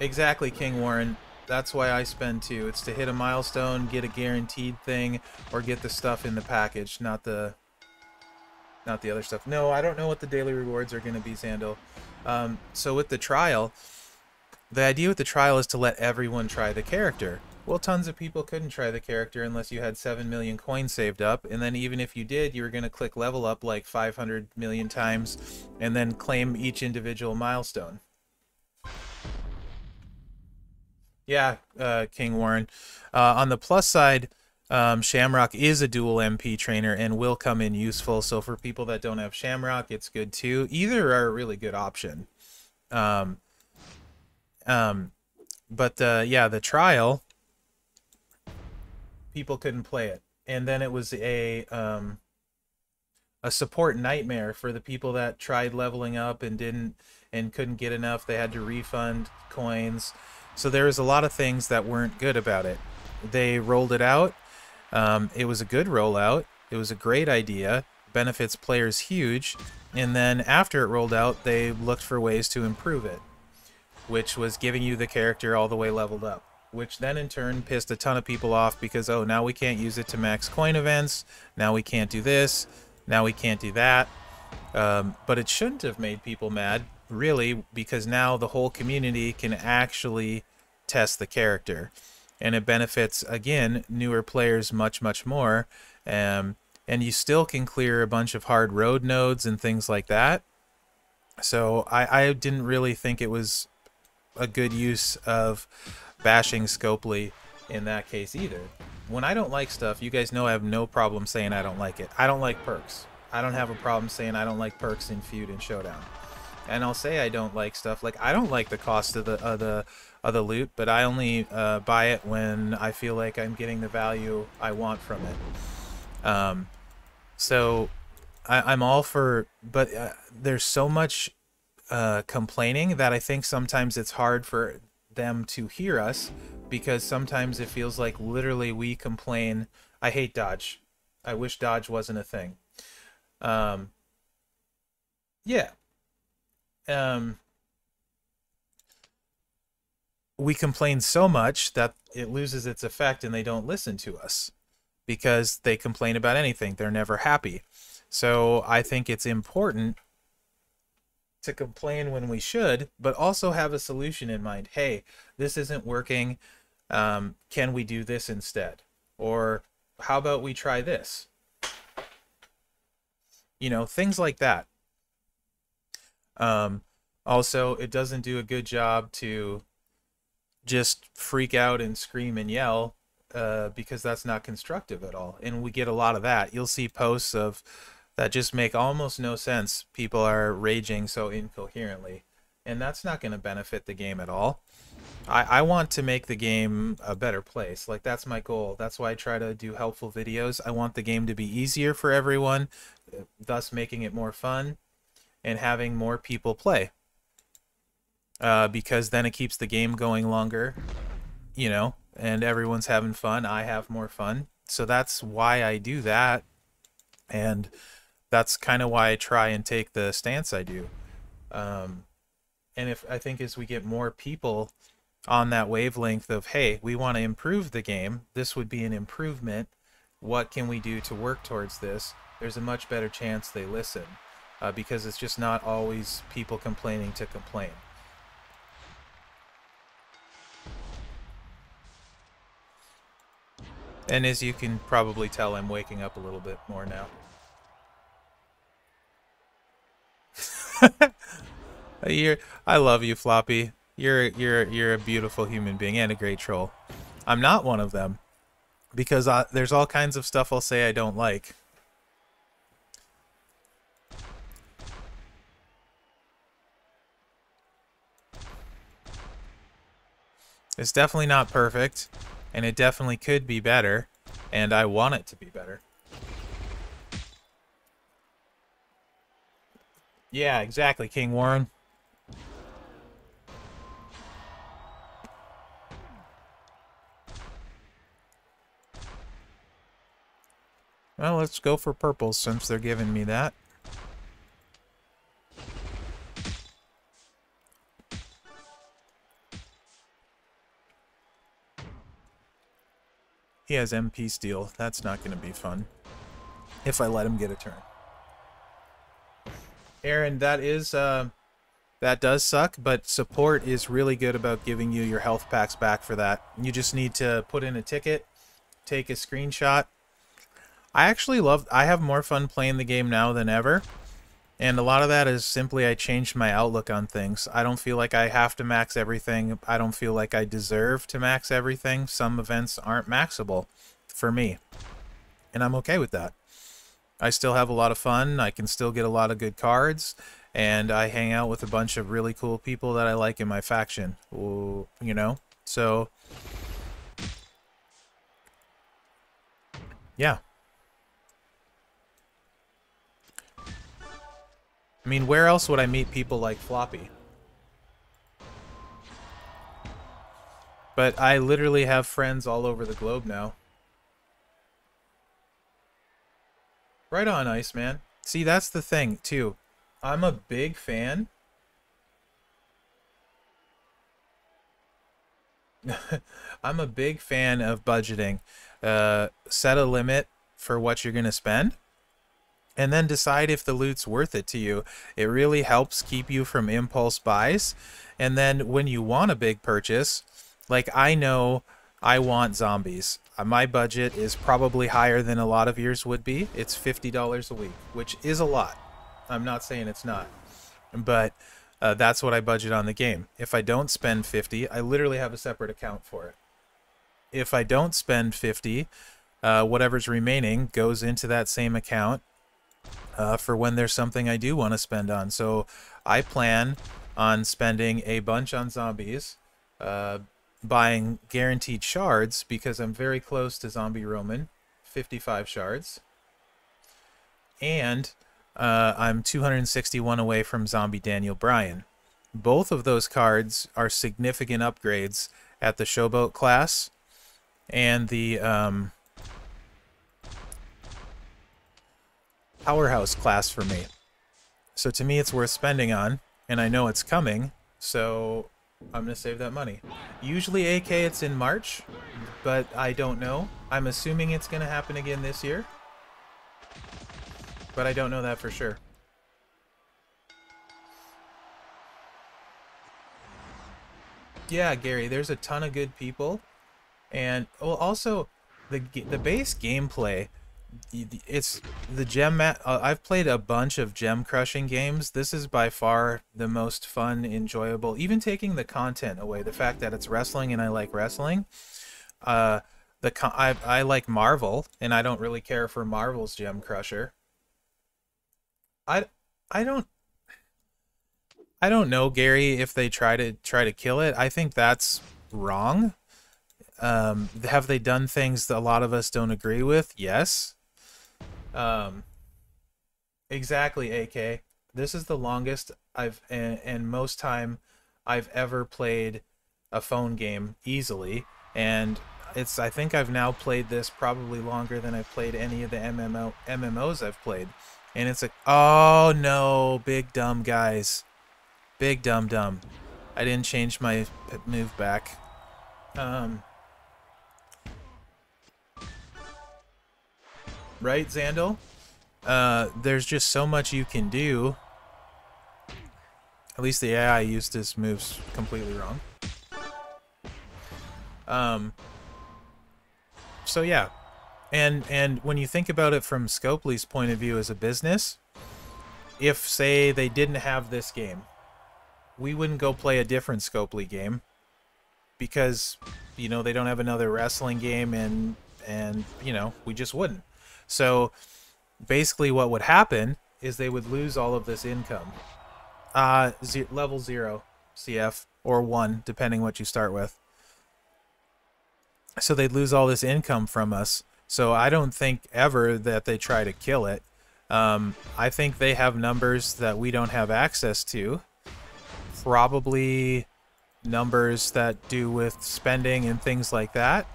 Exactly, King Warren. That's why I spend two. It's to hit a milestone, get a guaranteed thing, or get the stuff in the package, not the not the other stuff. No, I don't know what the daily rewards are going to be, Sandal. Um, so with the trial, the idea with the trial is to let everyone try the character. Well, tons of people couldn't try the character unless you had 7 million coins saved up, and then even if you did, you were going to click level up like 500 million times, and then claim each individual milestone. Yeah, uh, King Warren. Uh, on the plus side, um, Shamrock is a dual MP trainer and will come in useful. So for people that don't have Shamrock, it's good too. Either are a really good option. Um, um, but uh, yeah, the trial, people couldn't play it, and then it was a um, a support nightmare for the people that tried leveling up and didn't and couldn't get enough. They had to refund coins. So there was a lot of things that weren't good about it. They rolled it out um, it was a good rollout. It was a great idea. Benefits players huge. And then after it rolled out, they looked for ways to improve it, which was giving you the character all the way leveled up. Which then in turn pissed a ton of people off because, oh, now we can't use it to max coin events. Now we can't do this. Now we can't do that. Um, but it shouldn't have made people mad, really, because now the whole community can actually test the character and it benefits again newer players much much more. Um, and you still can clear a bunch of hard road nodes and things like that. So I, I didn't really think it was a good use of bashing Scopely in that case either. When I don't like stuff you guys know I have no problem saying I don't like it. I don't like perks. I don't have a problem saying I don't like perks in feud and showdown. And I'll say I don't like stuff. Like I don't like the cost of the of the of the loot, but I only uh, buy it when I feel like I'm getting the value I want from it. Um, so I, I'm all for, but uh, there's so much uh, complaining that I think sometimes it's hard for them to hear us because sometimes it feels like literally we complain. I hate Dodge. I wish Dodge wasn't a thing. Um, yeah. Um, we complain so much that it loses its effect and they don't listen to us because they complain about anything. They're never happy. So I think it's important to complain when we should, but also have a solution in mind. Hey, this isn't working. Um, can we do this instead? Or how about we try this? You know, things like that. Um, also, it doesn't do a good job to just freak out and scream and yell uh, because that's not constructive at all. And we get a lot of that. You'll see posts of that just make almost no sense. People are raging so incoherently, and that's not going to benefit the game at all. I, I want to make the game a better place. Like that's my goal. That's why I try to do helpful videos. I want the game to be easier for everyone, thus making it more fun and having more people play uh, because then it keeps the game going longer, you know, and everyone's having fun. I have more fun. So that's why I do that. And that's kind of why I try and take the stance I do. Um, and if I think as we get more people on that wavelength of, hey, we want to improve the game, this would be an improvement. What can we do to work towards this? There's a much better chance they listen uh, because it's just not always people complaining to complain. And as you can probably tell, I'm waking up a little bit more now. you're, I love you, Floppy. You're you're you're a beautiful human being and a great troll. I'm not one of them because I, there's all kinds of stuff I'll say I don't like. It's definitely not perfect and it definitely could be better, and I want it to be better. Yeah, exactly, King Warren. Well, let's go for purple since they're giving me that. He has MP steal. That's not going to be fun. If I let him get a turn. Aaron, that is... Uh, that does suck, but support is really good about giving you your health packs back for that. You just need to put in a ticket, take a screenshot. I actually love... I have more fun playing the game now than ever. And a lot of that is simply I changed my outlook on things. I don't feel like I have to max everything. I don't feel like I deserve to max everything. Some events aren't maxable for me. And I'm okay with that. I still have a lot of fun. I can still get a lot of good cards. And I hang out with a bunch of really cool people that I like in my faction. You know? So... Yeah. I mean, where else would I meet people like Floppy? But I literally have friends all over the globe now. Right on, Iceman. See, that's the thing, too. I'm a big fan. I'm a big fan of budgeting. Uh, set a limit for what you're going to spend and then decide if the loot's worth it to you. It really helps keep you from impulse buys. And then when you want a big purchase, like I know I want zombies. Uh, my budget is probably higher than a lot of yours would be. It's $50 a week, which is a lot. I'm not saying it's not. But uh, that's what I budget on the game. If I don't spend 50, I literally have a separate account for it. If I don't spend 50, uh, whatever's remaining goes into that same account uh, for when there's something I do want to spend on. So I plan on spending a bunch on zombies, uh, buying guaranteed shards because I'm very close to Zombie Roman, 55 shards. and uh, I'm 261 away from Zombie Daniel Bryan. Both of those cards are significant upgrades at the Showboat class and the um, Powerhouse class for me. So to me, it's worth spending on, and I know it's coming, so I'm going to save that money. Usually AK it's in March, but I don't know. I'm assuming it's going to happen again this year. But I don't know that for sure. Yeah, Gary, there's a ton of good people. And well also the the base gameplay it's the gem uh, I've played a bunch of gem crushing games. This is by far the most fun, enjoyable. Even taking the content away, the fact that it's wrestling and I like wrestling. Uh, the I I like Marvel and I don't really care for Marvel's gem crusher. I I don't I don't know Gary if they try to try to kill it. I think that's wrong. Um, have they done things that a lot of us don't agree with? Yes. Um, exactly, AK. This is the longest I've and, and most time I've ever played a phone game easily, and it's I think I've now played this probably longer than I've played any of the MMO MMOs I've played, and it's like oh no, big dumb guys, big dumb dumb. I didn't change my move back. Um, right, Zandal? Uh, there's just so much you can do. At least the AI used his moves completely wrong. Um, so yeah, and and when you think about it from Scopely's point of view as a business, if say they didn't have this game, we wouldn't go play a different Scopely game because you know they don't have another wrestling game and and you know we just wouldn't. So basically what would happen is they would lose all of this income. Uh, level 0 CF, or 1, depending what you start with. So they'd lose all this income from us. So I don't think ever that they try to kill it. Um, I think they have numbers that we don't have access to. Probably numbers that do with spending and things like that.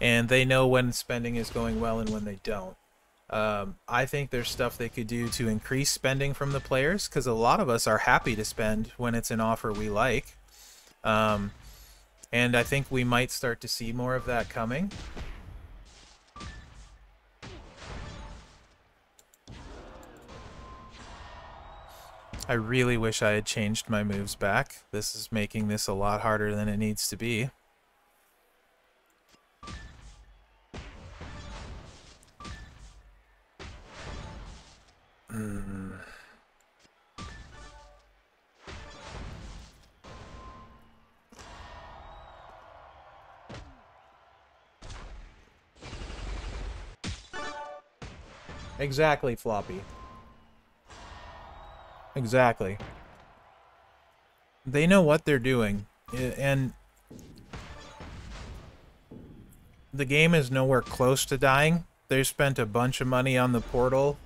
And they know when spending is going well and when they don't. Um, I think there's stuff they could do to increase spending from the players because a lot of us are happy to spend when it's an offer we like. Um, and I think we might start to see more of that coming. I really wish I had changed my moves back. This is making this a lot harder than it needs to be. Mm. Exactly, Floppy. Exactly. They know what they're doing, and the game is nowhere close to dying. They spent a bunch of money on the portal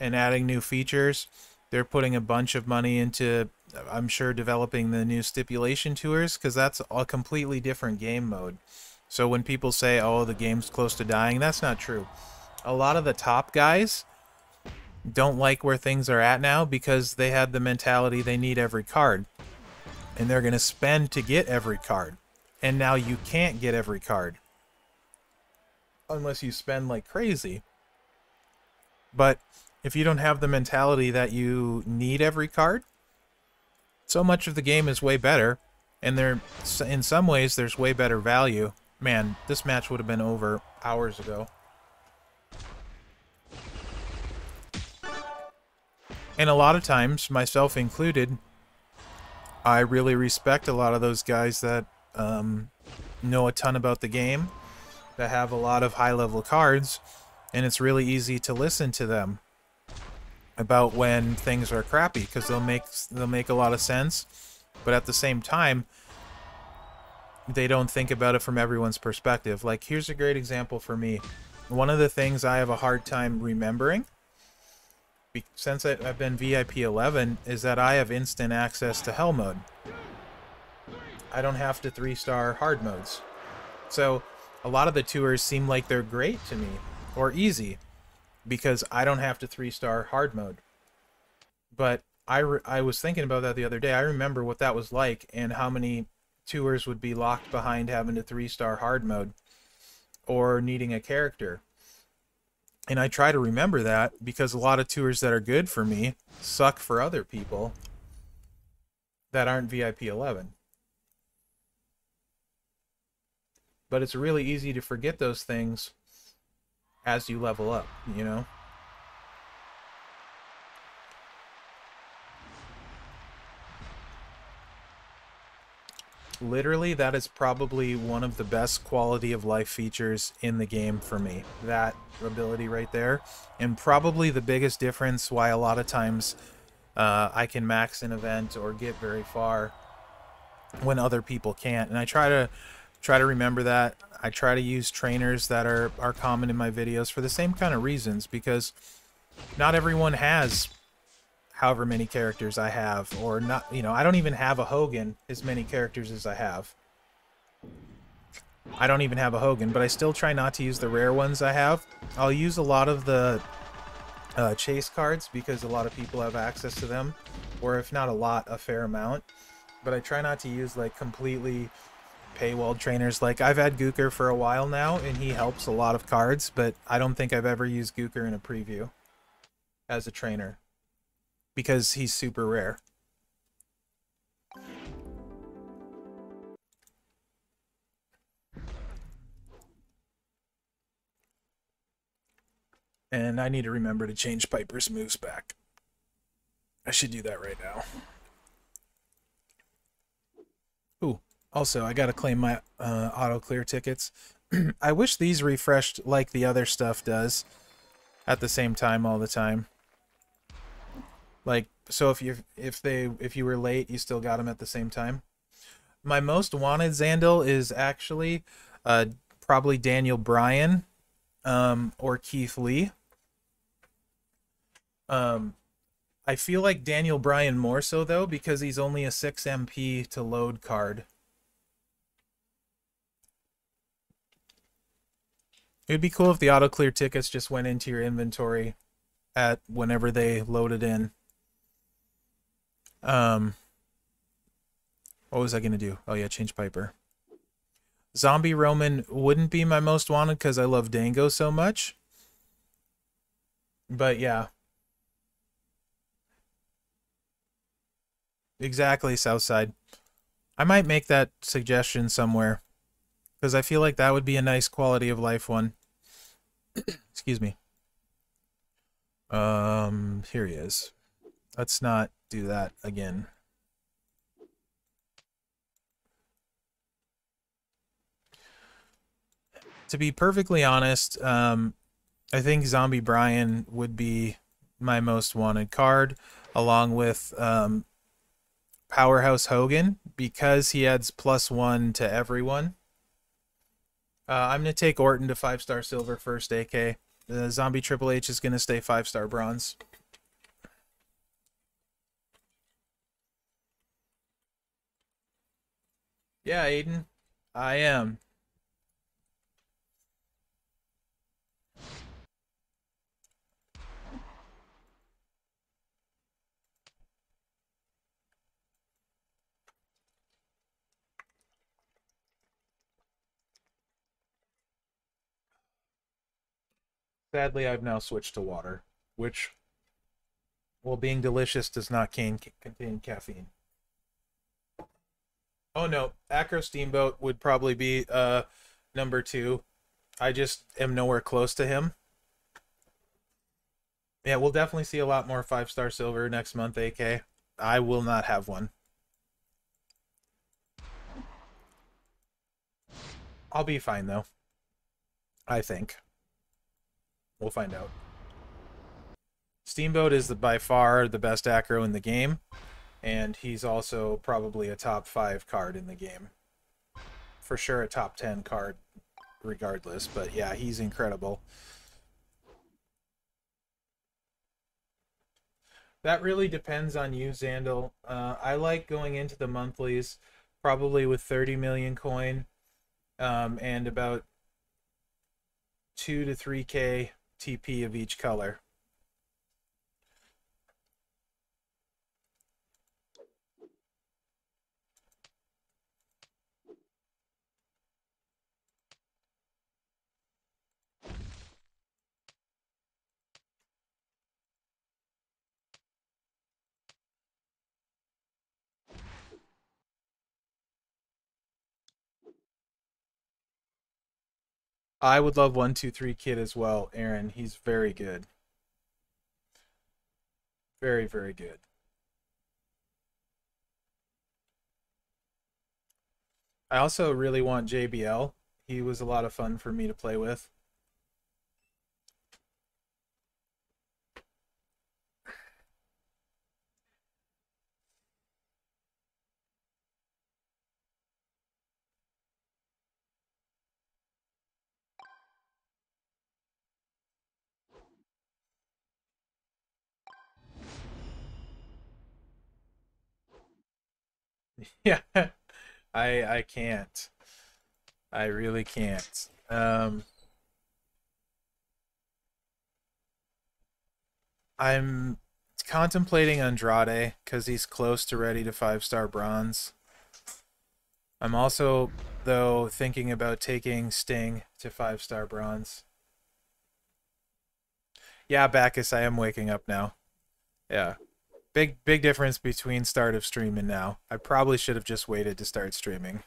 and adding new features. They're putting a bunch of money into, I'm sure, developing the new stipulation tours because that's a completely different game mode. So when people say, oh, the game's close to dying, that's not true. A lot of the top guys don't like where things are at now because they had the mentality they need every card. And they're going to spend to get every card. And now you can't get every card. Unless you spend like crazy. But if you don't have the mentality that you need every card, so much of the game is way better, and there, in some ways, there's way better value. Man, this match would have been over hours ago. And a lot of times, myself included, I really respect a lot of those guys that um, know a ton about the game, that have a lot of high-level cards, and it's really easy to listen to them about when things are crappy because they'll make they'll make a lot of sense, but at the same time, they don't think about it from everyone's perspective. Like here's a great example for me. One of the things I have a hard time remembering since I've been VIP 11 is that I have instant access to hell mode. I don't have to three star hard modes. So a lot of the tours seem like they're great to me or easy because I don't have to three star hard mode. But I, I was thinking about that the other day. I remember what that was like and how many tours would be locked behind having to three star hard mode or needing a character. And I try to remember that because a lot of tours that are good for me suck for other people that aren't VIP 11. But it's really easy to forget those things as you level up, you know? literally that is probably one of the best quality of life features in the game for me. That ability right there. And probably the biggest difference why a lot of times uh, i can max an event or get very far when other people can't. And i try to try to remember that i try to use trainers that are are common in my videos for the same kind of reasons because not everyone has however many characters I have, or not, you know, I don't even have a Hogan as many characters as I have. I don't even have a Hogan, but I still try not to use the rare ones I have. I'll use a lot of the uh, chase cards because a lot of people have access to them, or if not a lot, a fair amount. But I try not to use like completely paywall trainers. Like I've had Gooker for a while now, and he helps a lot of cards, but I don't think I've ever used Gooker in a preview as a trainer because he's super rare. And I need to remember to change Piper's moves back. I should do that right now. Ooh, also, I gotta claim my uh, auto clear tickets. I wish these refreshed like the other stuff does at the same time all the time. Like, so if you if they if you were late, you still got them at the same time. My most wanted Zandal is actually uh, probably Daniel Bryan um, or Keith Lee. Um, I feel like Daniel Bryan more so though because he's only a 6 MP to load card. It'd be cool if the auto clear tickets just went into your inventory at whenever they loaded in. Um, what was I going to do? Oh, yeah, change Piper. Zombie Roman wouldn't be my most wanted because I love Dango so much. But yeah. Exactly, Southside. I might make that suggestion somewhere. Because I feel like that would be a nice quality of life one. Excuse me. Um, here he is. Let's not do that again. To be perfectly honest, um, I think Zombie Bryan would be my most wanted card, along with um, Powerhouse Hogan, because he adds plus one to everyone. Uh, I'm going to take Orton to 5-star silver first, AK. The Zombie Triple H is going to stay 5-star bronze. Yeah, Aiden. I am. Sadly, I've now switched to water, which, while being delicious, does not contain caffeine. Oh no, Acro Steamboat would probably be uh number two. I just am nowhere close to him. Yeah, we'll definitely see a lot more five star silver next month, AK. I will not have one. I'll be fine though. I think. We'll find out. Steamboat is the, by far the best acro in the game and he's also probably a top five card in the game. For sure, a top 10 card, regardless. But yeah, he's incredible. That really depends on you, Zandal. Uh, I like going into the monthlies probably with 30 million coin um, and about 2 to 3k TP of each color. I would love one two three kid as well, Aaron. He's very good. Very, very good. I also really want JBL. He was a lot of fun for me to play with. Yeah, I I can't. I really can't. Um, I'm contemplating Andrade because he's close to ready to five star bronze. I'm also, though, thinking about taking Sting to five star bronze. Yeah, Bacchus, I am waking up now. Yeah. Big big difference between start of stream and now. I probably should have just waited to start streaming.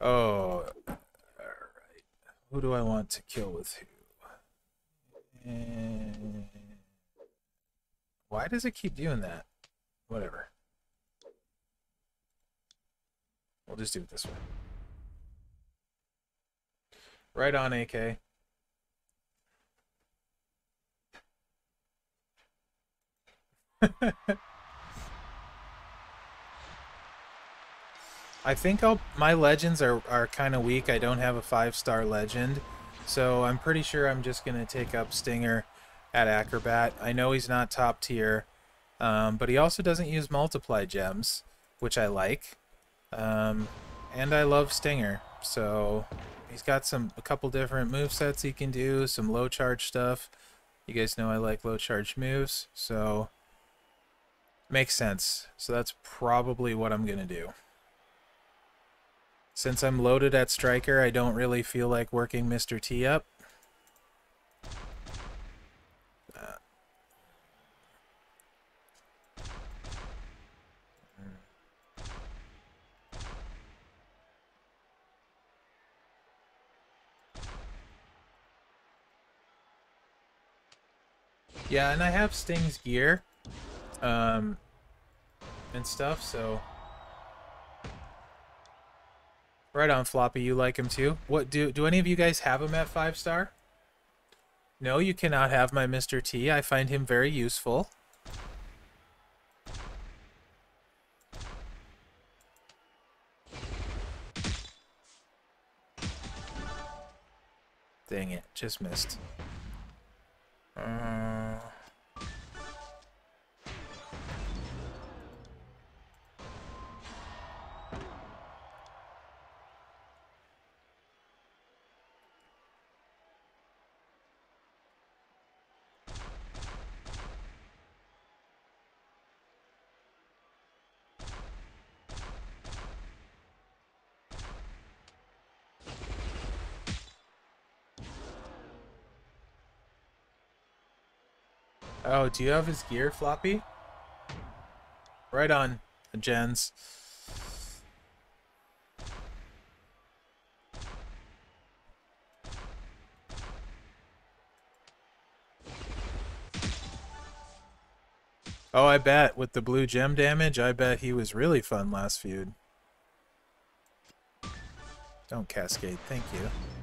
Oh, all right. Who do I want to kill with who? And... Why does it keep doing that? Whatever. We'll just do it this way. Right on, AK. I think I'll, my legends are, are kind of weak. I don't have a five-star legend. So I'm pretty sure I'm just going to take up Stinger at Acrobat. I know he's not top tier, um, but he also doesn't use multiply gems, which I like. Um, and I love Stinger, so he's got some a couple different move sets he can do, some low charge stuff. You guys know I like low charge moves, so makes sense. So that's probably what I'm gonna do. Since I'm loaded at striker, I don't really feel like working Mr. T up. Yeah, and I have Sting's gear, um, and stuff, so Right on, Floppy. You like him too? What do do any of you guys have him at five star? No, you cannot have my Mr. T. I find him very useful. Dang it, just missed. Uh... Oh, do you have his gear, Floppy? Right on, Jens. Oh, I bet. With the blue gem damage, I bet he was really fun last feud. Don't cascade, thank you.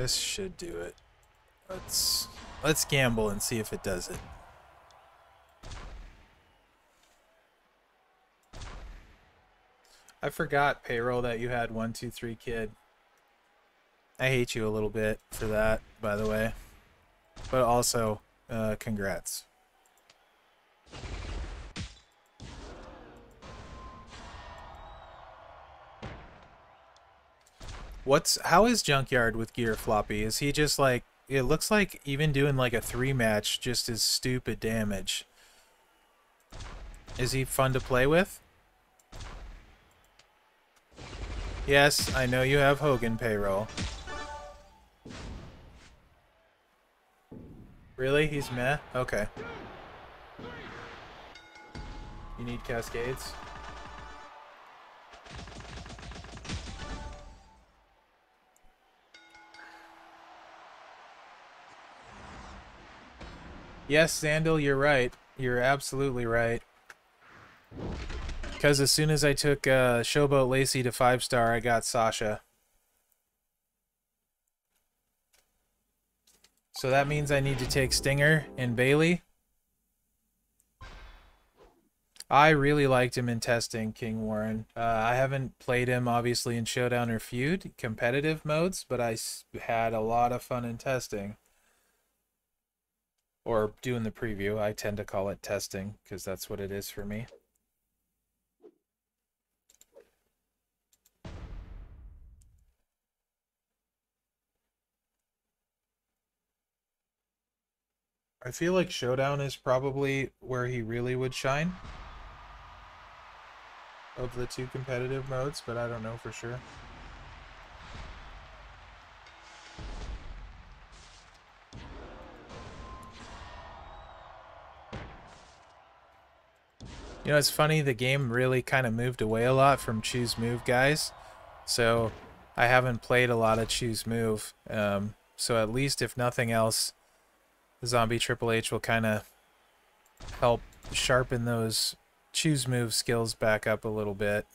This should do it. Let's let's gamble and see if it does it. I forgot payroll that you had one two three kid. I hate you a little bit for that, by the way. But also, uh, congrats. What's how is Junkyard with gear floppy? Is he just like it looks like even doing like a three match just is stupid damage. Is he fun to play with? Yes, I know you have Hogan payroll. Really? He's meh? Okay. You need cascades? Yes, Zandal, you're right. You're absolutely right. Because as soon as I took uh, Showboat Lacey to 5-star, I got Sasha. So that means I need to take Stinger and Bayley. I really liked him in testing, King Warren. Uh, I haven't played him, obviously, in Showdown or Feud, competitive modes, but I had a lot of fun in testing or doing the preview. I tend to call it testing because that's what it is for me. I feel like Showdown is probably where he really would shine of the two competitive modes, but I don't know for sure. You know, it's funny, the game really kind of moved away a lot from choose move guys. So I haven't played a lot of choose move. Um, so at least if nothing else, Zombie Triple H will kind of help sharpen those choose move skills back up a little bit.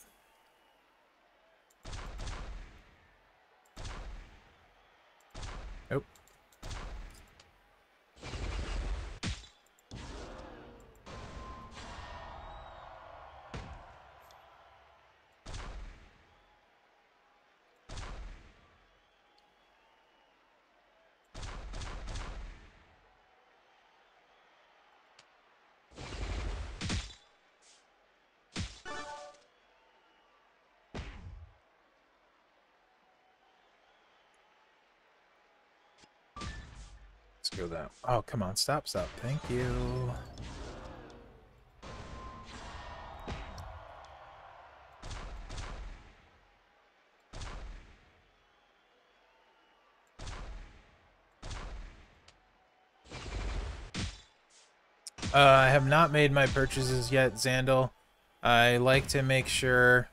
Oh, come on. Stop, stop. Thank you. Uh, I have not made my purchases yet, Zandal. I like to make sure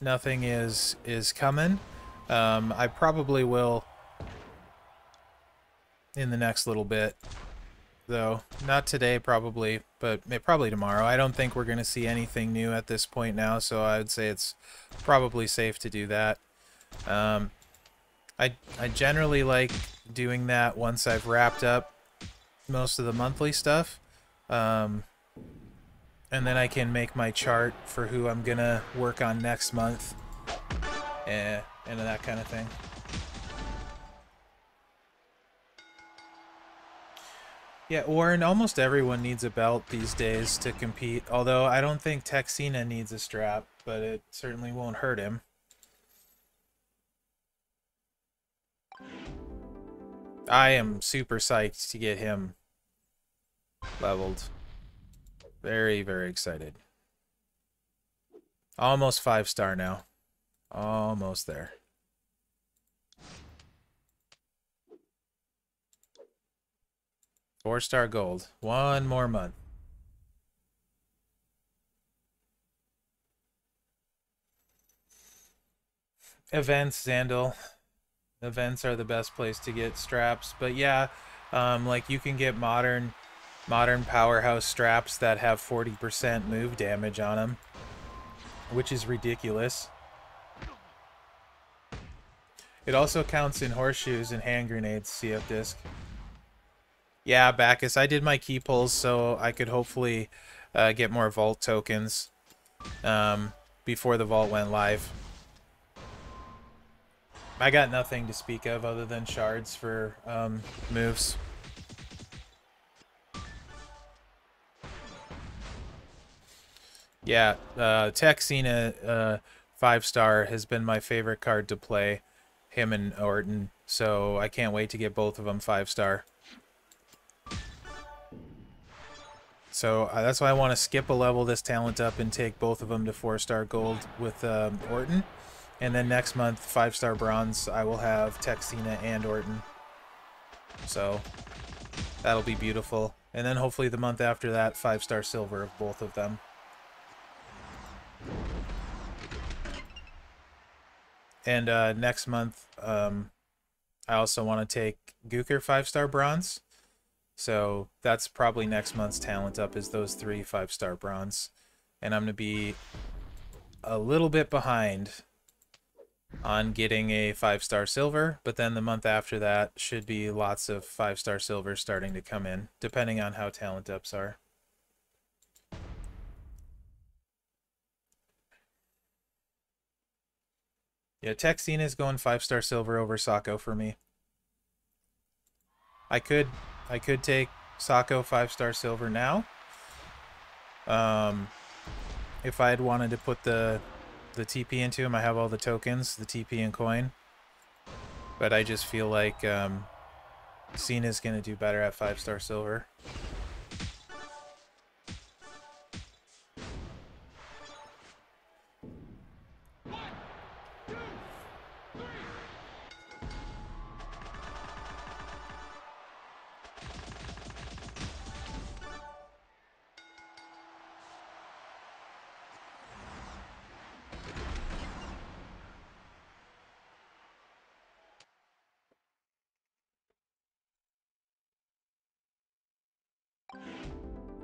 nothing is is coming. Um, I probably will in the next little bit, though. Not today, probably, but probably tomorrow. I don't think we're going to see anything new at this point now, so I would say it's probably safe to do that. Um, I, I generally like doing that once I've wrapped up most of the monthly stuff. Um, and then I can make my chart for who I'm going to work on next month. Eh, and that kind of thing. Yeah, Warren, almost everyone needs a belt these days to compete, although I don't think Texina needs a strap, but it certainly won't hurt him. I am super psyched to get him leveled. Very, very excited. Almost five star now. Almost there. Four star gold. One more month. Events, Zandal. Events are the best place to get straps. But yeah, um, like you can get modern modern powerhouse straps that have 40% move damage on them, which is ridiculous. It also counts in horseshoes and hand grenades, CF disc. Yeah, Bacchus, I did my key pulls so I could hopefully uh, get more vault tokens um, before the vault went live. I got nothing to speak of other than shards for um, moves. Yeah, uh, Texina uh, five star has been my favorite card to play, him and Orton. So I can't wait to get both of them five star. So uh, that's why I want to skip a level this talent up and take both of them to four star gold with um, Orton. And then next month, five star bronze, I will have Texina and Orton. So that'll be beautiful. And then hopefully the month after that, five star silver of both of them. And uh, next month, um, I also want to take Gooker five star bronze. So that's probably next month's talent up is those three five star bronze. And I'm going to be a little bit behind on getting a five star silver, but then the month after that should be lots of five star silver starting to come in, depending on how talent ups are. Yeah, Texina is going five star silver over Sako for me. I could I could take Sako five star silver now. Um if I had wanted to put the the TP into him, I have all the tokens, the TP and coin. But I just feel like um Cena's gonna do better at five star silver.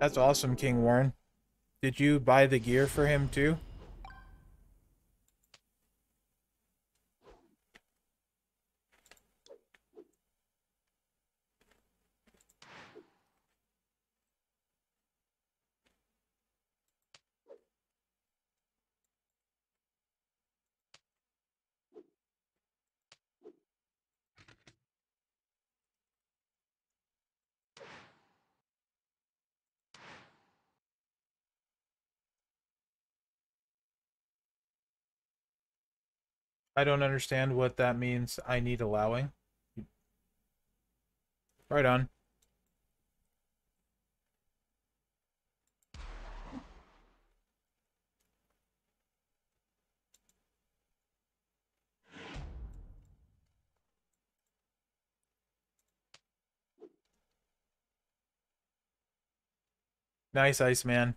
That's awesome, King Warren. Did you buy the gear for him too? I don't understand what that means. I need allowing. Right on. Nice, Iceman.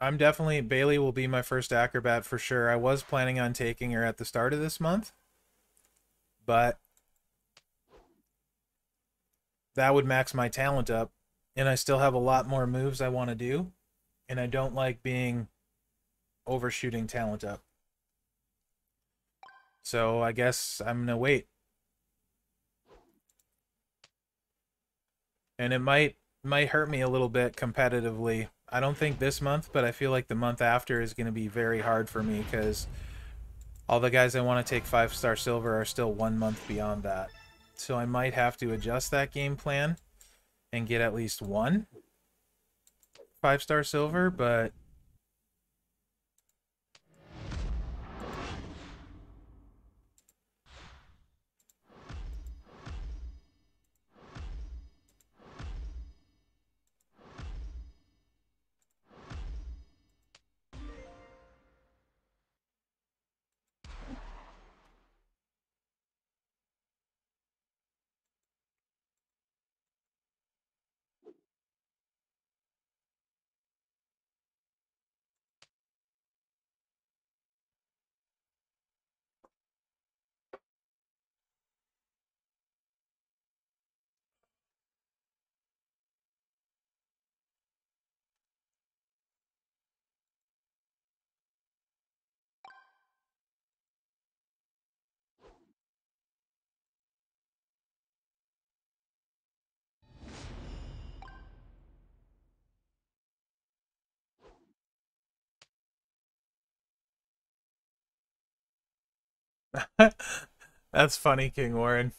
I'm definitely Bayley will be my first acrobat for sure. I was planning on taking her at the start of this month, but that would max my talent up, and I still have a lot more moves I want to do, and I don't like being overshooting talent up. So I guess I'm gonna wait. And it might might hurt me a little bit competitively I don't think this month, but I feel like the month after is going to be very hard for me because all the guys I want to take 5-star silver are still one month beyond that. So I might have to adjust that game plan and get at least one 5-star silver, but That's funny, King Warren.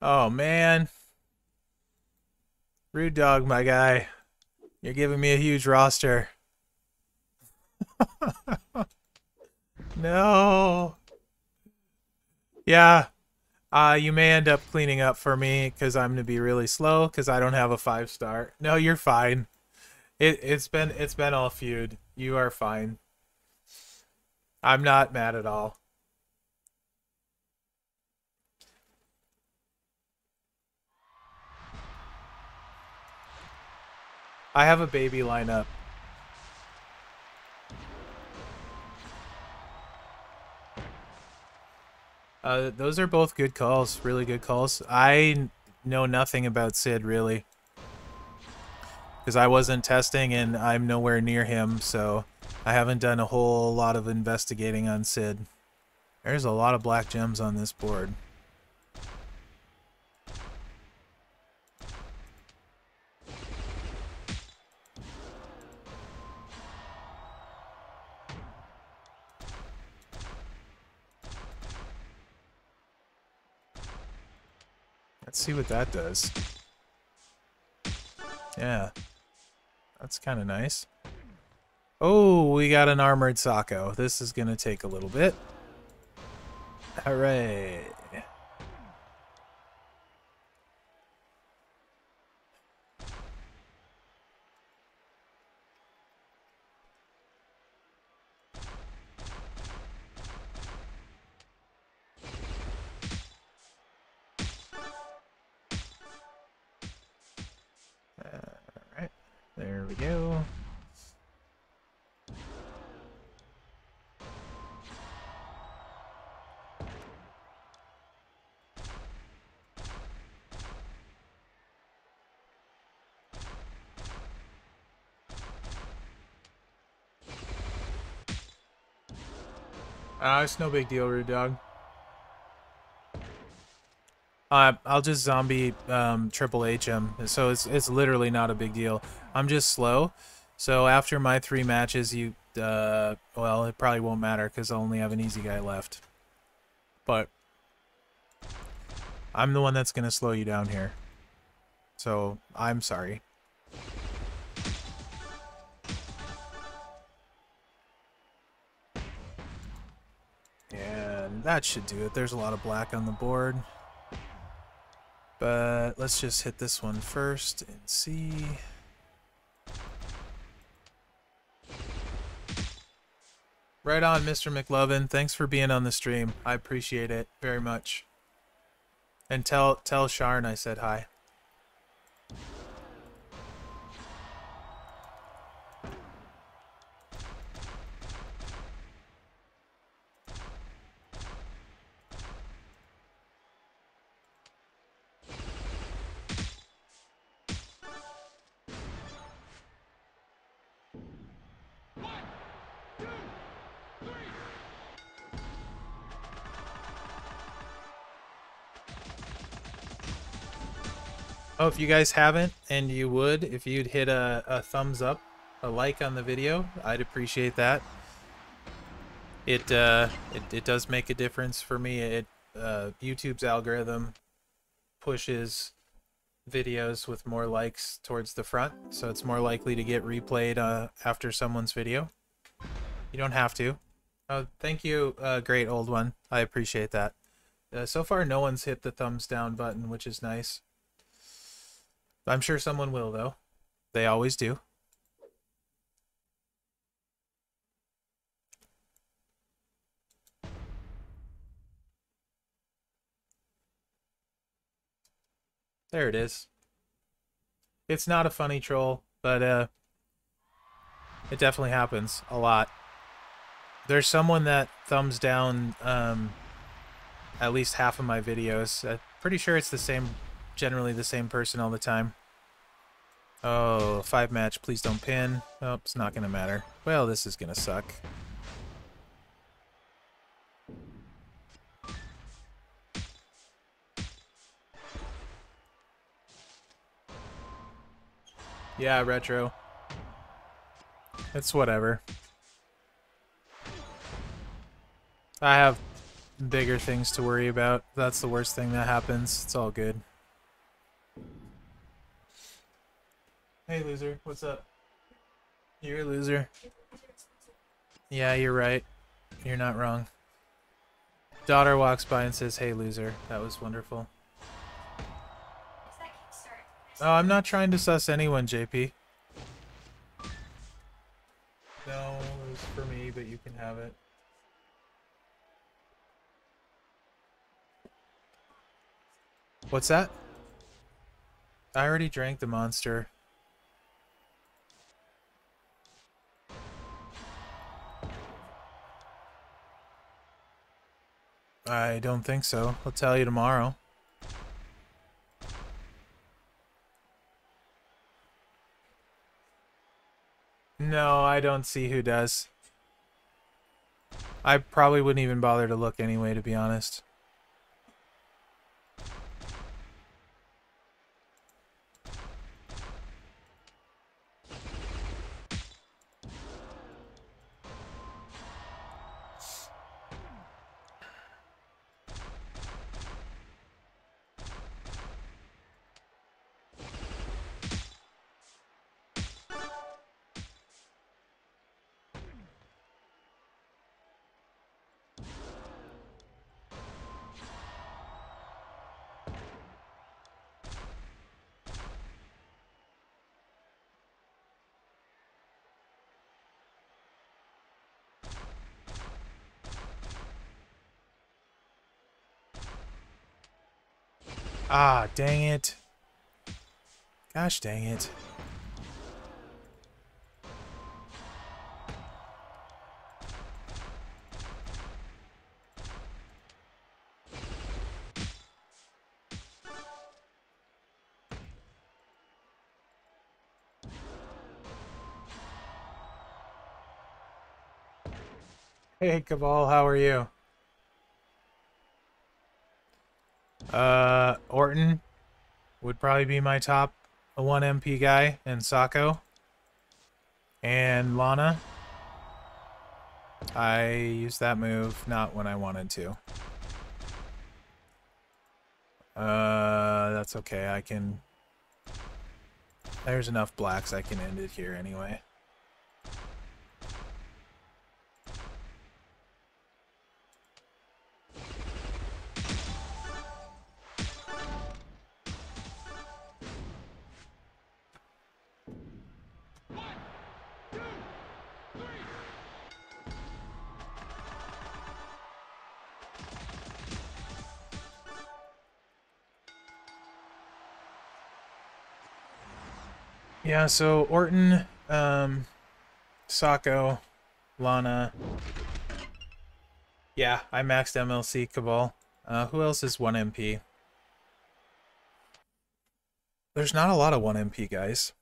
Oh, man. Rude dog, my guy. You're giving me a huge roster. no. Yeah. Uh, you may end up cleaning up for me because I'm gonna be really slow because I don't have a five star. No, you're fine. It it's been it's been all feud. You are fine. I'm not mad at all. I have a baby lineup. Uh, those are both good calls, really good calls. I know nothing about Sid, really. Because I wasn't testing and I'm nowhere near him, so I haven't done a whole lot of investigating on Sid. There's a lot of black gems on this board. Let's see what that does. Yeah. That's kind of nice. Oh, we got an armored Sako. This is going to take a little bit. Hooray. There we go. Uh, it's no big deal, Rude Dog. Uh, I'll just zombie um, Triple H him, so it's it's literally not a big deal. I'm just slow, so after my three matches, you uh, well, it probably won't matter because I'll only have an easy guy left. But I'm the one that's gonna slow you down here, so I'm sorry. That should do it. There's a lot of black on the board. But let's just hit this one first and see. Right on, Mr. McLovin. Thanks for being on the stream. I appreciate it very much. And tell tell Sharn I said hi. Oh, if you guys haven't, and you would, if you'd hit a, a thumbs up, a like on the video, I'd appreciate that. It, uh, it, it does make a difference for me. It uh, YouTube's algorithm pushes videos with more likes towards the front, so it's more likely to get replayed uh, after someone's video. You don't have to. Oh, thank you, uh, great old one. I appreciate that. Uh, so far, no one's hit the thumbs down button, which is nice. I'm sure someone will, though. They always do. There it is. It's not a funny troll, but uh, it definitely happens a lot. There's someone that thumbs down um, at least half of my videos. I'm pretty sure it's the same generally the same person all the time. Oh, five match, please don't pin. Oh, it's not gonna matter. Well, this is gonna suck. Yeah, retro. It's whatever. I have bigger things to worry about. That's the worst thing that happens. It's all good. Hey, loser. What's up? You're a loser. Yeah, you're right. You're not wrong. Daughter walks by and says, hey, loser. That was wonderful. Oh, I'm not trying to suss anyone, JP. No, it was for me, but you can have it. What's that? I already drank the monster. I don't think so. I'll tell you tomorrow. No, I don't see who does. I probably wouldn't even bother to look anyway, to be honest. Ah, dang it. Gosh dang it. Hey, Cabal, how are you? Uh, Orton would probably be my top 1 MP guy, and Sako. And Lana. I used that move not when I wanted to. Uh, that's okay. I can... There's enough blacks I can end it here anyway. Yeah, so Orton, um, Sako, Lana. Yeah, I maxed MLC Cabal. Uh, who else is 1 MP? There's not a lot of 1 MP guys.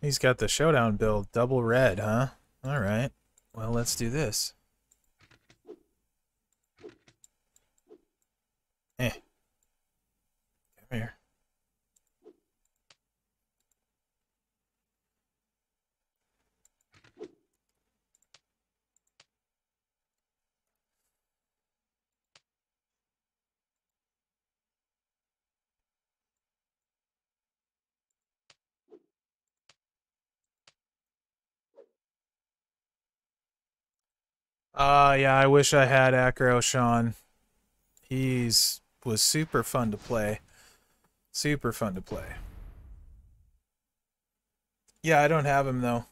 He's got the showdown build, double red, huh? Alright. Well, let's do this. Eh. Come here. Uh, yeah, I wish I had Acro Shawn. He's was super fun to play. Super fun to play. Yeah, I don't have him though.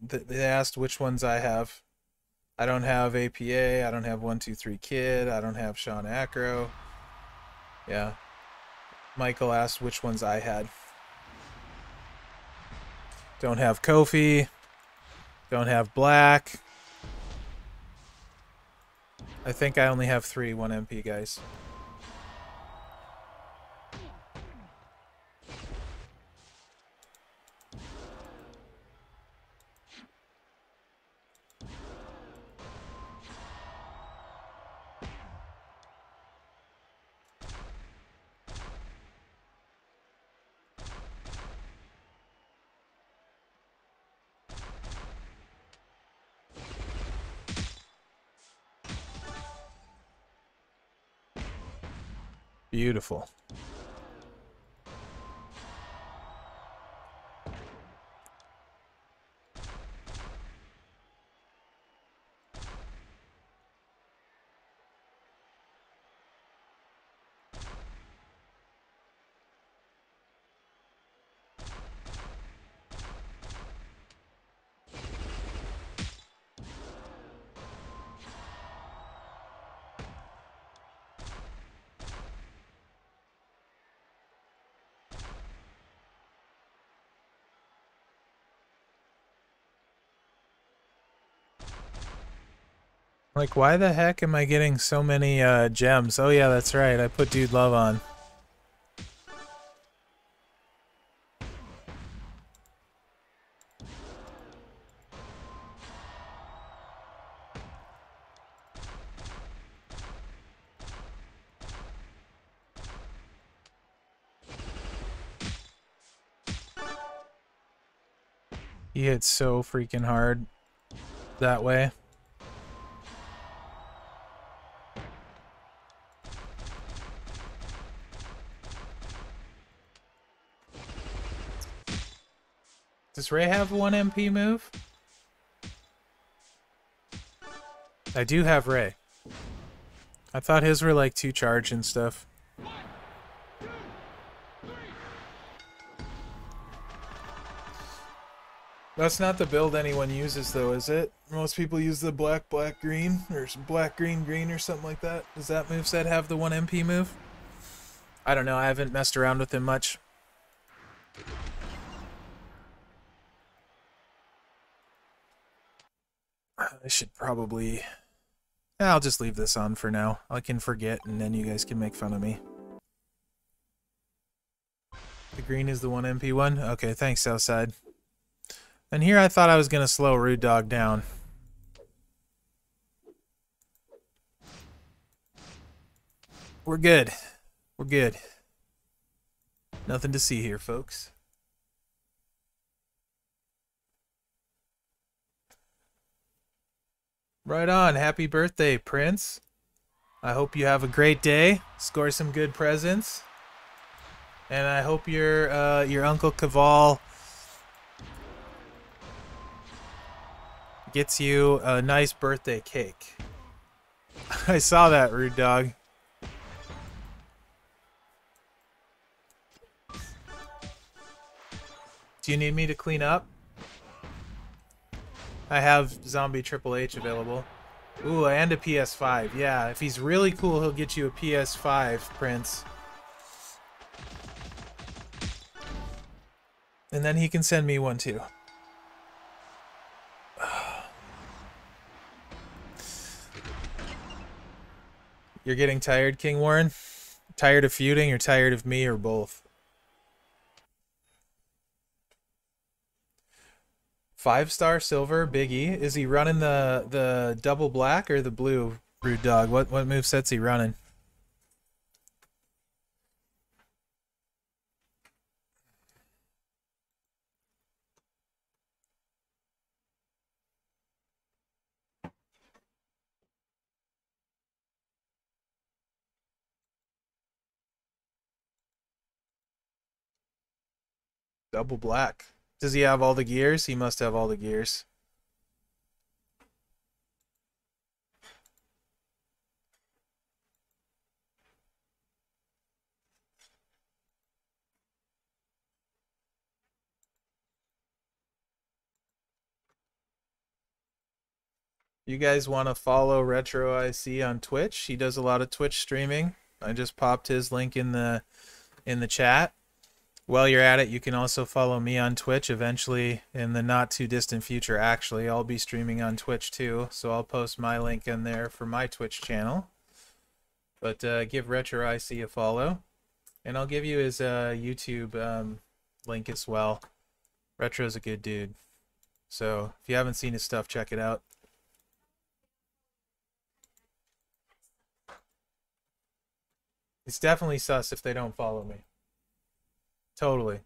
They asked which ones I have. I don't have APA. I don't have 123 Kid. I don't have Shawn Acro. Yeah. Michael asked which ones I had. Don't have Kofi. Don't have Black. I think I only have three 1 MP guys. Beautiful. Like, why the heck am I getting so many uh, gems? Oh yeah, that's right. I put Dude Love on. He hits so freaking hard that way. Does Rey have one MP move? I do have Rey. I thought his were like two charge and stuff. That's not the build anyone uses though, is it? Most people use the black, black, green, or black, green, green, or something like that. Does that move set have the 1 MP move? I don't know, I haven't messed around with him much. I should probably... Eh, I'll just leave this on for now. I can forget and then you guys can make fun of me. The green is the 1 MP one? Okay, thanks, Southside. And here I thought I was going to slow Rude Dog down. We're good. We're good. Nothing to see here, folks. Right on. Happy birthday, Prince. I hope you have a great day. Score some good presents. And I hope your uh, your Uncle Caval gets you a nice birthday cake. I saw that, rude dog. Do you need me to clean up? I have Zombie Triple H available. Ooh, and a PS5. Yeah, if he's really cool, he'll get you a PS5, Prince. And then he can send me one too. You're getting tired, King Warren? Tired of feuding or tired of me or both? Five star silver, Biggie. Is he running the the double black or the blue rude dog? What what move sets he running? Double black. Does he have all the gears? He must have all the gears. You guys want to follow Retro IC on Twitch? He does a lot of Twitch streaming. I just popped his link in the in the chat. While you're at it, you can also follow me on Twitch eventually in the not too distant future. Actually, I'll be streaming on Twitch too, so I'll post my link in there for my Twitch channel. But uh, give Retro IC a follow, and I'll give you his uh, YouTube um, link as well. Retro's a good dude, so if you haven't seen his stuff, check it out. It's definitely sus if they don't follow me. Totally.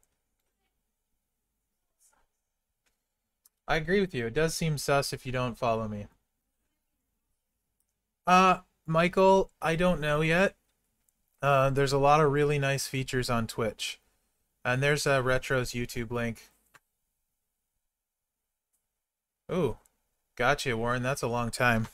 I agree with you. It does seem sus if you don't follow me. Uh, Michael, I don't know yet. Uh, there's a lot of really nice features on Twitch. And there's a Retro's YouTube link. Ooh, gotcha, Warren. That's a long time.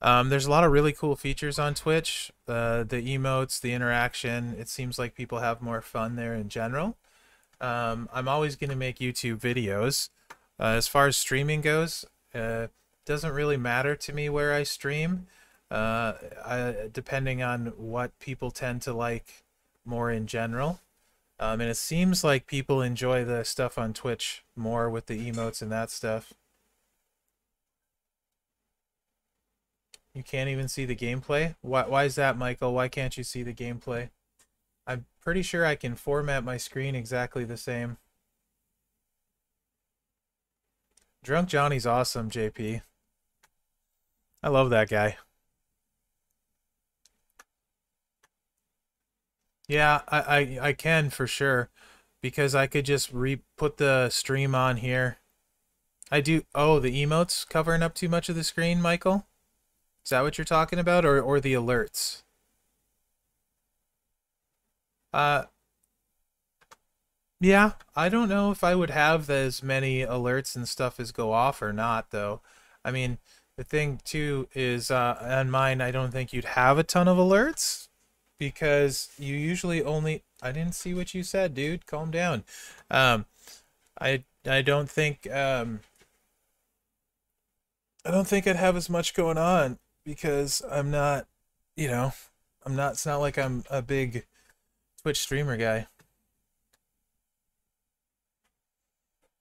Um, there's a lot of really cool features on Twitch. Uh, the emotes, the interaction. It seems like people have more fun there in general. Um, I'm always going to make YouTube videos. Uh, as far as streaming goes, uh, doesn't really matter to me where I stream. Uh, I, depending on what people tend to like more in general. Um, and it seems like people enjoy the stuff on Twitch more with the emotes and that stuff. You can't even see the gameplay? Why, why is that, Michael? Why can't you see the gameplay? I'm pretty sure I can format my screen exactly the same. Drunk Johnny's awesome, JP. I love that guy. Yeah, I, I, I can for sure. Because I could just re put the stream on here. I do oh, the emotes covering up too much of the screen, Michael? Is that what you're talking about? Or or the alerts? Uh yeah, I don't know if I would have as many alerts and stuff as go off or not though. I mean, the thing too is uh on mine I don't think you'd have a ton of alerts because you usually only I didn't see what you said, dude. Calm down. Um I I don't think um I don't think I'd have as much going on because I'm not, you know, I'm not it's not like I'm a big Twitch streamer guy.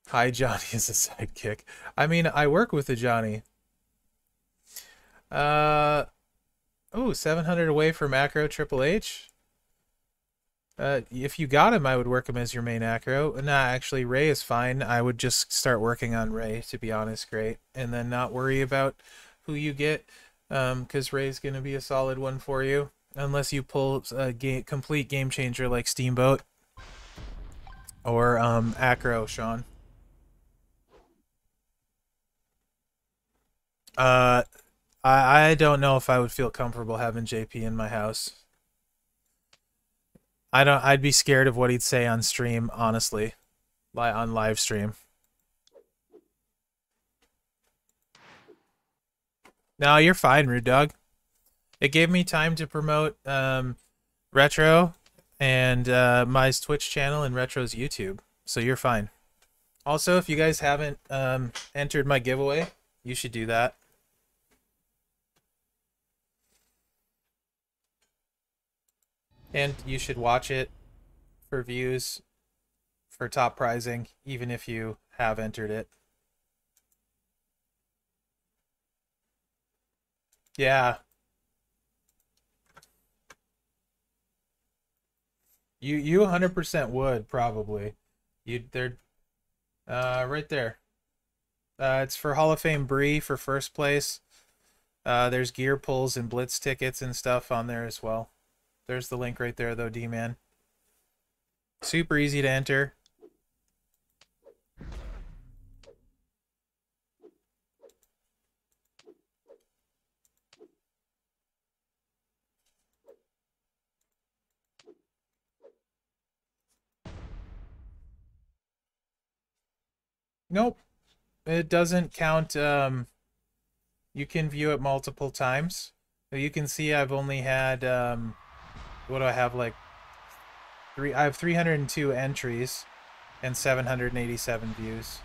Hi Johnny is a sidekick. I mean, I work with a Johnny. Uh Oh, 700 away from macro Triple H. Uh, if you got him, I would work him as your main acro. Nah, actually, Rey is fine. I would just start working on Rey, to be honest, great. And then not worry about who you get, because um, Rey's going to be a solid one for you. Unless you pull a game, complete game changer like Steamboat. Or um, Acro, Shawn. Uh, I I don't know if I would feel comfortable having JP in my house. I don't. I'd be scared of what he'd say on stream, honestly, on live stream. No, you're fine, Rude Dog. It gave me time to promote um, Retro and uh, my Twitch channel and Retro's YouTube, so you're fine. Also, if you guys haven't um, entered my giveaway, you should do that. And you should watch it for views for top prizing, even if you have entered it. Yeah. You you 100% would probably. You they're uh right there. Uh it's for Hall of Fame Brie for first place. Uh there's gear pulls and blitz tickets and stuff on there as well. There's the link right there, though, D-Man. Super easy to enter. Nope. It doesn't count. Um, you can view it multiple times. You can see I've only had um, what do I have like three I have 302 entries and 787 views.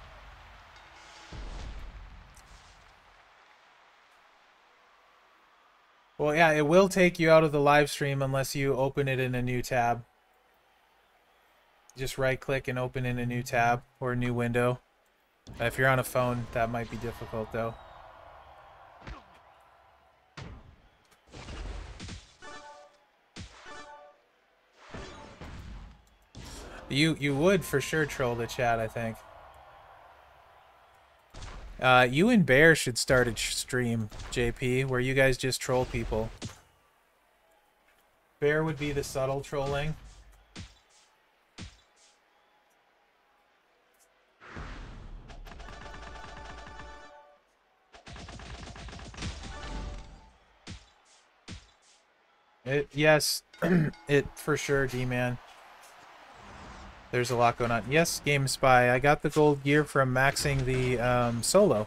Well, yeah, it will take you out of the live stream unless you open it in a new tab. Just right click and open in a new tab or a new window. If you're on a phone, that might be difficult though. You you would for sure troll the chat, I think. Uh, you and Bear should start a stream, JP, where you guys just troll people. Bear would be the subtle trolling. It yes, it for sure, D-man. There's a lot going on. Yes, Game Spy. I got the gold gear from maxing the um, solo.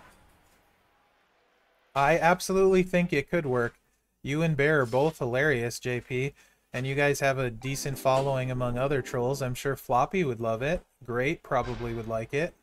I absolutely think it could work. You and Bear are both hilarious, JP, and you guys have a decent following among other trolls. I'm sure Floppy would love it. Great, probably would like it.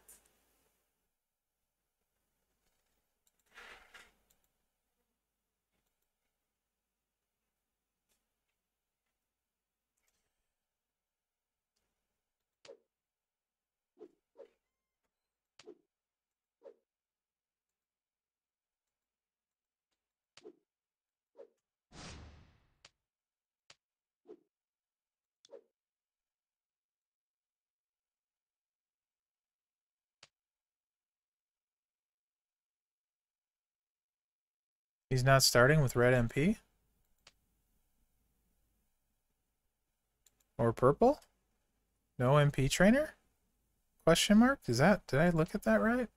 He's not starting with red MP? Or purple? No MP trainer? Question mark? Is that, did I look at that right?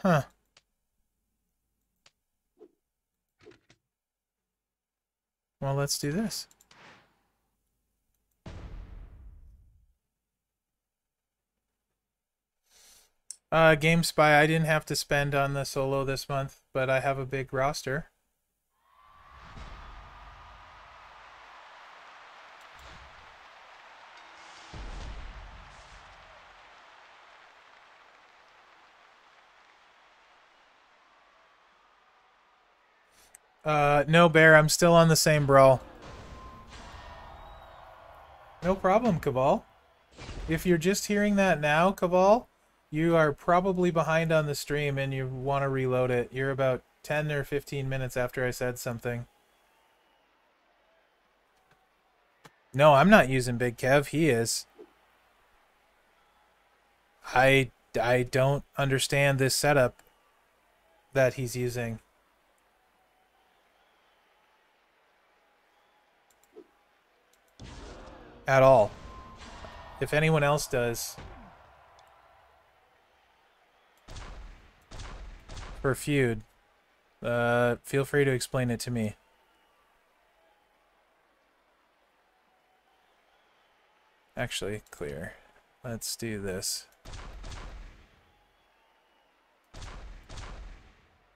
Huh. Well, let's do this. Uh, GameSpy, I didn't have to spend on the solo this month, but I have a big roster. Uh, no, Bear, I'm still on the same brawl. No problem, Cabal. If you're just hearing that now, Cabal, you are probably behind on the stream and you want to reload it. You're about 10 or 15 minutes after I said something. No, I'm not using Big Kev. He is. I, I don't understand this setup that he's using. At all. If anyone else does, for feud. Uh, feel free to explain it to me. Actually, clear. Let's do this.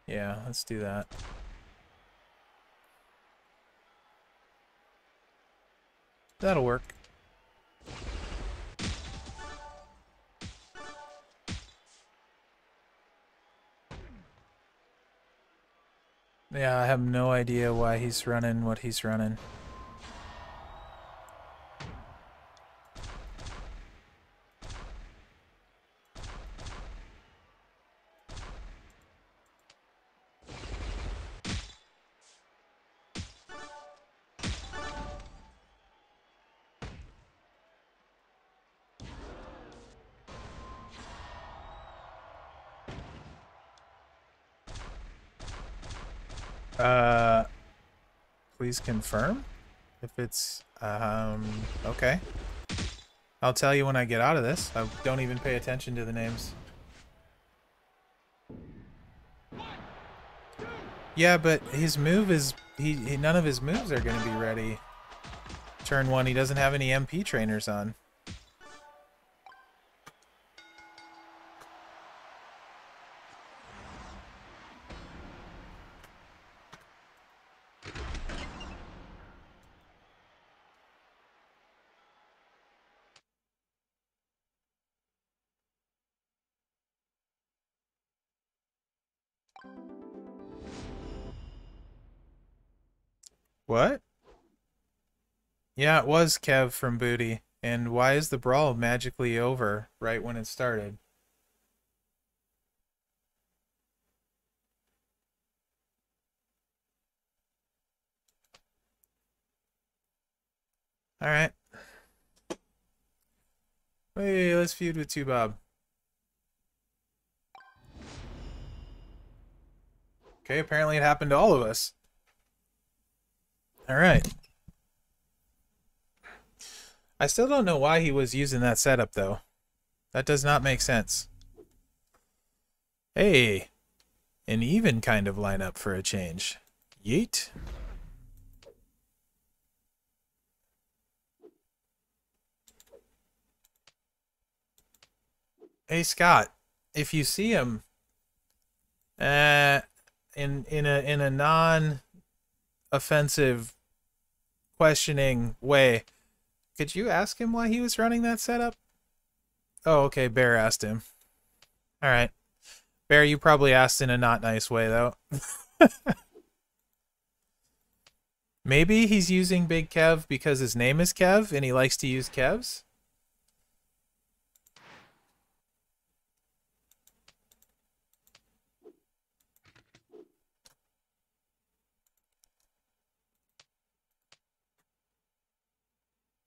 Yeah, let's do that. That'll work. Yeah, I have no idea why he's running what he's running. Please confirm if it's, um, okay. I'll tell you when I get out of this. I don't even pay attention to the names. Yeah, but his move is, he, he none of his moves are going to be ready. Turn one, he doesn't have any MP trainers on. Yeah, it was Kev from Booty. And why is the brawl magically over right when it started? Alright. Hey, let's feud with two Bob. Okay, apparently it happened to all of us. All right. I still don't know why he was using that setup, though. That does not make sense. Hey, an even kind of lineup for a change. Yeet. Hey, Scott, if you see him uh, in, in a, in a non-offensive questioning way, could you ask him why he was running that setup? Oh, okay. Bear asked him. All right. Bear, you probably asked in a not nice way, though. Maybe he's using Big Kev because his name is Kev and he likes to use Kevs?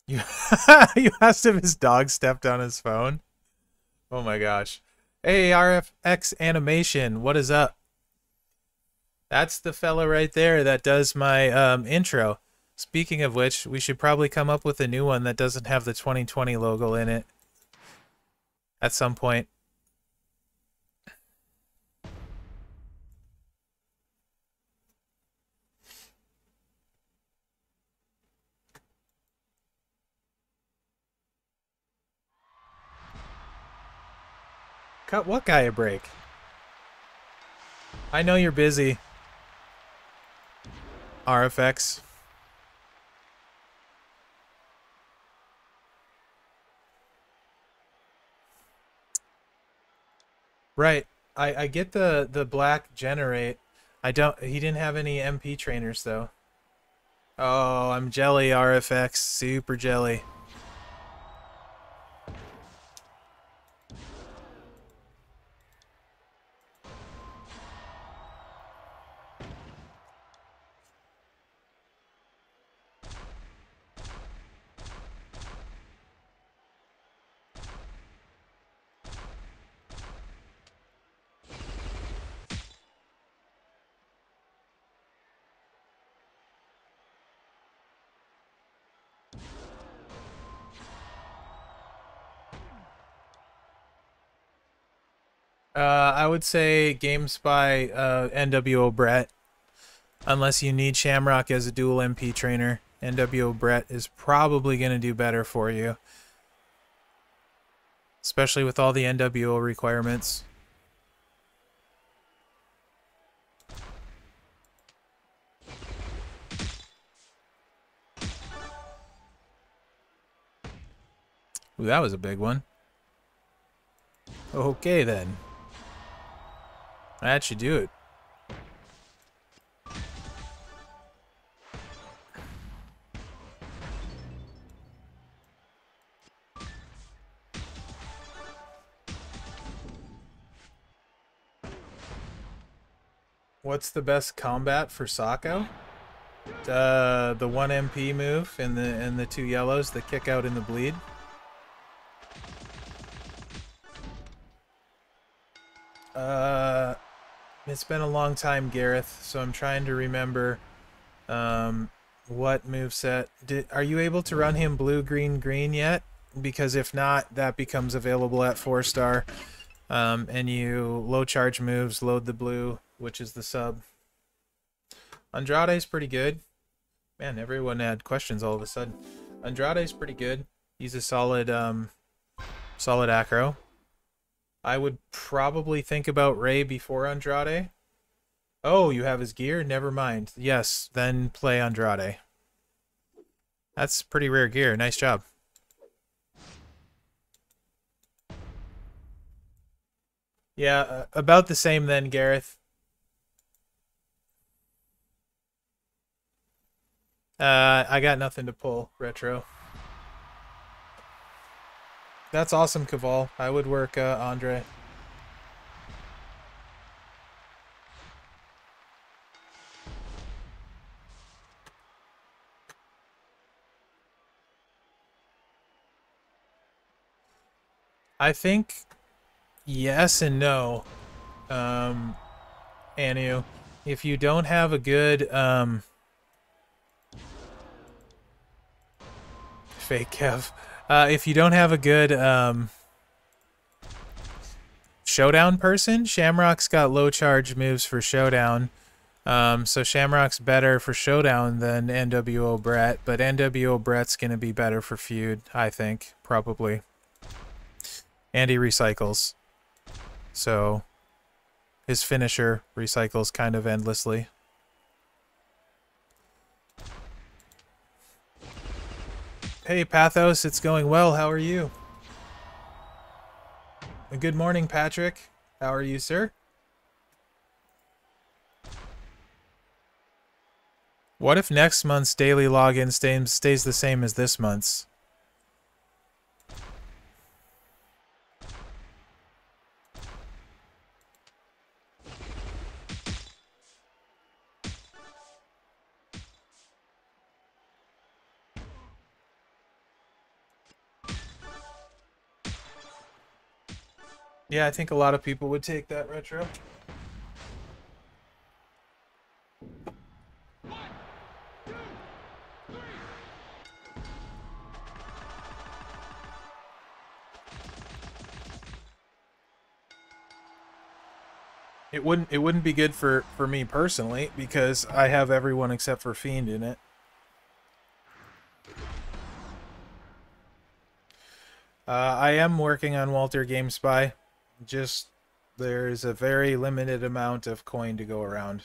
You you asked if his dog stepped on his phone? Oh my gosh. Hey, RFX Animation, what is up? That's the fella right there that does my um, intro. Speaking of which, we should probably come up with a new one that doesn't have the 2020 logo in it at some point. Cut what guy a break? I know you're busy. RFX. Right. I, I get the, the black generate. I don't he didn't have any MP trainers though. Oh, I'm jelly RFX, super jelly. Uh, I would say GameSpy uh, NWO Brett. Unless you need Shamrock as a dual MP trainer, NWO Brett is probably going to do better for you. Especially with all the NWO requirements. Ooh, that was a big one. Okay then. That should do it. What's the best combat for Sako? Uh, the one MP move and the and the two yellows, the kick out and the bleed. Uh, it's been a long time, Gareth, so I'm trying to remember um, what move set. Did, are you able to run him blue, green, green yet? Because if not, that becomes available at 4-star. Um, and you low charge moves, load the blue, which is the sub. Andrade's pretty good. Man, everyone had questions all of a sudden. Andrade's pretty good. He's a solid, um, solid acro. I would probably think about Rey before Andrade. Oh, you have his gear? Never mind. Yes, then play Andrade. That's pretty rare gear. Nice job. Yeah, uh, about the same then, Gareth. Uh, I got nothing to pull, Retro. That's awesome, Caval. I would work uh, Andre. I think yes and no. Um, Anu, if you don't have a good um, fake Kev. Uh, if you don't have a good um, showdown person, Shamrock's got low charge moves for showdown. Um, so Shamrock's better for showdown than NWO Brett, but NWO Brett's gonna be better for feud, I think, probably. And he recycles. So his finisher recycles kind of endlessly. Hey Pathos, it's going well. How are you? Good morning, Patrick. How are you, sir? What if next month's daily login stays, stays the same as this month's? Yeah, I think a lot of people would take that retro. It wouldn't it wouldn't be good for for me personally because I have everyone except for Fiend in it. Uh, I am working on Walter GameSpy. Just there's a very limited amount of coin to go around.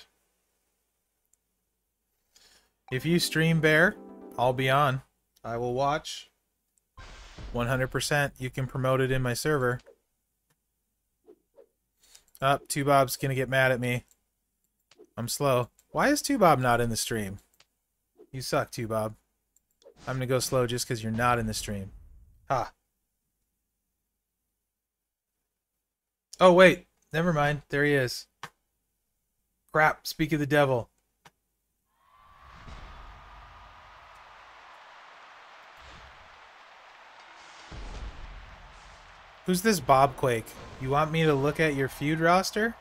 If you stream Bear, I'll be on. I will watch. 100%. You can promote it in my server. Up, oh, Two Bob's gonna get mad at me. I'm slow. Why is Two Bob not in the stream? You suck, Two Bob. I'm gonna go slow just because you're not in the stream. Ha. Oh, wait. Never mind. There he is. Crap. Speak of the devil. Who's this Bob Quake? You want me to look at your feud roster?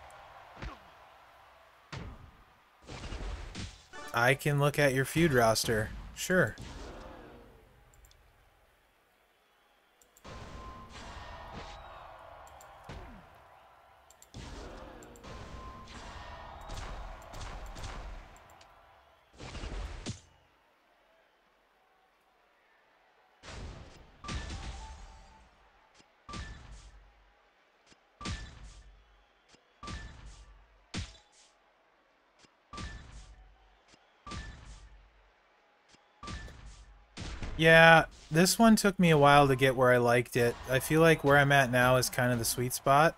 I can look at your feud roster. Sure. Yeah, this one took me a while to get where I liked it. I feel like where I'm at now is kind of the sweet spot.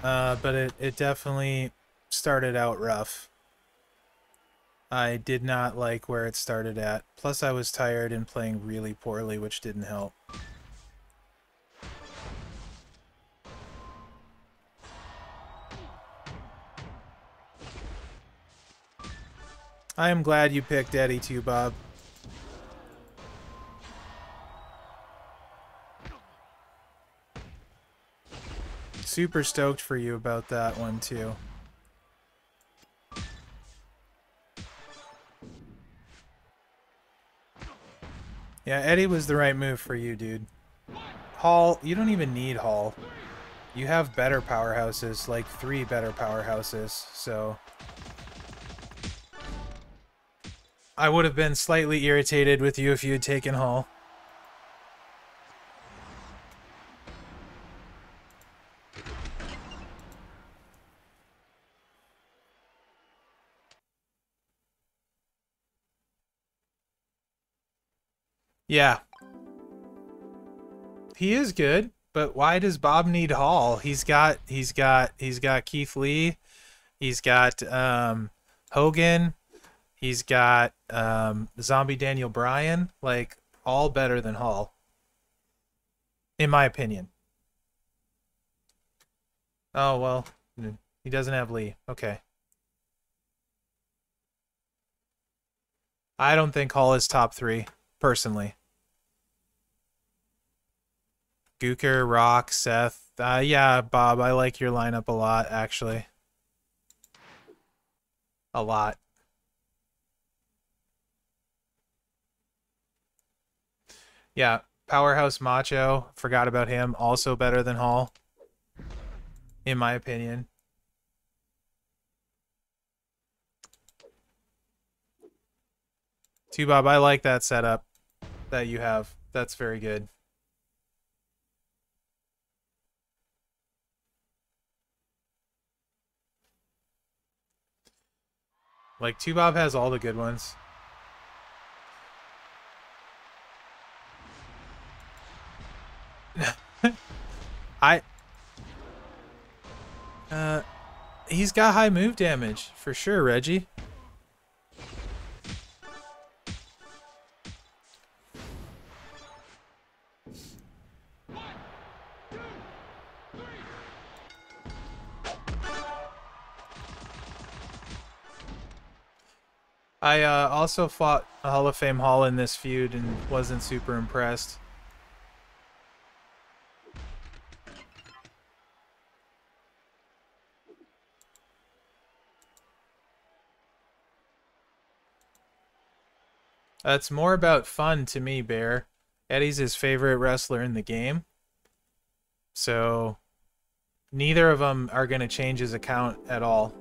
Uh, but it, it definitely started out rough. I did not like where it started at. Plus I was tired and playing really poorly, which didn't help. I am glad you picked Eddie too, Bob. Super stoked for you about that one, too. Yeah, Eddie was the right move for you, dude. Hall, you don't even need Hall. You have better powerhouses, like three better powerhouses, so... I would have been slightly irritated with you if you had taken Hall. Yeah. He is good, but why does Bob need Hall? He's got he's got he's got Keith Lee, he's got um Hogan, he's got um Zombie Daniel Bryan, like all better than Hall. In my opinion. Oh well, he doesn't have Lee. Okay. I don't think Hall is top three, personally. Gooker, Rock, Seth. Uh, yeah, Bob, I like your lineup a lot, actually. A lot. Yeah, Powerhouse Macho, forgot about him. Also better than Hall, in my opinion. Two Bob, I like that setup that you have. That's very good. Like, Two has all the good ones. I... Uh, he's got high move damage, for sure, Reggie. I uh, also fought Hall of Fame Hall in this feud and wasn't super impressed. That's more about fun to me, Bear. Eddie's his favorite wrestler in the game. So neither of them are going to change his account at all.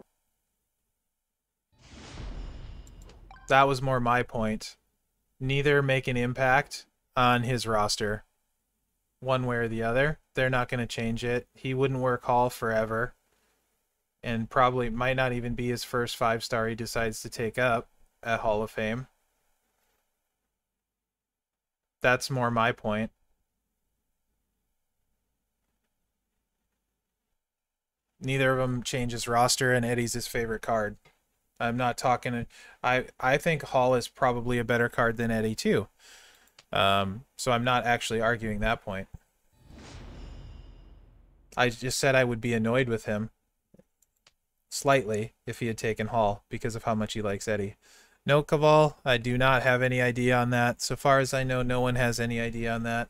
That was more my point. Neither make an impact on his roster. One way or the other. They're not going to change it. He wouldn't work Hall forever. And probably might not even be his first five star he decides to take up at Hall of Fame. That's more my point. Neither of them changes roster, and Eddie's his favorite card. I'm not talking. I I think Hall is probably a better card than Eddie too. Um, so I'm not actually arguing that point. I just said I would be annoyed with him slightly if he had taken Hall because of how much he likes Eddie. No, Caval, I do not have any idea on that. So far as I know, no one has any idea on that.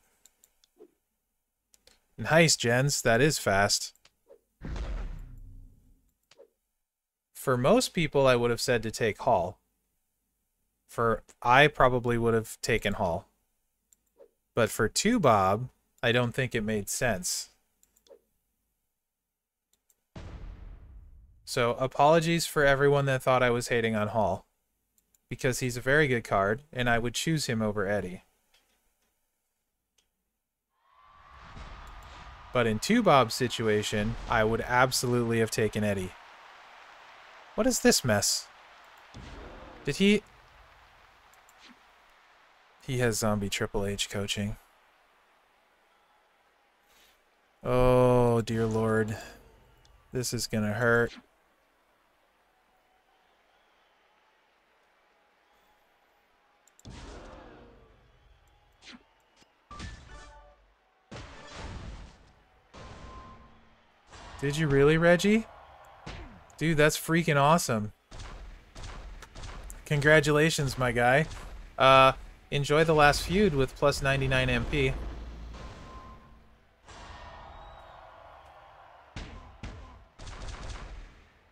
Nice, Jens. That is fast. For most people, I would have said to take Hall. For I probably would have taken Hall. But for two Bob, I don't think it made sense. So apologies for everyone that thought I was hating on Hall. Because he's a very good card, and I would choose him over Eddie. But in two Bob's situation, I would absolutely have taken Eddie. What is this mess? Did he... He has zombie Triple H coaching. Oh, dear lord. This is gonna hurt. Did you really, Reggie? Dude, that's freaking awesome. Congratulations, my guy. Uh, enjoy the last feud with plus 99 MP.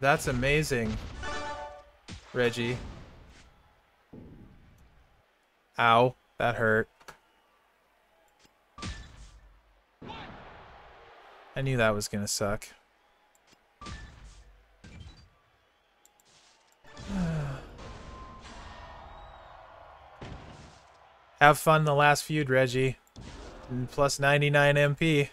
That's amazing, Reggie. Ow, that hurt. I knew that was gonna suck. Have fun the last feud, Reggie. Plus 99 MP.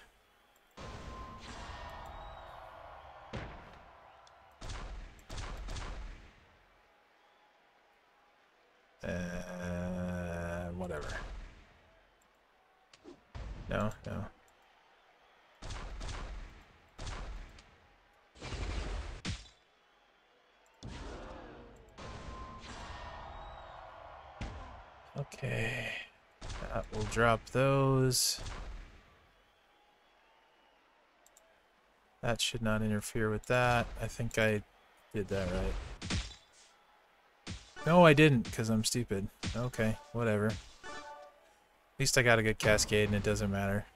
Drop those. That should not interfere with that. I think I did that right. No, I didn't, because I'm stupid. Okay, whatever. At least I got a good cascade and it doesn't matter.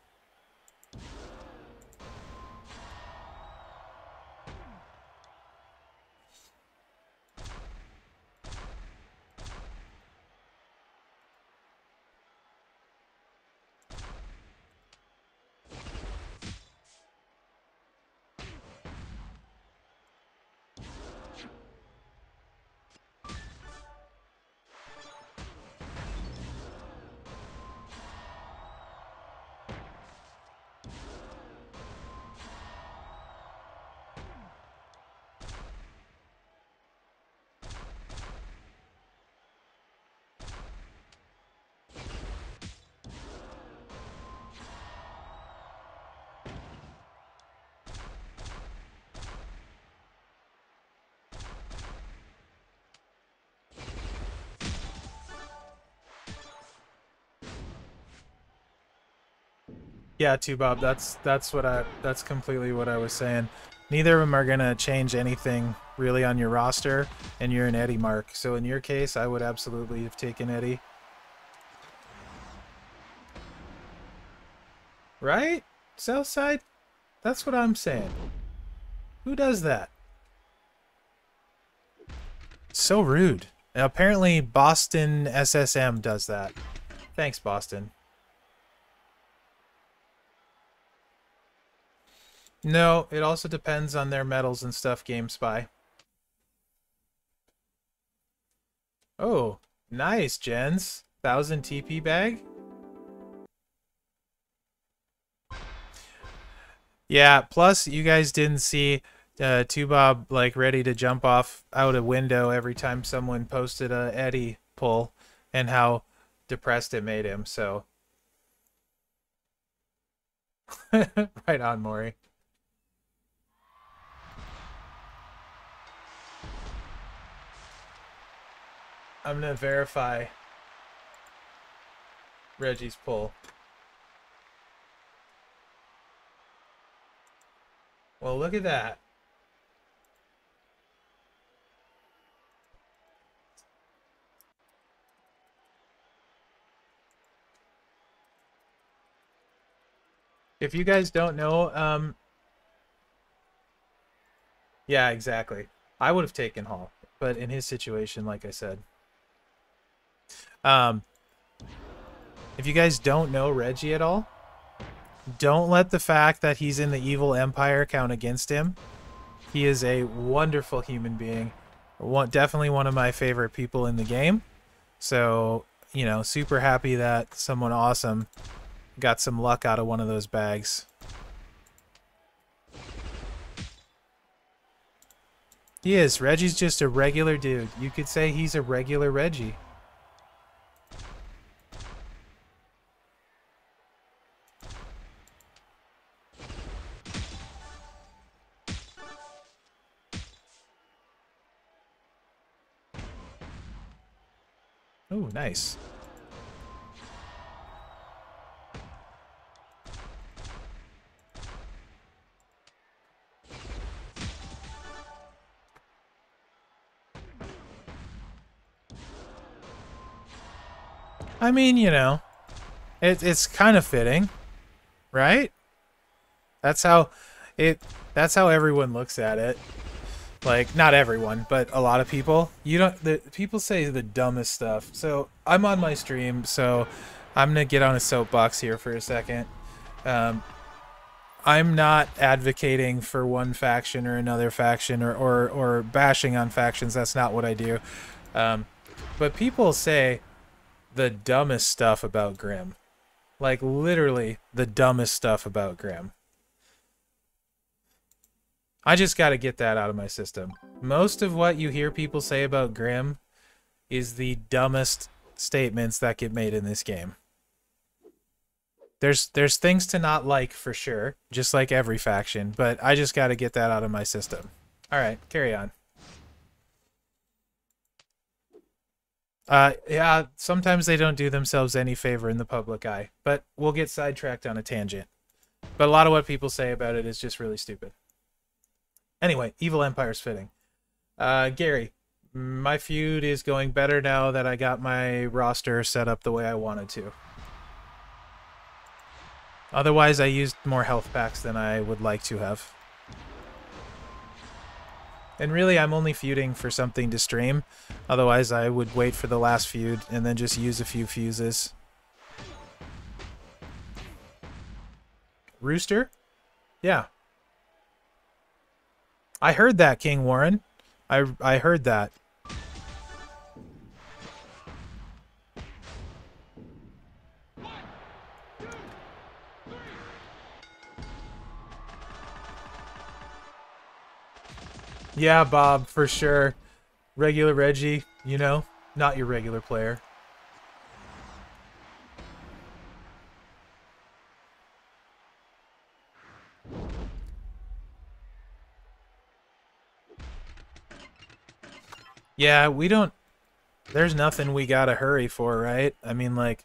Yeah, too, Bob. That's that's what I that's completely what I was saying. Neither of them are gonna change anything really on your roster, and you're an Eddie mark. So in your case, I would absolutely have taken Eddie. Right? Southside? That's what I'm saying. Who does that? So rude. apparently Boston SSM does that. Thanks, Boston. No, it also depends on their medals and stuff, GameSpy. Oh, nice, Jens. Thousand TP bag? Yeah, plus you guys didn't see uh, Two Bob like ready to jump off out a window every time someone posted a Eddie pull and how depressed it made him, so. right on, Maury. I'm gonna verify Reggie's pull. Well, look at that. If you guys don't know, um, yeah, exactly. I would have taken Hall, but in his situation, like I said. Um, if you guys don't know Reggie at all, don't let the fact that he's in the evil empire count against him. He is a wonderful human being. One, definitely one of my favorite people in the game. So, you know, super happy that someone awesome got some luck out of one of those bags. He is. Reggie's just a regular dude. You could say he's a regular Reggie. Oh, nice. I mean, you know, it, it's kind of fitting, right? That's how it. That's how everyone looks at it. Like, not everyone, but a lot of people. You don't. The people say the dumbest stuff. So I'm on my stream, so I'm gonna get on a soapbox here for a second. Um, I'm not advocating for one faction or another faction or, or, or bashing on factions. That's not what I do. Um, but people say, the dumbest stuff about Grim. Like literally the dumbest stuff about Grim. I just got to get that out of my system. Most of what you hear people say about Grim is the dumbest statements that get made in this game. There's there's things to not like for sure, just like every faction, but I just got to get that out of my system. All right, carry on. Uh, yeah, sometimes they don't do themselves any favor in the public eye, but we'll get sidetracked on a tangent. But a lot of what people say about it is just really stupid. Anyway, Evil Empire's fitting. Uh, Gary, my feud is going better now that I got my roster set up the way I wanted to. Otherwise, I used more health packs than I would like to have. And really, I'm only feuding for something to stream. Otherwise, I would wait for the last feud and then just use a few fuses. Rooster? Yeah. I heard that, King Warren. I, I heard that. Yeah, Bob, for sure. Regular Reggie, you know, not your regular player. Yeah, we don't... There's nothing we gotta hurry for, right? I mean, like,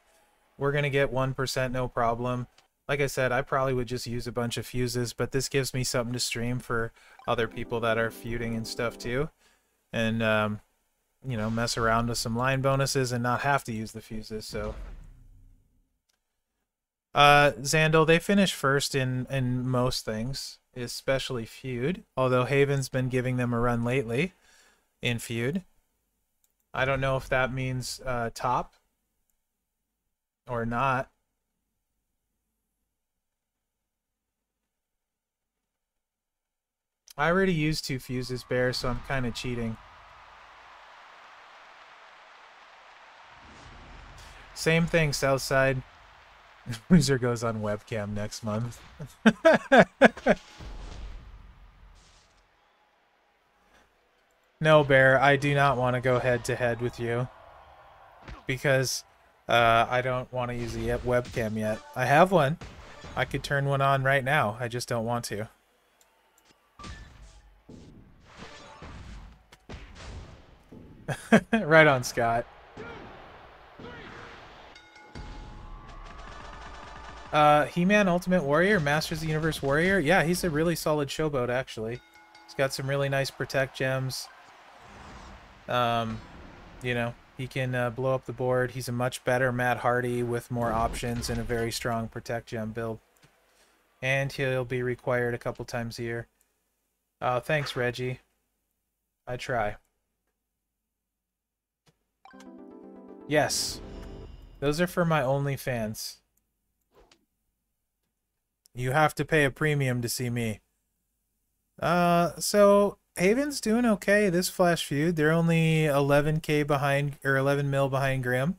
we're gonna get 1% no problem. like I said, I probably would just use a bunch of fuses, but this gives me something to stream for other people that are feuding and stuff too. And, um, you know, mess around with some line bonuses and not have to use the fuses, so. Uh, they finish first in, in most things, especially feud, although Haven's been giving them a run lately in feud. I don't know if that means uh, top or not. I already used two fuses, Bear, so I'm kind of cheating. Same thing, Southside. Loser goes on webcam next month. no, Bear, I do not want to go head to head with you. Because uh, I don't want to use the webcam yet. I have one. I could turn one on right now. I just don't want to. right on, Scott. Uh, He-Man Ultimate Warrior, Masters of the Universe Warrior. Yeah, he's a really solid showboat, actually. He's got some really nice Protect gems. Um, you know, he can uh, blow up the board. He's a much better Matt Hardy with more options and a very strong Protect gem build. And he'll be required a couple times a year. Uh, thanks, Reggie. I try. Yes. Those are for my OnlyFans. You have to pay a premium to see me. Uh, so Haven's doing okay this flash feud. They're only 11k behind or 11 mil behind Grim.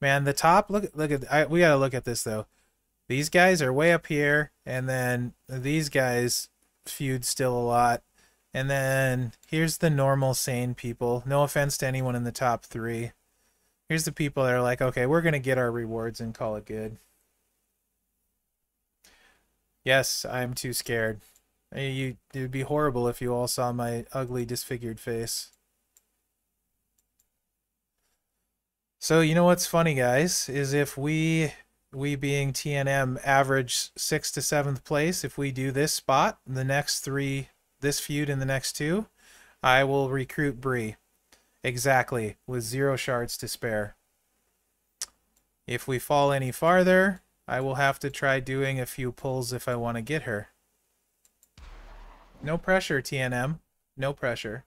Man, the top look look at I, we got to look at this though. These guys are way up here and then these guys feud still a lot. And then here's the normal sane people. No offense to anyone in the top 3. Here's the people that are like, "Okay, we're going to get our rewards and call it good." Yes, I'm too scared. You, it would be horrible if you all saw my ugly, disfigured face. So you know what's funny, guys, is if we, we being TNM, average sixth to seventh place, if we do this spot, the next three, this feud and the next two, I will recruit Brie. Exactly, with zero shards to spare. If we fall any farther, I will have to try doing a few pulls if I want to get her. No pressure, TNM. No pressure.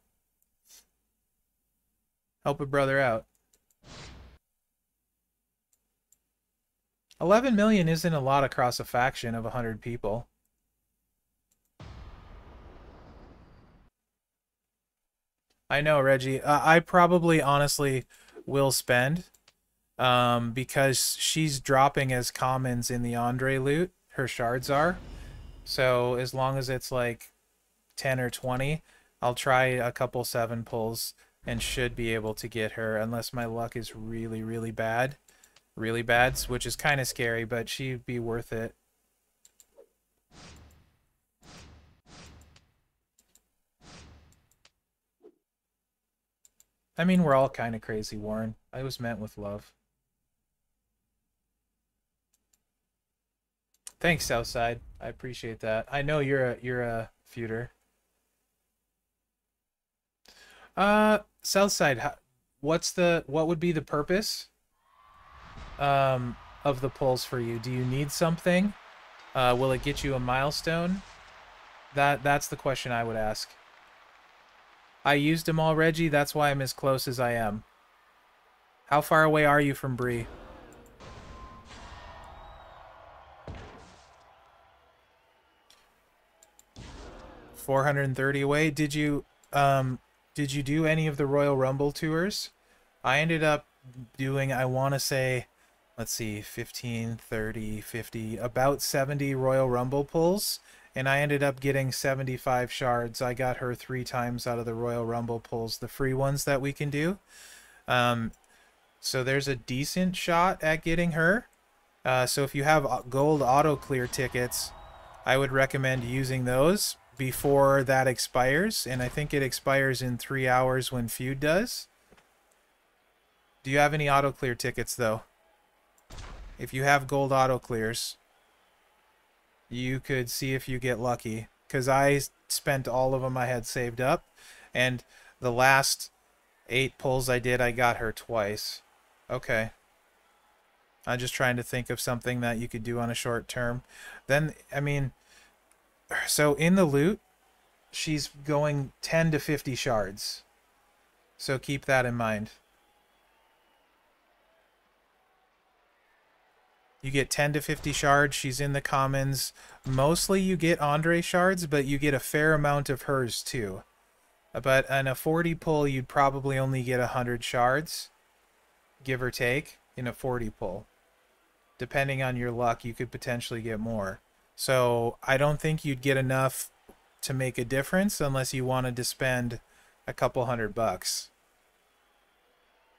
Help a brother out. 11 million isn't a lot across a faction of 100 people. I know, Reggie. Uh, I probably honestly will spend um, because she's dropping as commons in the Andre loot. Her shards are. So as long as it's like 10 or 20, I'll try a couple seven pulls and should be able to get her unless my luck is really, really bad. Really bad, which is kind of scary, but she'd be worth it. I mean, we're all kind of crazy, Warren. I was meant with love. Thanks, Southside. I appreciate that. I know you're a you're a feuder. Uh, Southside, what's the what would be the purpose um of the pulls for you? Do you need something? Uh, will it get you a milestone? That that's the question I would ask. I used them all, Reggie. That's why I'm as close as I am. How far away are you from Brie? Four hundred and thirty away. Did you um did you do any of the Royal Rumble tours? I ended up doing I want to say let's see 15 30 50 about 70 Royal Rumble pulls and I ended up getting 75 shards. I got her three times out of the Royal Rumble pulls, the free ones that we can do. Um, so there's a decent shot at getting her. Uh, so if you have uh, gold auto clear tickets, I would recommend using those before that expires. And I think it expires in three hours when Feud does. Do you have any auto clear tickets though? if you have gold auto clears, you could see if you get lucky. Because I spent all of them I had saved up, and the last eight pulls I did, I got her twice. Okay. I'm just trying to think of something that you could do on a short term. Then, I mean, so in the loot, she's going 10 to 50 shards. So keep that in mind. You get 10 to 50 shards. She's in the commons. Mostly you get Andre shards, but you get a fair amount of hers too. But in a 40 pull, you'd probably only get 100 shards, give or take, in a 40 pull. Depending on your luck, you could potentially get more. So I don't think you'd get enough to make a difference unless you wanted to spend a couple hundred bucks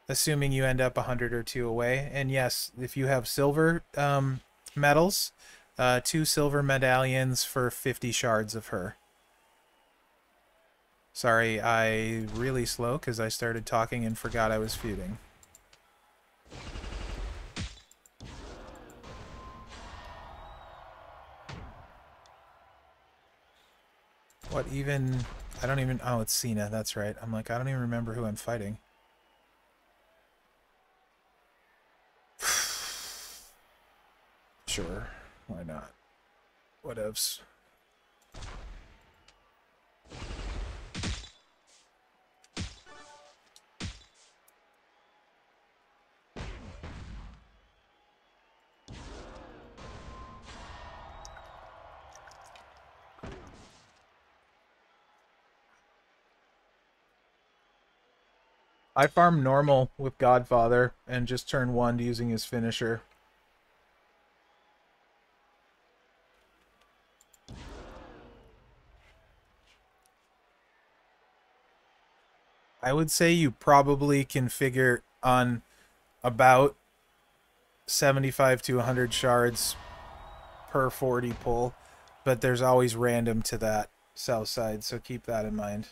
assuming you end up a hundred or two away. And yes, if you have silver um, medals, uh, two silver medallions for 50 shards of her. Sorry, I really slow because I started talking and forgot I was feuding. What even... I don't even... Oh, it's Cena. That's right. I'm like, I don't even remember who I'm fighting. Sure, why not? Whatevs. I farm normal with Godfather and just turn one using his finisher. I would say you probably can figure on about 75 to 100 shards per 40 pull, but there's always random to that south side, so keep that in mind.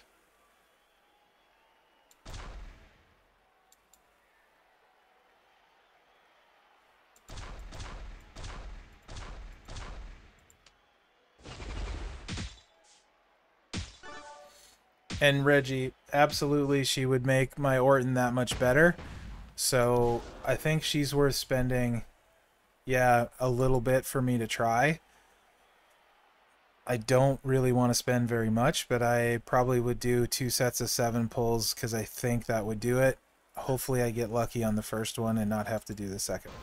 And Reggie, absolutely, she would make my Orton that much better. So I think she's worth spending, yeah, a little bit for me to try. I don't really want to spend very much, but I probably would do two sets of seven pulls because I think that would do it. Hopefully I get lucky on the first one and not have to do the second one.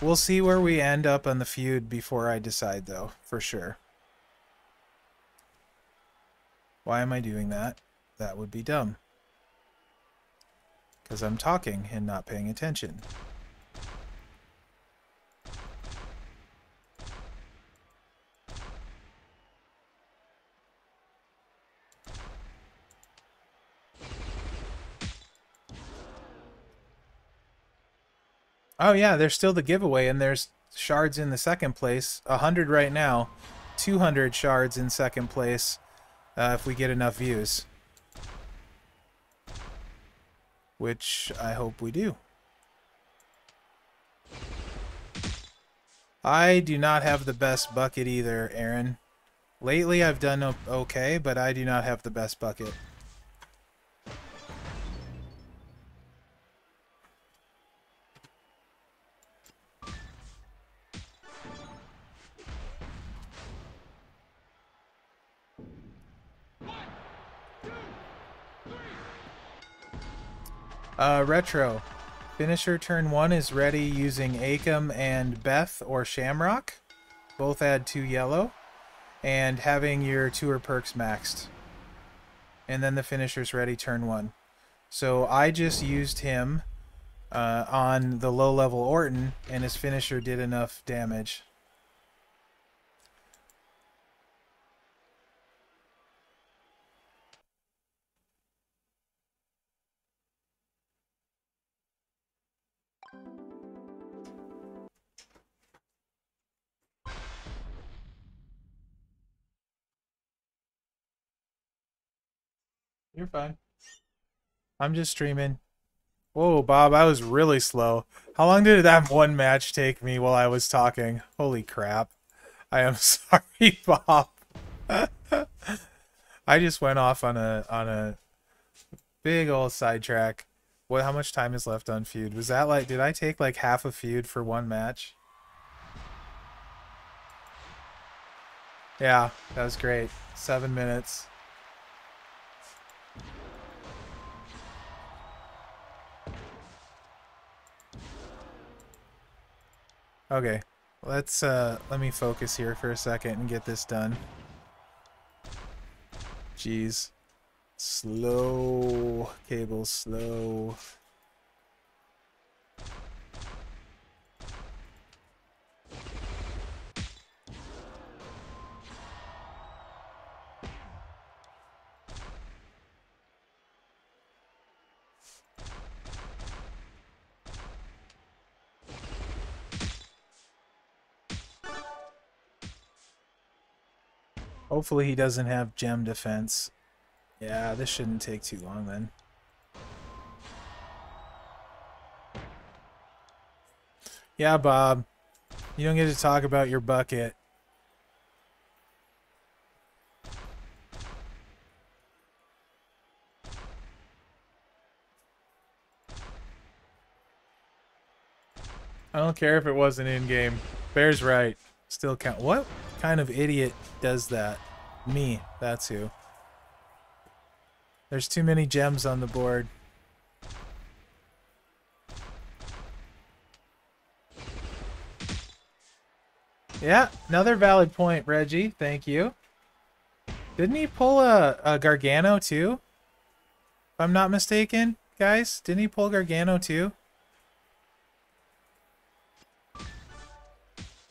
We'll see where we end up on the feud before I decide, though, for sure. Why am I doing that? That would be dumb. Because I'm talking and not paying attention. Oh yeah, there's still the giveaway, and there's shards in the second place. A hundred right now, 200 shards in second place uh, if we get enough views. Which I hope we do. I do not have the best bucket either, Aaron. Lately I've done okay, but I do not have the best bucket. Uh, retro. Finisher turn one is ready using Akam and Beth or Shamrock. Both add two yellow. And having your tour perks maxed. And then the finisher's ready turn one. So I just used him uh, on the low level Orton, and his finisher did enough damage. You're fine. I'm just streaming. Whoa, Bob, I was really slow. How long did that one match take me while I was talking? Holy crap. I am sorry, Bob. I just went off on a on a big old sidetrack. What how much time is left on feud? Was that like did I take like half a feud for one match? Yeah, that was great. Seven minutes. Okay, let's uh let me focus here for a second and get this done. Jeez. Slow cable, slow. Hopefully he doesn't have gem defense. Yeah, this shouldn't take too long then. Yeah, Bob. You don't get to talk about your bucket. I don't care if it wasn't in-game. Bear's right. Still count. What kind of idiot does that? Me. That's who. There's too many gems on the board. Yeah, another valid point, Reggie. Thank you. Didn't he pull a, a Gargano too? If I'm not mistaken, guys. Didn't he pull Gargano too?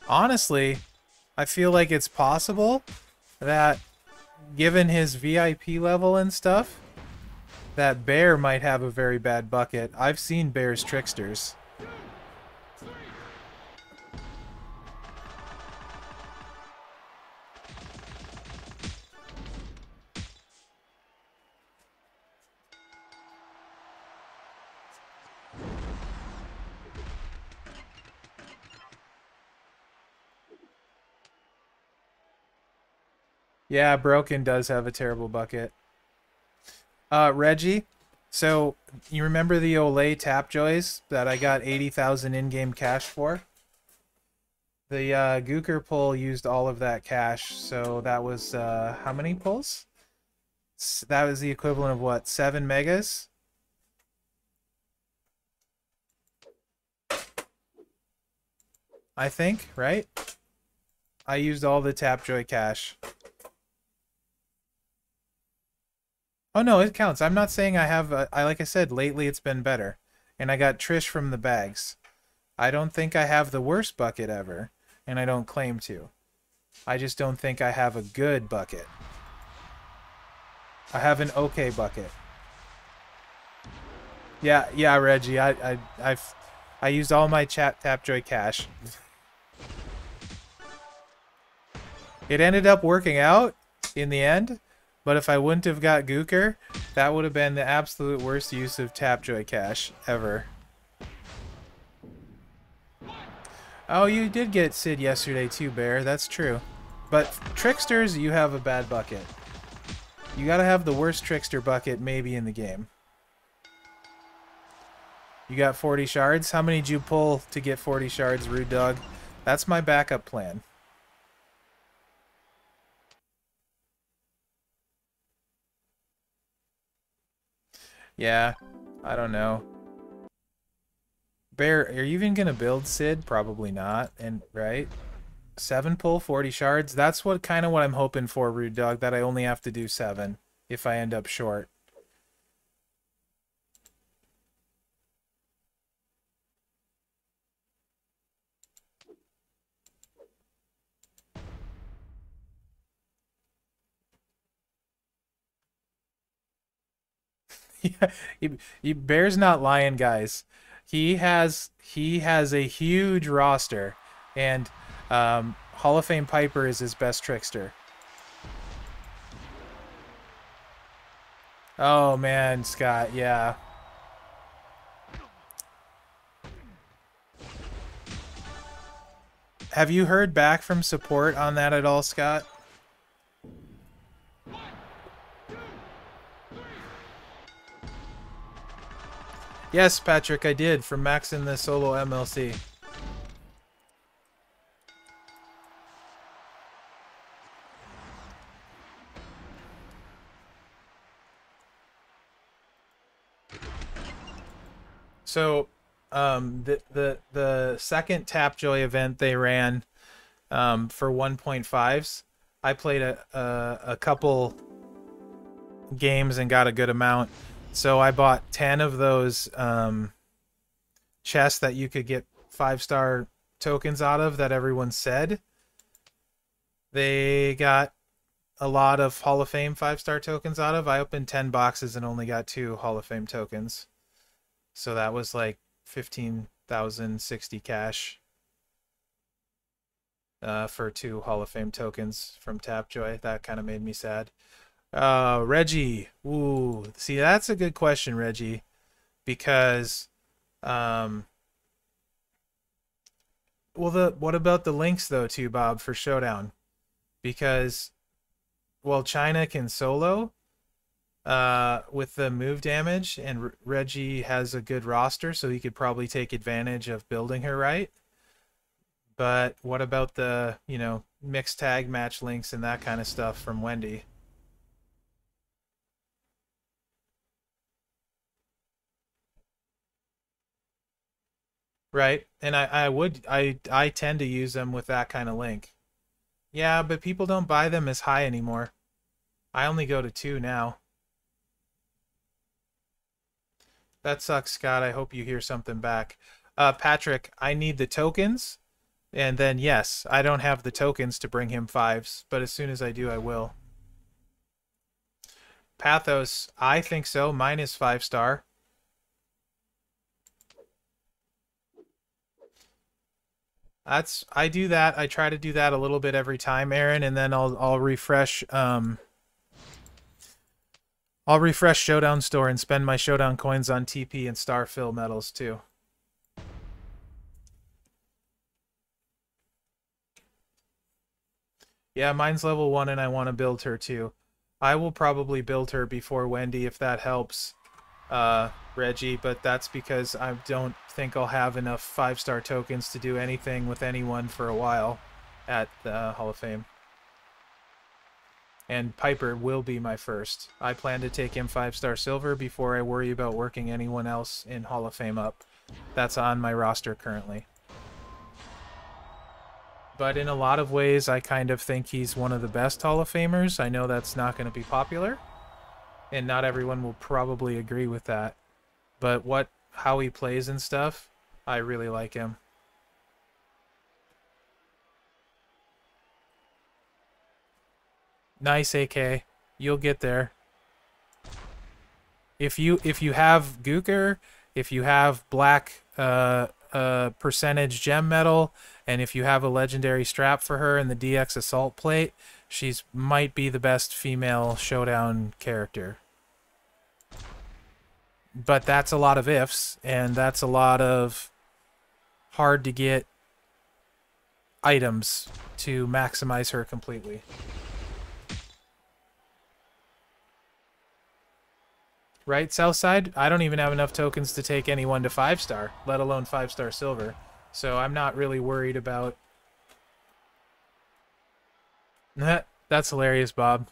Honestly, I feel like it's possible that given his VIP level and stuff, that Bear might have a very bad bucket. I've seen Bear's tricksters. Yeah, Broken does have a terrible bucket. Uh, Reggie, so you remember the Olay tap Tapjoys that I got 80,000 in-game cash for? The uh, Gooker pull used all of that cash, so that was, uh, how many pulls? That was the equivalent of what, 7 megas? I think, right? I used all the Tapjoy cash. Oh no, it counts. I'm not saying I have. A, I like I said lately it's been better, and I got Trish from the bags. I don't think I have the worst bucket ever, and I don't claim to. I just don't think I have a good bucket. I have an okay bucket. Yeah, yeah, Reggie. I I I've I used all my chat Tapjoy cash. It ended up working out in the end. But if I wouldn't have got Gooker, that would have been the absolute worst use of Tapjoy Cash ever. Oh, you did get Sid yesterday too, Bear. That's true. But Tricksters, you have a bad bucket. You gotta have the worst Trickster bucket maybe in the game. You got 40 shards? How many did you pull to get 40 shards, Rude Dog? That's my backup plan. Yeah, I don't know. Bear, are you even gonna build Sid? Probably not. And right, seven pull, forty shards. That's what kind of what I'm hoping for, Rude Dog. That I only have to do seven if I end up short. he, he bears not lying, guys. He has he has a huge roster, and um, Hall of Fame Piper is his best trickster. Oh man, Scott, yeah. Have you heard back from support on that at all, Scott? Yes, Patrick, I did from Max in the solo MLC. So, um, the the the second Tapjoy event they ran um, for 1.5s, I played a, a a couple games and got a good amount. So I bought 10 of those um, chests that you could get five star tokens out of that everyone said. They got a lot of Hall of Fame five star tokens out of. I opened 10 boxes and only got two Hall of Fame tokens. So that was like 15,060 cash uh, for two Hall of Fame tokens from Tapjoy. That kind of made me sad. Uh, Reggie. Ooh, see, that's a good question, Reggie, because, um, well, the what about the links though, too, Bob, for Showdown? Because, well, Chyna can solo, uh, with the move damage, and R- Reggie has a good roster, so he could probably take advantage of building her right. But what about the, you know, mixed tag match links and that kind of stuff from Wendi? Right. And I, I would I I tend to use them with that kind of link. Yeah, but people don't buy them as high anymore. I only go to two now. That sucks, Scott. I hope you hear something back. Uh, Patrick, I need the tokens. And then, yes, I don't have the tokens to bring him fives, but as soon as I do, I will. Pathos, I think so. Five star. That's I do that. I try to do that a little bit every time, Aaron, and then I'll I'll refresh um I'll refresh Showdown Store and spend my Showdown coins on TP and Starfill medals too. Yeah, mine's level 1 and I want to build her too. I will probably build her before Wendi if that helps uh, Reggie, but that's because I don't think I'll have enough five star tokens to do anything with anyone for a while at the Hall of Fame. And Piper will be my first. I plan to take him five star silver before I worry about working anyone else in Hall of Fame up. That's on my roster currently. But in a lot of ways, I kind of think he's one of the best Hall of Famers. I know that's not going to be popular and not everyone will probably agree with that. But what how he plays and stuff, I really like him. Nice AK. You'll get there. If you if you have Gooker, if you have black uh uh percentage gem metal, and if you have a legendary strap for her and the DX assault plate, she's might be the best female showdown character. But that's a lot of ifs, and that's a lot of hard to get items to maximize her completely. Right, Southside? I don't even have enough tokens to take anyone to 5 star, let alone 5 star silver. So I'm not really worried about that. That's hilarious, Bob.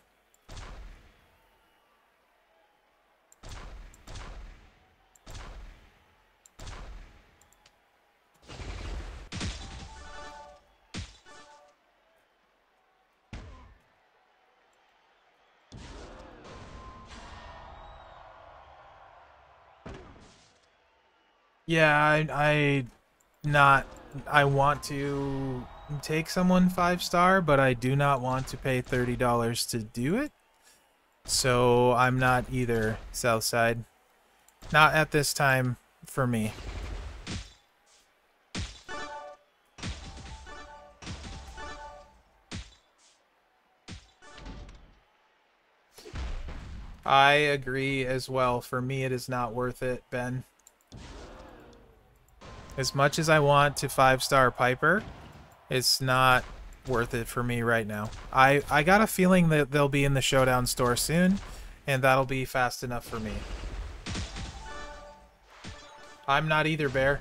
Yeah, I, I not I want to take someone five star, but I do not want to pay thirty dollars to do it. So I'm not either Southside. Not at this time for me. I agree as well. For me, it is not worth it, Ben. As much as I want to five-star Piper, It's not worth it for me right now. I, I got a feeling that they'll be in the Showdown store soon, and that'll be fast enough for me. I'm not either, Bear.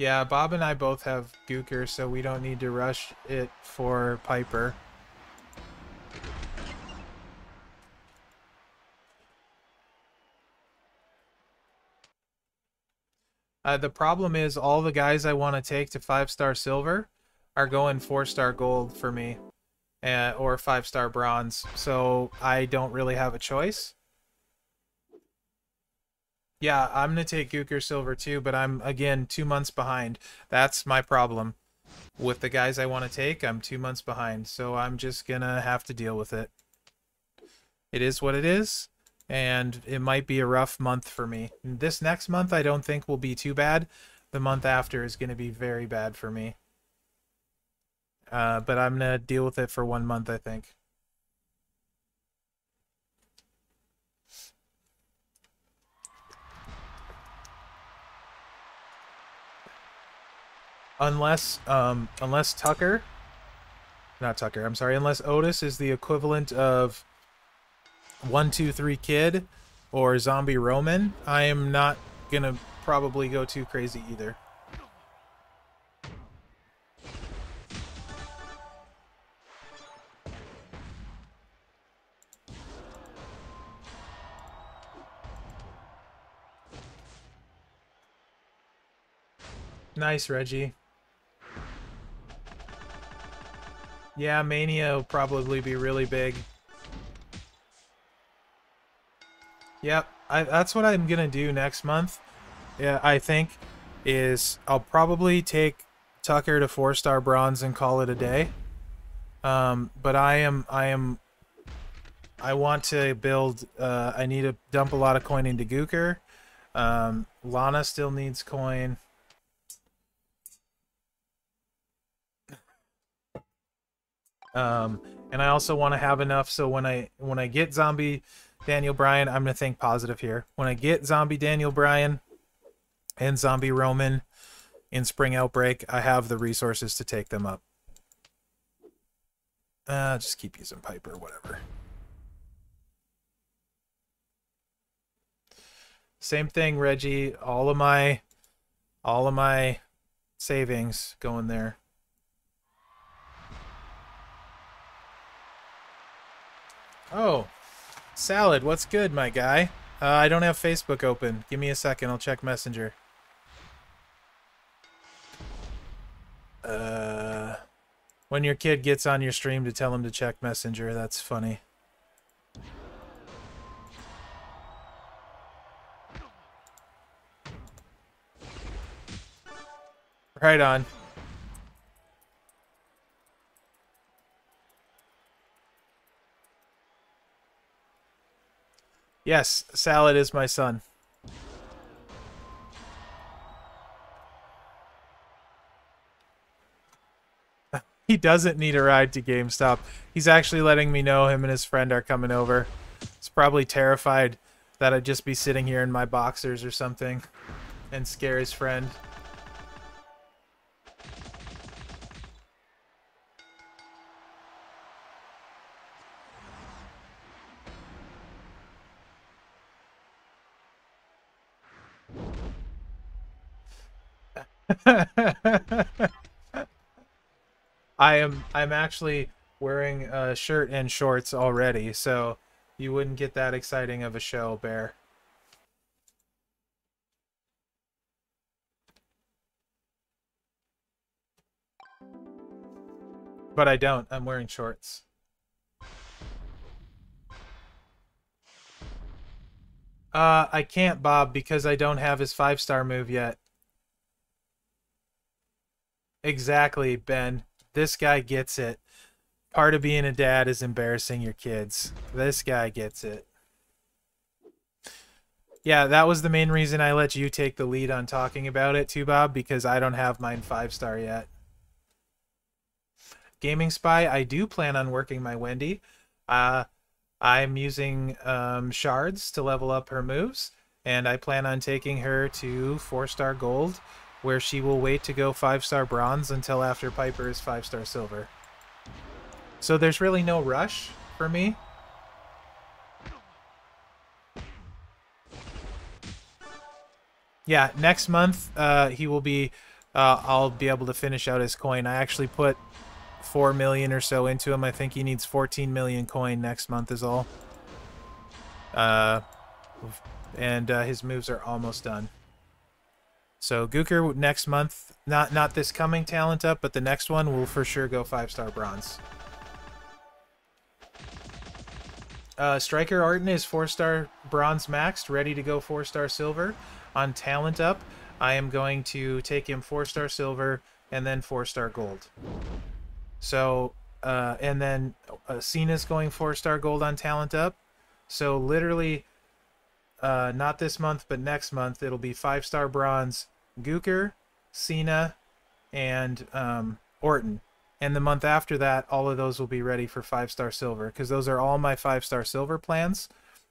Yeah, Bob and I both have Gooker, so we don't need to rush it for Piper. Uh, the problem is all the guys I want to take to five star silver are going four star gold for me, uh, or five star bronze. So I don't really have a choice. Yeah, I'm gonna take Gooker silver too, but I'm again two months behind. That's my problem with the guys I want to take. I'm two months behind, so I'm just gonna have to deal with it. It is what it is and it might be a rough month for me. This next month I don't think will be too bad. The month after is to be very bad for me. Uh, but I'm to deal with it for one month, I think. Unless, um, unless Tucker, not Tucker, I'm sorry, unless Otis is the equivalent of one two three kid or zombie Roman, I am not gonna probably go too crazy either. Nice, Reggie. Yeah, Mania will probably be really big. Yep, I, that's what I'm gonna do next month. Yeah, I think is I'll probably take Tucker to four star bronze and call it a day. Um, but I am I am I want to build. Uh, I need to dump a lot of coin into Gooker. Um, Lana still needs coin. Um, and I also want to have enough so when I when I get zombie Daniel Bryan, I'm to think positive here. When I get Zombie Daniel Bryan and Zombie Roman in Spring Outbreak, I have the resources to take them up. Uh, just keep using Piper, whatever. Same thing, Reggie. All of my, all of my savings going there. Oh, Salad, what's good, my guy? Uh, I don't have Facebook open. Give me a second. I'll check Messenger. Uh, when your kid gets on your stream to tell him to check Messenger, that's funny. Right on. Yes, Salad is my son. he doesn't need a ride to GameStop. He's actually letting me know him and his friend are coming over. He's probably terrified that I'd just be sitting here in my boxers or something and scare his friend. I am I'm actually wearing a shirt and shorts already, so you wouldn't get that exciting of a show, Bear. But I don't. I'm wearing shorts. Uh, I can't, Bob, because I don't have his five-star move yet. Exactly, Ben. This guy gets it. Part of being a dad is embarrassing your kids. This guy gets it. Yeah, that was the main reason I let you take the lead on talking about it too, Bob, because I don't have mine five star yet. Gaming Spy, I do plan on working my Wendi. Uh, I'm using um, shards to level up her moves, and I plan on taking her to four star gold, where she will wait to go five star bronze until after Piper is five star silver. So there's really no rush for me. Yeah, next month uh, he will be. Uh, I'll be able to finish out his coin. I actually put four million or so into him. I think he needs 14 million coin next month is all. Uh, and uh, his moves are almost done. So Gooker next month, not not this coming talent up, but the next one will for sure go five star bronze. Uh, Striker Orton is four star bronze maxed, ready to go four star silver. On talent up, I am going to take him four star silver and then four star gold. So, uh, and then uh, Cena's going four star gold on talent up. So literally, uh, not this month, but next month, it'll be five star bronze, Gooker, Cena, and um, Orton. And the month after that, all of those will be ready for five star silver because those are all my five star silver plans.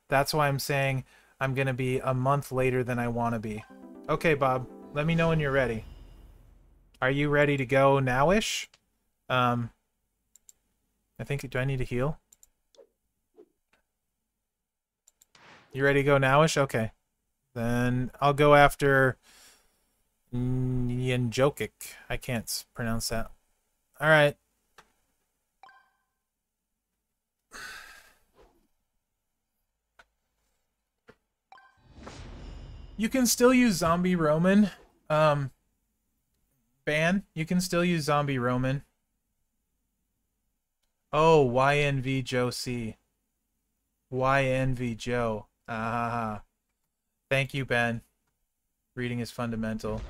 That's why I'm saying I'm going to be a month later than I want to be. Okay, Bob, let me know when you're ready. Are you ready to go nowish? Um, I think, do I need to heal? You ready to go nowish? Okay. Then I'll go after Nyanjokic. I can't pronounce that. All right. You can still use Zombie Roman. Um, ban. You can still use Zombie Roman. Oh, YNV Joe C. YNV Joe. Ah. Thank you, Ben. Reading is fundamental.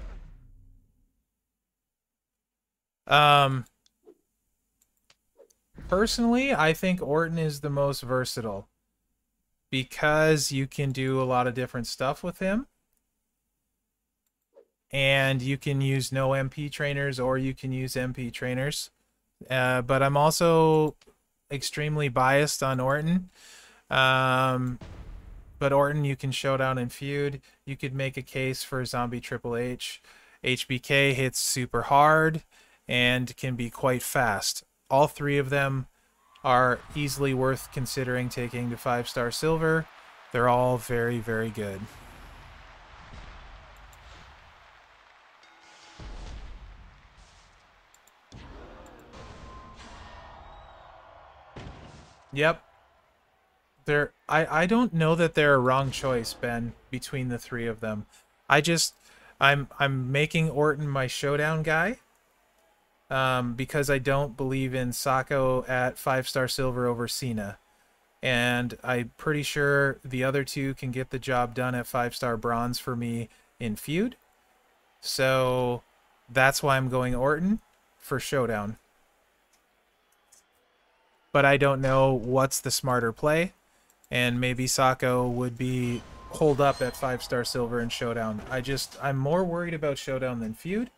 Um, personally, I think Orton is the most versatile because you can do a lot of different stuff with him and you can use no MP trainers or you can use MP trainers. Uh, but I'm also extremely biased on Orton. Um, but Orton, you can showdown and feud. You could make a case for Zombie Triple H. HBK hits super hard and can be quite fast. All three of them are easily worth considering taking to five star silver. They're all very, very good. Yep. There I I don't know that they're a wrong choice, Ben, between the three of them. I just I'm I'm making Orton my showdown guy. Um, because I don't believe in Socko at five star silver over Cena. And I'm pretty sure the other two can get the job done at five star bronze for me in feud. So that's why I'm going Orton for showdown but I don't know what's the smarter play. And maybe Sako would be hold up at five star silver in Showdown. I just I'm more worried about Showdown than Feud,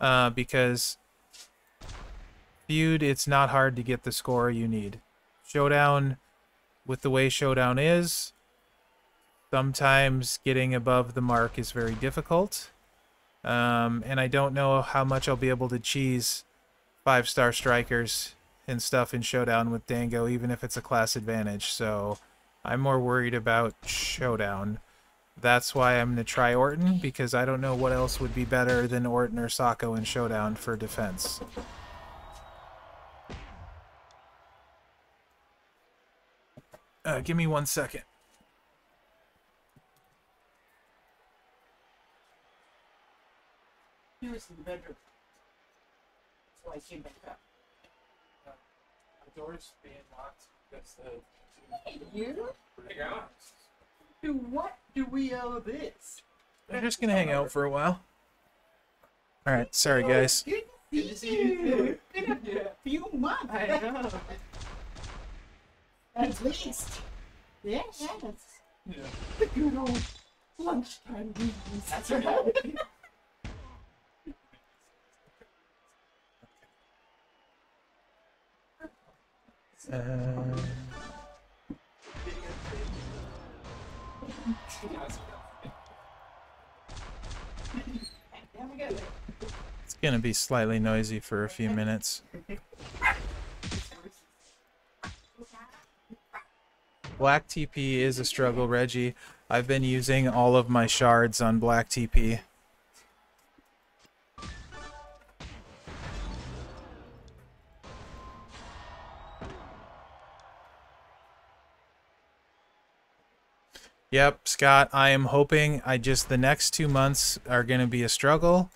uh, because Feud it's not hard to get the score you need. Showdown, with the way Showdown is, sometimes getting above the mark is very difficult. Um, and I don't know how much I'll be able to cheese five star strikers and stuff in Showdown with Dango, even if it's a class advantage. So I'm more worried about Showdown. That's why I'm going to try Orton, because I don't know what else would be better than Orton or Socko in Showdown for defense. Uh, give me one second. He was in the bedroom. So I came back up doors being locked because the you? Do what do we owe this? They're just gonna hang out for a while. All right, sorry guys. Good to see you. Been a few months. I know. At least. Yes. Yeah. The good old lunchtime meetings. That's right. Uh, it's gonna be slightly noisy for a few minutes. Black TP is a struggle, Reggie. I've been using all of my shards on Black TP. Yep, Scott, I am hoping I just the next two months are going to be a struggle.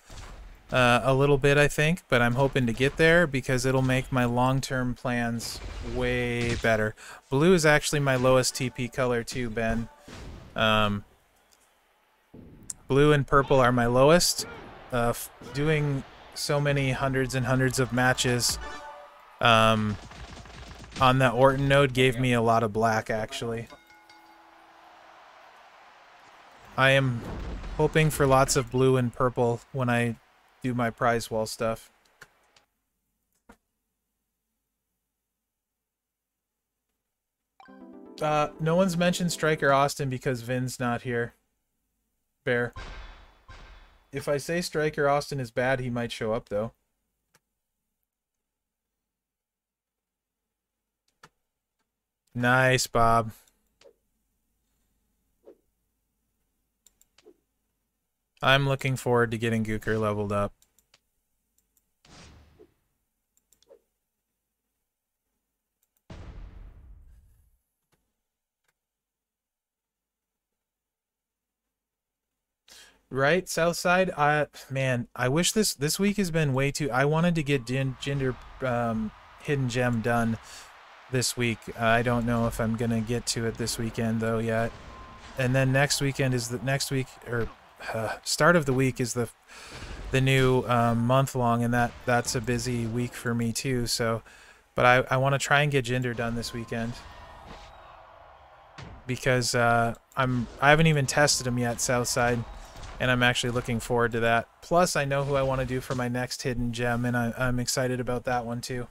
Uh, a little bit, I think, but I'm hoping to get there because it'll make my long-term plans way better. Blue is actually my lowest TP color too, Ben. Um, blue and purple are my lowest. Uh, doing so many hundreds and hundreds of matches um, on that Orton node gave me a lot of black, actually. I am hoping for lots of blue and purple when I do my prize wall stuff. Uh, no one's mentioned Striker Austin because Vin's not here. Bear. If I say Striker Austin is bad, he might show up, though. Nice, Bob. I'm looking forward to getting Gooker leveled up. Right, Southside. I man, I wish this this week has been way too. I wanted to get gin, Jinder um, hidden gem done this week. I don't know if I'm gonna get to it this weekend though yet. And then next weekend is the next week or uh, start of the week is the the new um, month long, and that that's a busy week for me too. So, but I I want to try and get Jinder done this weekend because uh, I'm I haven't even tested him yet, Southside and I'm actually looking forward to that. Plus, I know who I want to do for my next hidden gem, and I, am excited about that one too.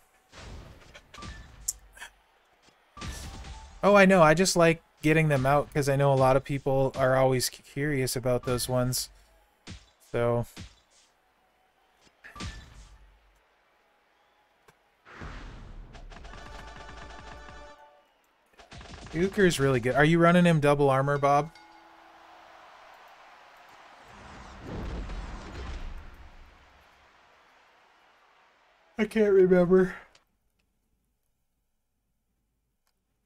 Oh, I know. I just like getting them out because I know a lot of people are always curious about those ones. So. Gooker is really good. Are you running him double armor, Bob? I can't remember.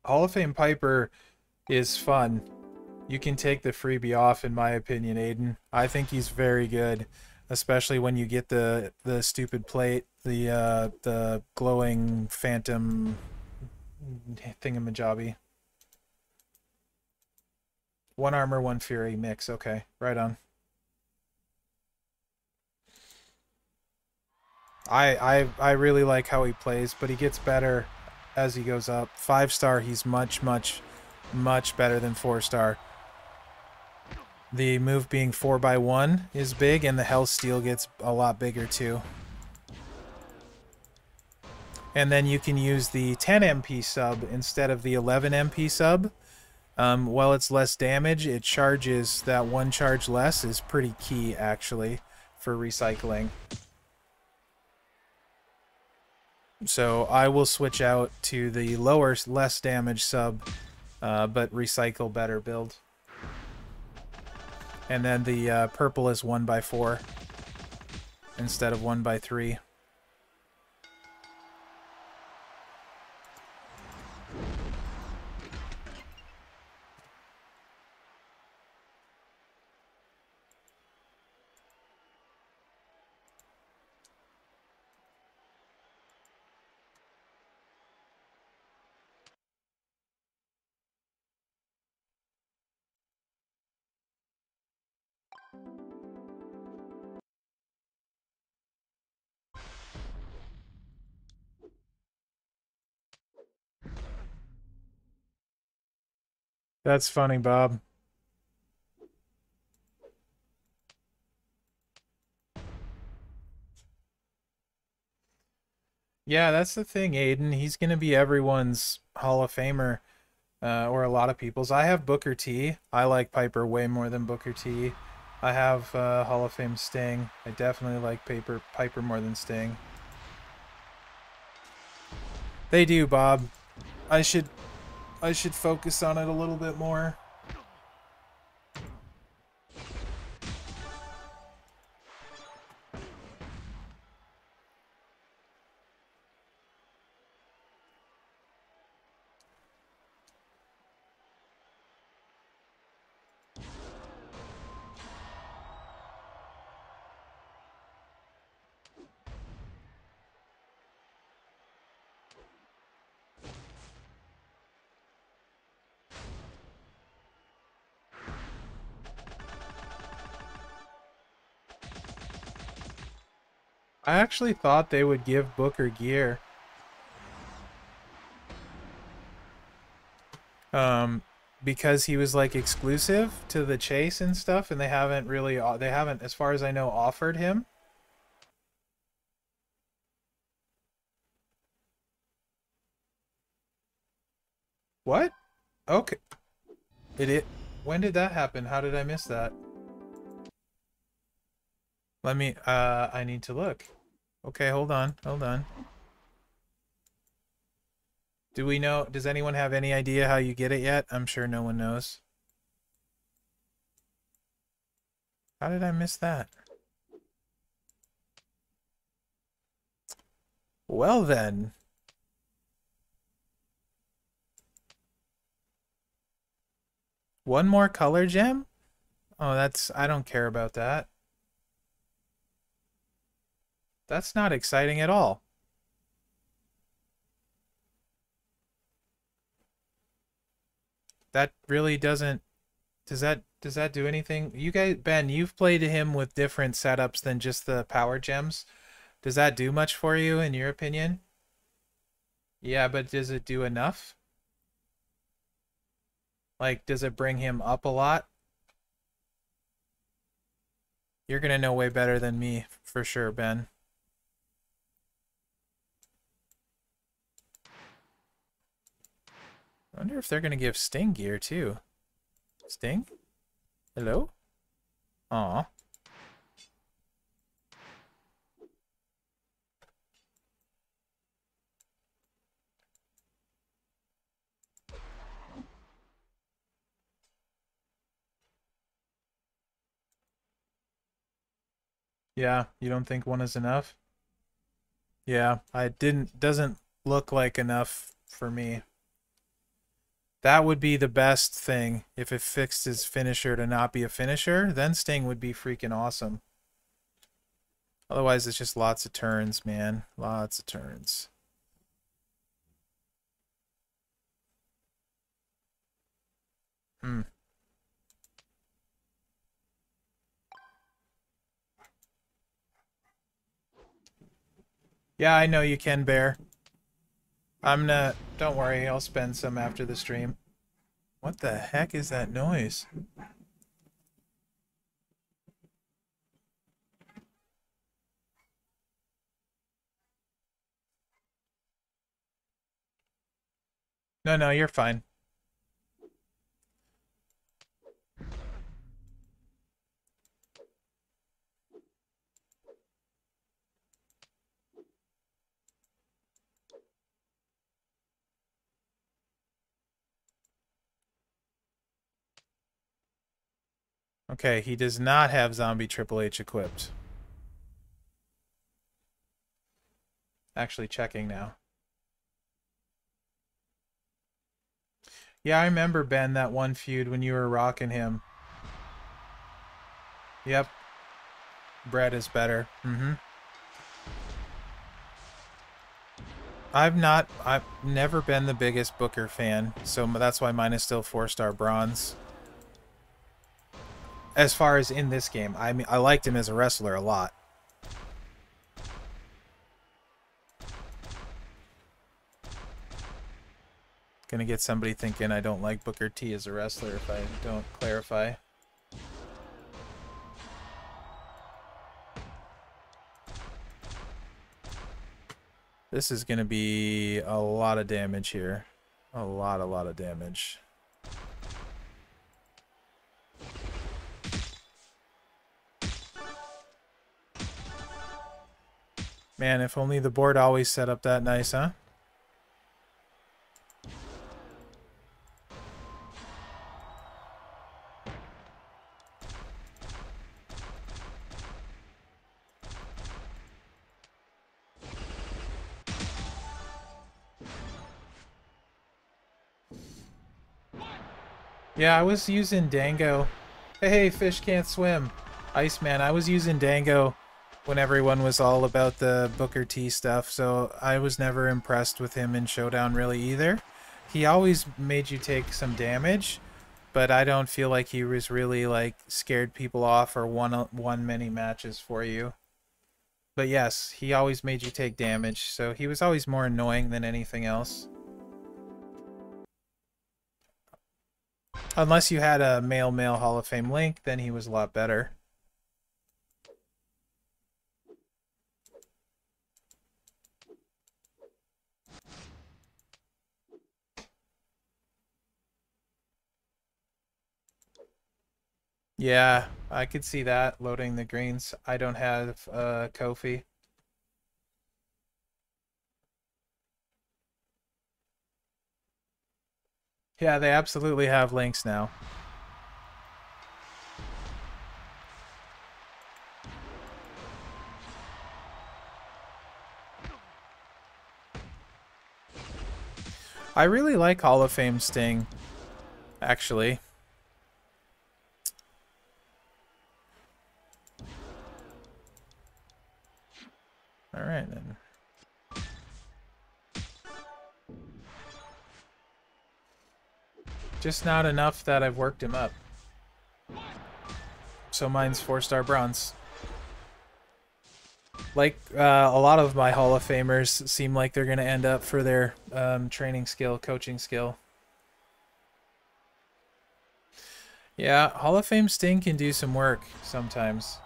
Hall of Fame Piper is fun. You can take the freebie off, in my opinion, Aiden. I think he's very good, especially when you get the the stupid plate, the uh, the glowing phantom thingamajobby. One armor, one fury mix. Okay, right on. I I I really like how he plays, but he gets better as he goes up. Five star, he's much much much better than four star. The move being four by one is big, and the Hell Steel gets a lot bigger too. And then you can use the 10 MP sub instead of the 11 MP sub. Um, while it's less damage, it charges that one charge less is pretty key actually for recycling. So I will switch out to the lower, less damage sub, uh, but recycle better build. And then the uh, purple is 1 by 4 instead of 1 by 3 That's funny, Bob. Yeah, that's the thing, Aiden. He's going to be everyone's Hall of Famer, uh, or a lot of people's. I have Booker T. I like Piper way more than Booker T. I have uh, Hall of Fame Sting. I definitely like Piper Piper more than Sting. They do, Bob. I should I should focus on it a little bit more. Actually thought they would give Booker gear. Um, because he was like exclusive to the chase and stuff, and they haven't really, they haven't, as far as I know, offered him. What? Okay. Did it? When did that happen? How did I miss that? Let me, uh, I need to look. Okay, hold on, hold on. Do we know, does anyone have any idea how you get it yet? I'm sure no one knows. How did I miss that? Well then. One more color gem? Oh, that's, I don't care about that. That's not exciting at all. That really doesn't does that does that do anything? You guys Ben, you've played him with different setups than just the power gems. Does that do much for you in your opinion? Yeah, but does it do enough? Like does it bring him up a lot? You're going to know way better than me for sure, Ben. I wonder if they're going to give Sting gear, too. Sting? Hello? Aw. Yeah, you don't think one is enough? Yeah, I didn't doesn't look like enough for me. That would be the best thing if it fixed his finisher to not be a finisher. Then Sting would be freaking awesome. Otherwise, it's just lots of turns, man. Lots of turns. Hmm. Yeah, I know you can, Bear. I'm not... Don't worry, I'll spend some after the stream. What the heck is that noise? No, no, you're fine. Okay, he does not have Zombie Triple H equipped. Actually checking now. Yeah, I remember, Ben, that one feud when you were rocking him. Yep. Brett is better. Mm-hmm. I've not, I've never been the biggest Booker fan, so that's why mine is still four-star bronze as far as in this game. I mean, I liked him as a wrestler a lot. Gonna get somebody thinking I don't like Booker T as a wrestler if I don't clarify. This is to be a lot of damage here. A lot, a lot of damage. Man, if only the board always set up that nice, huh? Yeah, I was using Dango. Hey, fish can't swim. Iceman, I was using Dango when everyone was all about the Booker T stuff, so I was never impressed with him in Showdown really either. He always made you take some damage, but I don't feel like he was really like scared people off or won won many matches for you. But yes, he always made you take damage, so he was always more annoying than anything else. Unless you had a male male Hall of Fame link, then he was a lot better. Yeah, I could see that loading the greens. I don't have uh, Kofi. Yeah, they absolutely have links now. I really like Hall of Fame Sting, actually. Alright then. Just not enough that I've worked him up. So mine's four star bronze. Like uh, a lot of my Hall of Famers seem like they're going to end up for their um, training skill, coaching skill. Yeah, Hall of Fame Sting can do some work sometimes.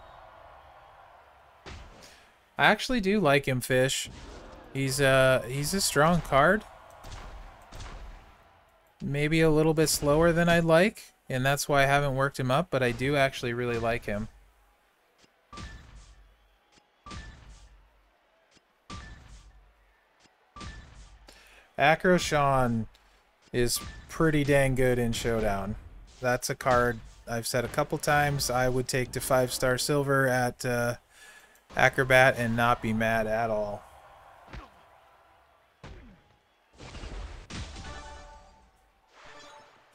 I actually do like him, Fish. He's uh he's a strong card. Maybe a little bit slower than I'd like, and that's why I haven't worked him up, but I do actually really like him. Acroshawn is pretty dang good in Showdown. That's a card I've said a couple times I would take to 5-star silver at uh, acrobat and not be mad at all.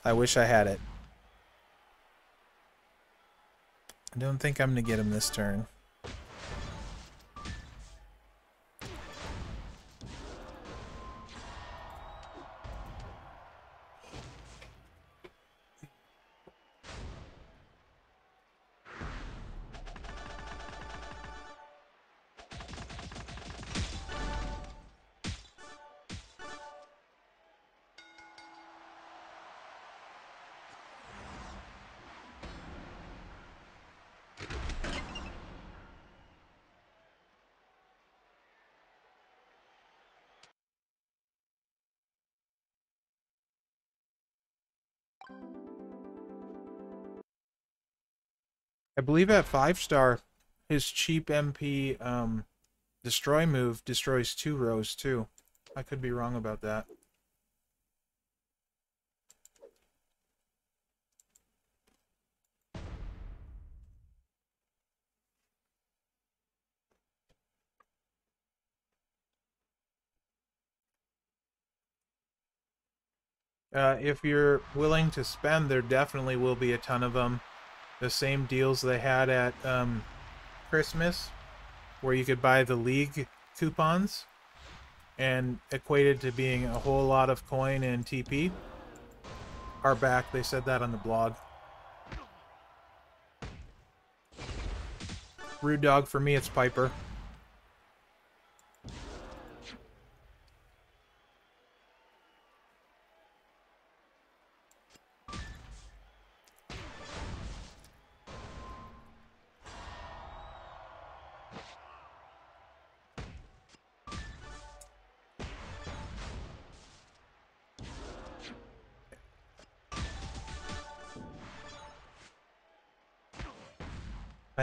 I wish I had it. I don't think I'm going to get him this turn. Believe at five star, his cheap MP um, destroy move destroys two rows too. I could be wrong about that. Uh, if you're willing to spend, there definitely will be a ton of them the same deals they had at um, Christmas, where you could buy the league coupons and equated to being a whole lot of coin and TP are back. They said that on the blog. Rude dog for me, it's Piper.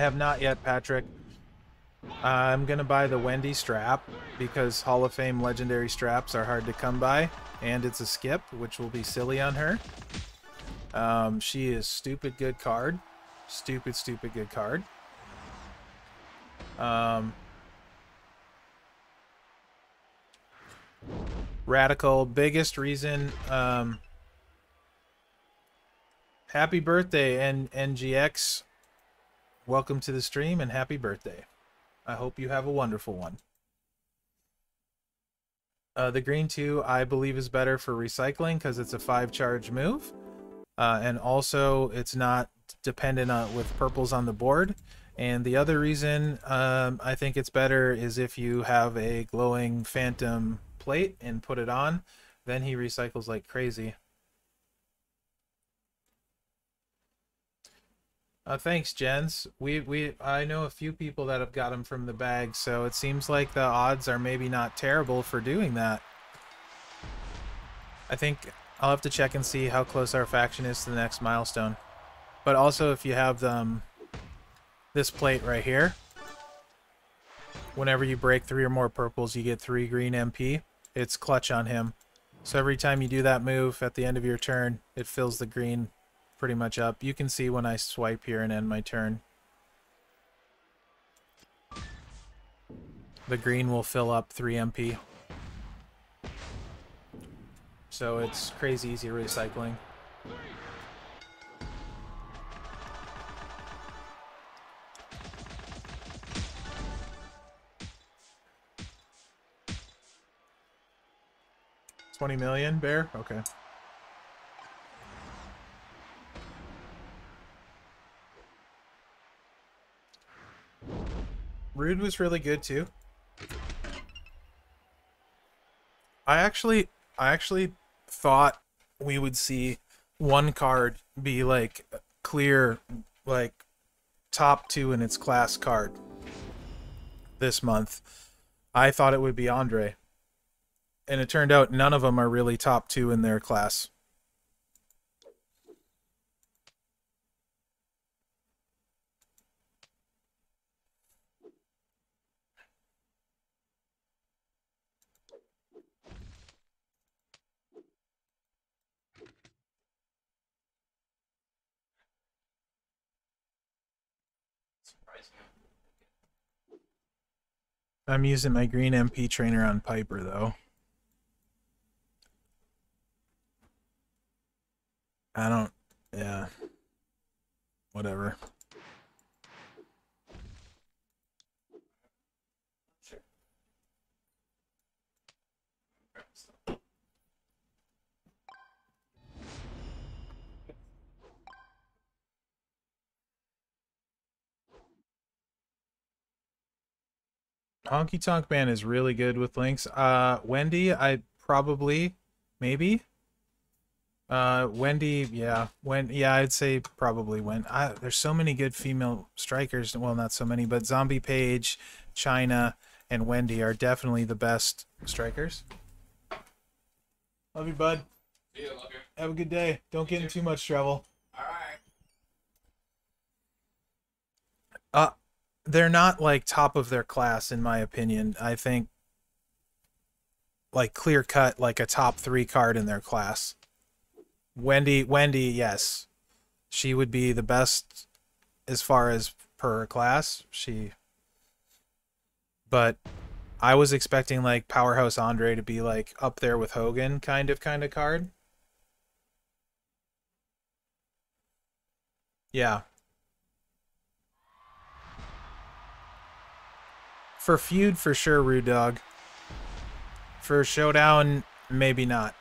Have not yet, Patrick. I'm gonna buy the Wendi strap because Hall of Fame legendary straps are hard to come by, and it's a skip, which will be silly on her. Um, she is stupid good card, stupid stupid good card. Um, radical biggest reason. Um, happy birthday, N NGX. Welcome to the stream and happy birthday. I hope you have a wonderful one. Uh, the green 2, I believe, is better for recycling because it's a 5 charge move. Uh, and also, it's not dependent on with purples on the board. And the other reason um, I think it's better is if you have a glowing phantom plate and put it on, then he recycles like crazy. Uh, thanks, gents. We we I know a few people that have got them from the bag, so it seems like the odds are maybe not terrible for doing that. I think I'll have to check and see how close our faction is to the next milestone. But also, if you have um, this plate right here, whenever you break three or more purples, you get three green MP. It's clutch on him. So every time you do that move at the end of your turn, it fills the green pretty much up. You can see when I swipe here and end my turn. The green will fill up 3 MP. So it's crazy easy recycling. Twenty million, Bear? Okay. Rude was really good too. I actually I actually thought we would see one card be like clear like top 2 in its class card this month. I thought it would be Andre. And it turned out none of them are really top 2 in their class. I'm using my green MP trainer on Piper though. I don't yeah. Whatever. Honky Tonk Man is really good with links. Uh, Wendi, I probably, maybe. Uh, Wendi, yeah, when, yeah, I'd say probably when. I, there's so many good female strikers. Well, not so many, but Zombie Paige, Chyna, and Wendi are definitely the best strikers. Love you, bud. See you, love you. Have a good day. Don't get in too much trouble. All right. Uh, they're not like top of their class in my opinion. I think like clear cut like a top 3 card in their class. Wendi Wendi, yes. She would be the best as far as per class. She but I was expecting like Powerhouse Andre to be like up there with Hogan kind of kind of card. Yeah, For feud, for sure, Rude Dog. For showdown, maybe not.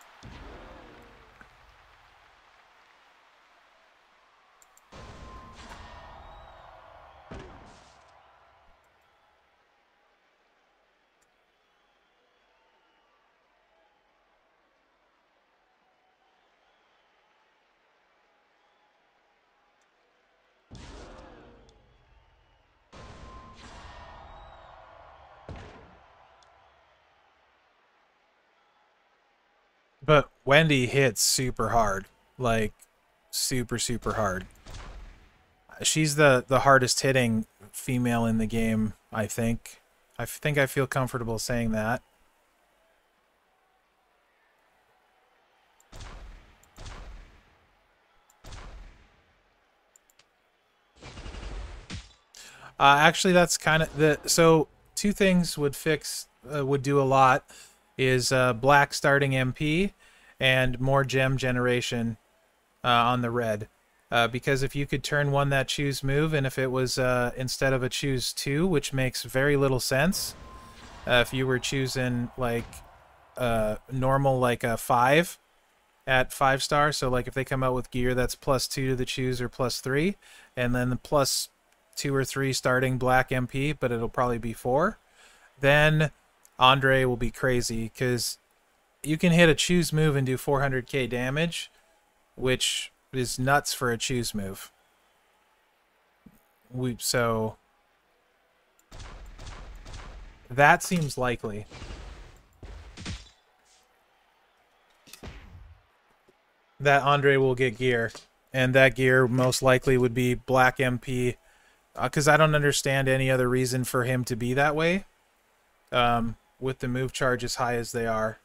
Wendi hits super hard. Like, super, super hard. she's the the hardest hitting female in the game. I think. I think I feel comfortable saying that. Uh, actually, that's kind of the so two things would fix uh, would do a lot is uh, black starting MP and more gem generation uh, on the red. Uh, because if you could turn one that choose move, and if it was uh, instead of a choose two, which makes very little sense, uh, if you were choosing like uh, normal like a five at five star, so like if they come out with gear that's plus two to the choose or plus three, and then the plus two or three starting black MP, but it'll probably be four, then Andre will be crazy because you can hit a choose move and do 400k damage, which is nuts for a choose move. We so that seems likely. That Andre will get gear, and that gear most likely would be Black MP, because uh, I don't understand any other reason for him to be that way. Um, with the move charge as high as they are.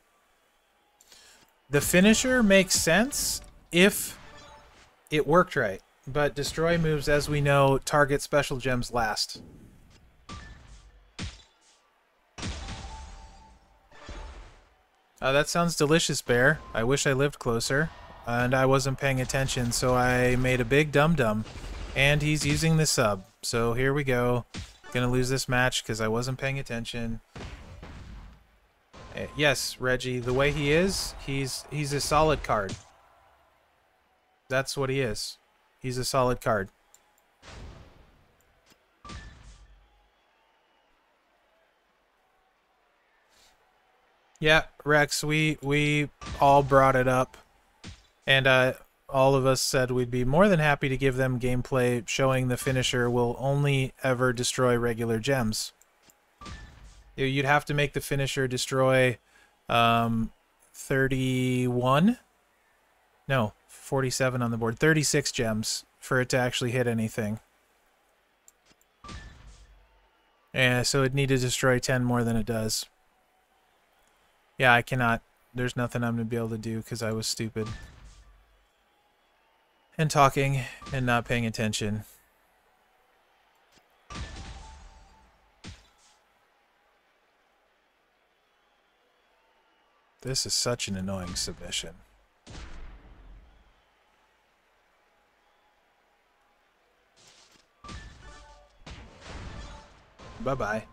The finisher makes sense if it worked right, but destroy moves, as we know, target special gems last. Uh, that sounds delicious, Bear. I wish I lived closer. And I wasn't paying attention, so I made a big dum-dum. And he's using the sub. So here we go. Gonna lose this match because I wasn't paying attention. Uh, yes, Reggie, the way he is, he's he's a solid card. That's what he is. He's a solid card. Yeah, Rex, we we all brought it up, and uh, all of us said we'd be more than happy to give them gameplay showing the finisher will only ever destroy regular gems. You'd have to make the finisher destroy um, 31. No, 47 on the board. 36 gems for it to actually hit anything. Yeah, so it'd need to destroy 10 more than it does. Yeah, I cannot. There's nothing I'm going to be able to do because I was stupid. And talking and not paying attention. This is such an annoying submission. Bye-bye.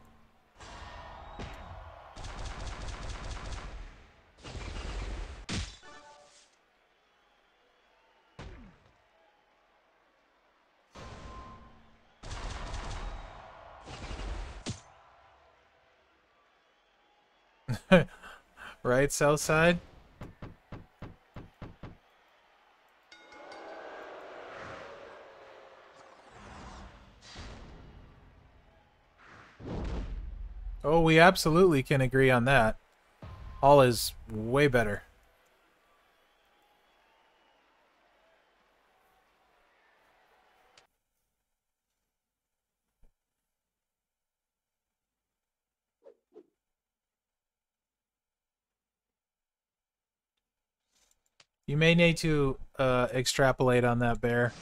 Right, south side? Oh, we absolutely can agree on that. All is way better. You may need to uh, extrapolate on that bear.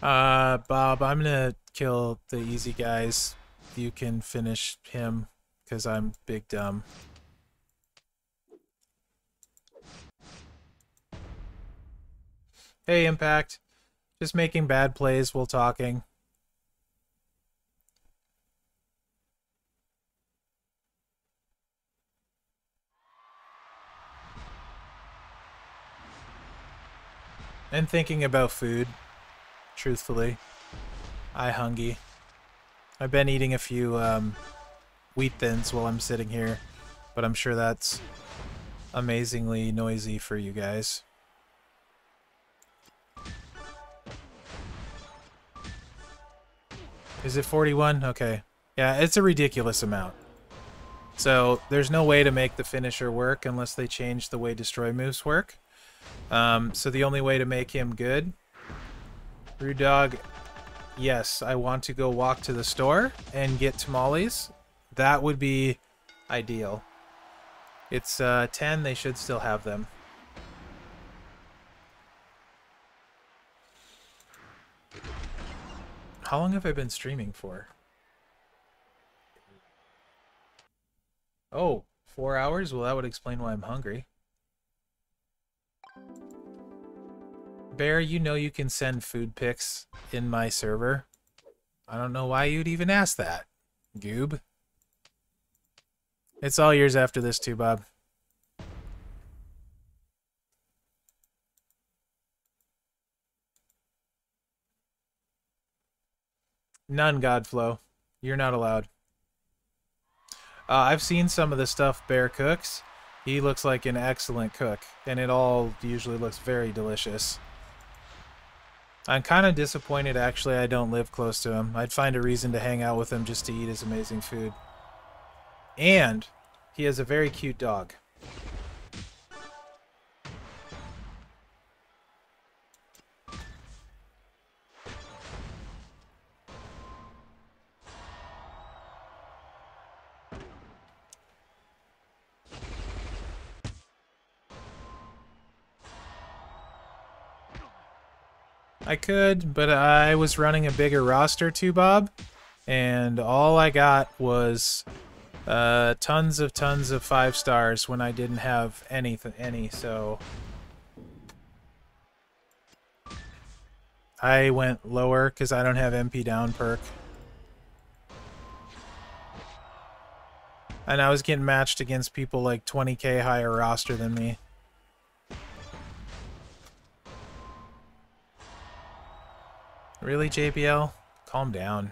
Uh, Bob, I'm gonna kill the easy guys. You can finish him, because I'm big dumb. Hey, Impact. Just making bad plays while talking. And thinking about food, truthfully. I hungry. I've been eating a few um, wheat thins while I'm sitting here, but I'm sure that's amazingly noisy for you guys. Is it 41? Okay. Yeah, it's a ridiculous amount. So there's no way to make the finisher work unless they change the way destroy moves work. Um, so the only way to make him good, Rude Dog, yes, I want to go walk to the store and get tamales. That would be ideal. It's uh, 10, they should still have them. How long have I been streaming for? Oh, four hours? Well, that would explain why I'm hungry. Bear, you know you can send food pics in my server. I don't know why you'd even ask that, Goob. It's all yours after this too, Bob. None, Godflow. You're not allowed. Uh, I've seen some of the stuff Bear cooks. He looks like an excellent cook, and it all usually looks very delicious. I'm kind of disappointed, actually, I don't live close to him. I'd find a reason to hang out with him just to eat his amazing food. And he has a very cute dog. I could, but I was running a bigger roster too, Bob, and all I got was uh, tons of tons of five stars when I didn't have anything, any. So I went lower because I don't have MP down perk. And I was getting matched against people like 20k higher roster than me. Really, JBL? Calm down.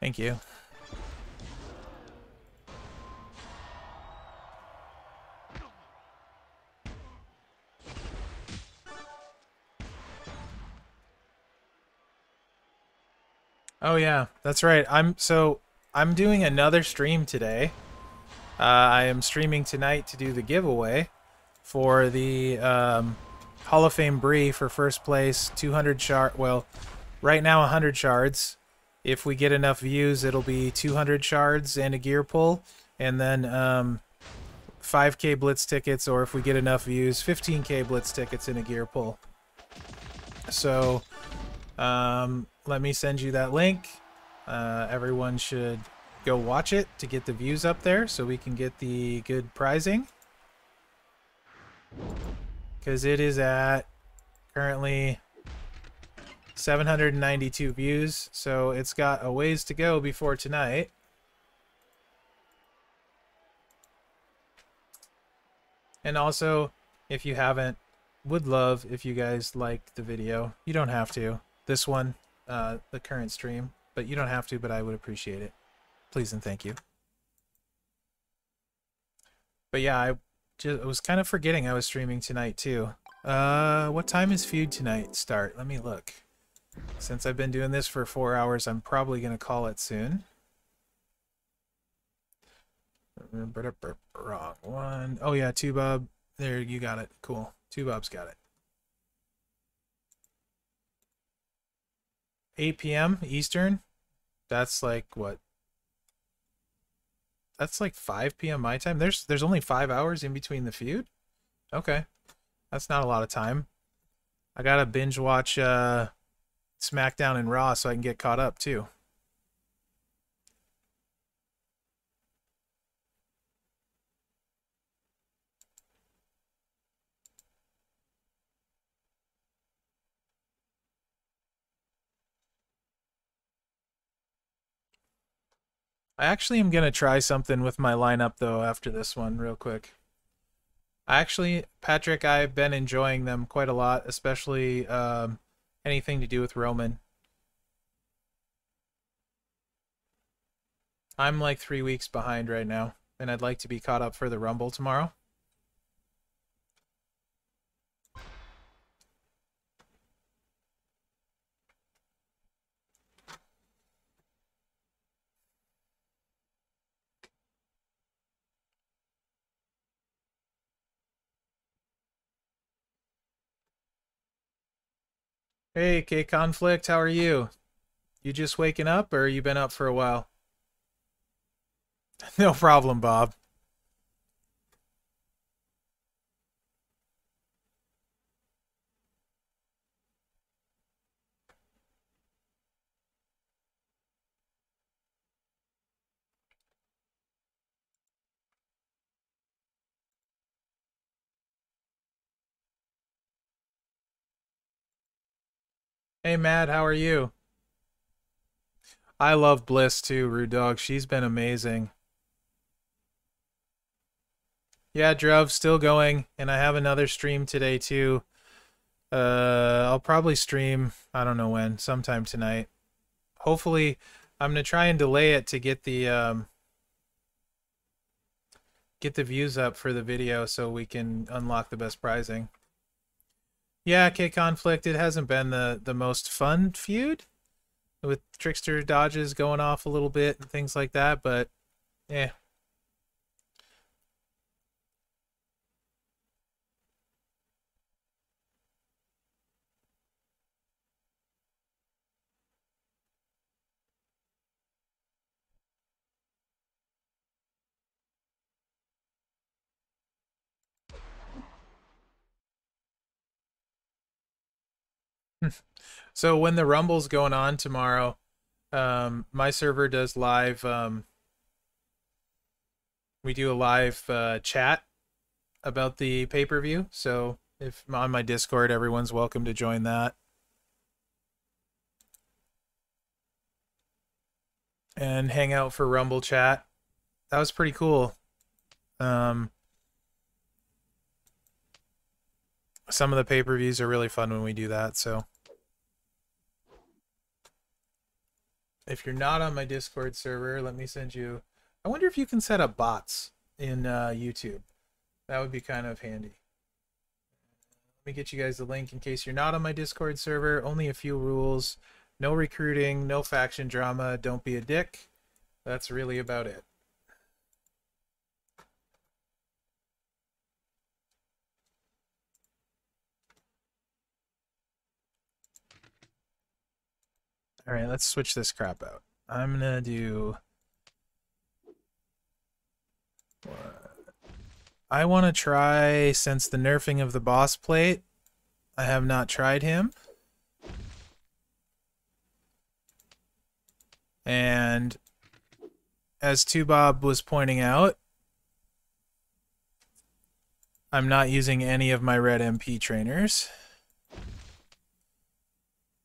Thank you. Oh yeah, that's right. I'm so I'm doing another stream today. Uh, I am streaming tonight to do the giveaway for the um, Hall of Fame Brie for first place. 200 shard. Well, right now 100 shards. If we get enough views, it'll be 200 shards and a gear pull, and then um, 5k blitz tickets, or if we get enough views, 15k blitz tickets and a gear pull. So, um, let me send you that link. Uh, everyone should go watch it to get the views up there so we can get the good prizing. Because it is at currently 792 views, so it's got a ways to go before tonight. And also, if you haven't, would love if you guys liked the video. You don't have to. This one, uh, the current stream, but you don't have to, but I would appreciate it. Please and thank you. But yeah, I just I was kind of forgetting I was streaming tonight too. Uh, what time is feud tonight start? Let me look. Since I've been doing this for four hours, I'm probably gonna call it soon. Wrong one. Oh yeah, two Bob. There, you got it. Cool. Two Bob's got it. 8 p.m. Eastern. That's like what that's like 5 p.m. my time. There's there's only five hours in between the feud. Okay, that's not a lot of time. I gotta binge watch uh, SmackDown and Raw so I can get caught up too. I actually am going to try something with my lineup, though, after this one, real quick. I actually, Patrick, I've been enjoying them quite a lot, especially um, anything to do with Roman. I'm like three weeks behind right now, and I'd like to be caught up for the Rumble tomorrow. Hey, K Conflict, how are you? You just waking up or you been up for a while? no problem, Bob. Hey, Matt, how are you? I love Bliss too, Rude Dog. She's been amazing. Yeah, Druv, still going, and I have another stream today too. Uh, I'll probably stream, I don't know when, sometime tonight. Hopefully, I'm gonna try and delay it to get the um get the views up for the video so we can unlock the best prizing. Yeah, K Conflict, it hasn't been the the most fun feud with Trickster dodges going off a little bit and things like that, but yeah. So when the rumble's going on tomorrow um my server does live um we do a live uh, chat about the pay-per-view. So if on my discord everyone's welcome to join that. And hang out for rumble chat. That was pretty cool. Um some of the pay-per-views are really fun when we do that so if you're not on my Discord server, let me send you. I wonder if you can set up bots in uh, YouTube. That would be kind of handy. Let me get you guys the link in case you're not on my Discord server. Only a few rules. No recruiting, no faction drama, don't be a dick. That's really about it. All right, let's switch this crap out. I'm gonna do. I want to try since the nerfing of the boss plate. I have not tried him. And as Two Bob was pointing out, I'm not using any of my red MP trainers.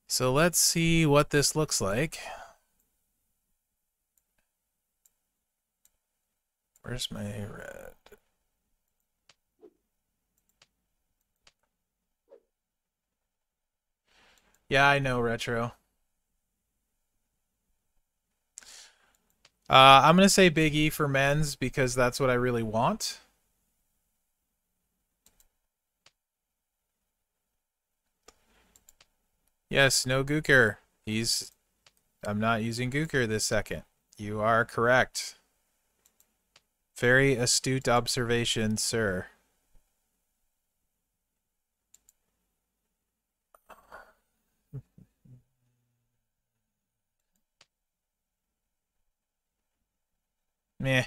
So let's see what this looks like. Where's my red? Yeah, I know, Retro. Uh, I'm going to say Big E for men's because that's what I really want. Yes, no Gooker. He's... I'm not using Gooker this second. You are correct. Very astute observation, sir. Meh.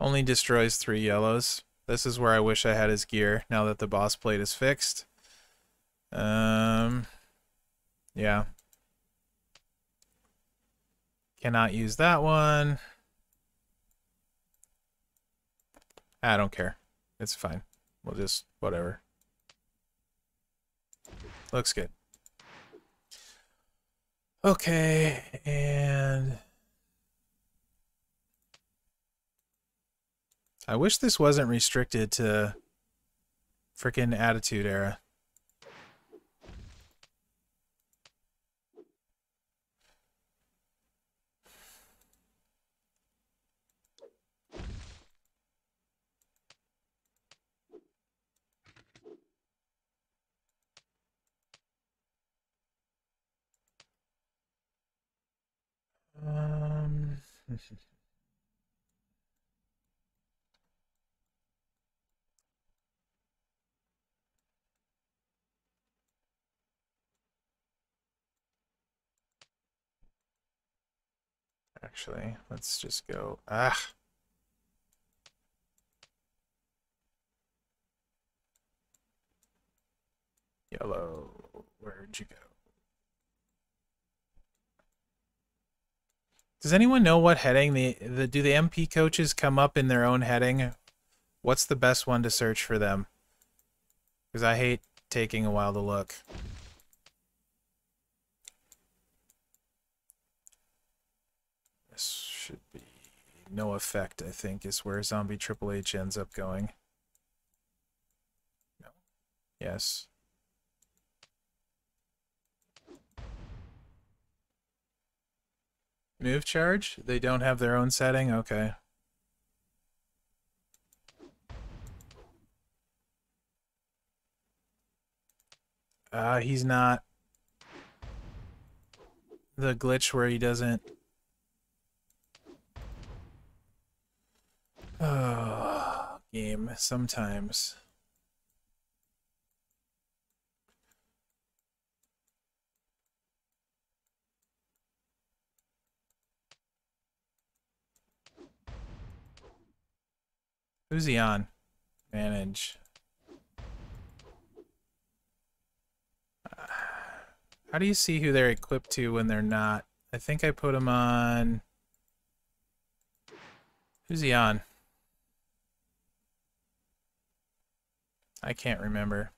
Only destroys three yellows. This is where I wish I had his gear now that the boss plate is fixed. Um, yeah. Cannot use that one. I don't care. It's fine. We'll just, whatever. Looks good. Okay, and... I wish this wasn't restricted to freaking attitude era. Um... Actually, let's just go. Ah. Yellow. Where'd you go? Does anyone know what heading the, the do the MP coaches come up in their own heading? What's the best one to search for them? Because I hate taking a while to look. This should be no effect, I think, is where Zombie Triple H ends up going. No. Yes. Move charge? They don't have their own setting? Okay. Uh, he's not the glitch where he doesn't Oh, game sometimes. Who's he on? Manage. How do you see who they're equipped to when they're not? I think I put him on... Who's he on? I can't remember.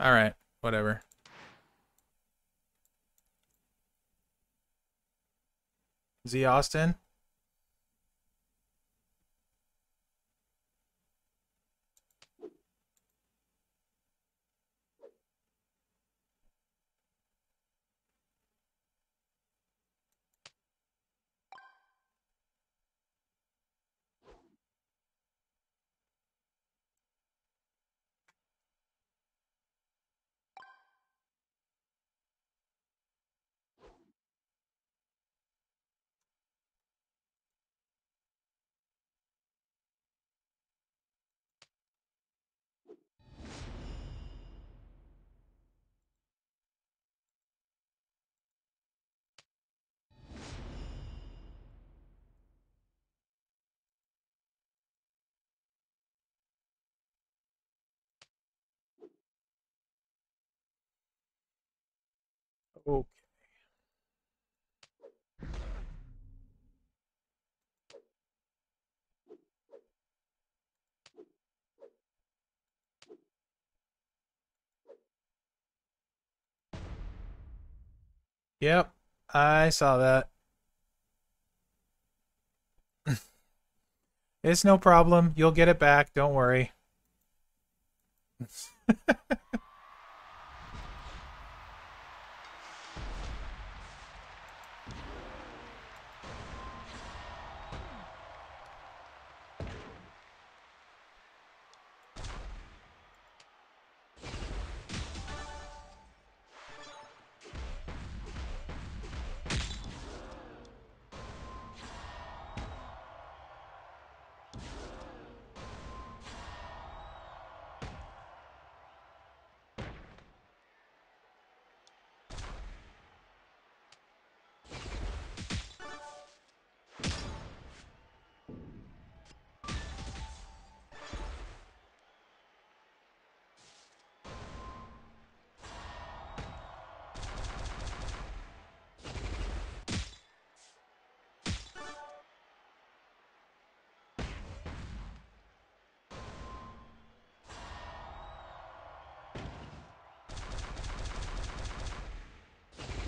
Alright, whatever. Z Austin? Okay. Yep, I saw that. it's no problem. You'll get it back. Don't worry.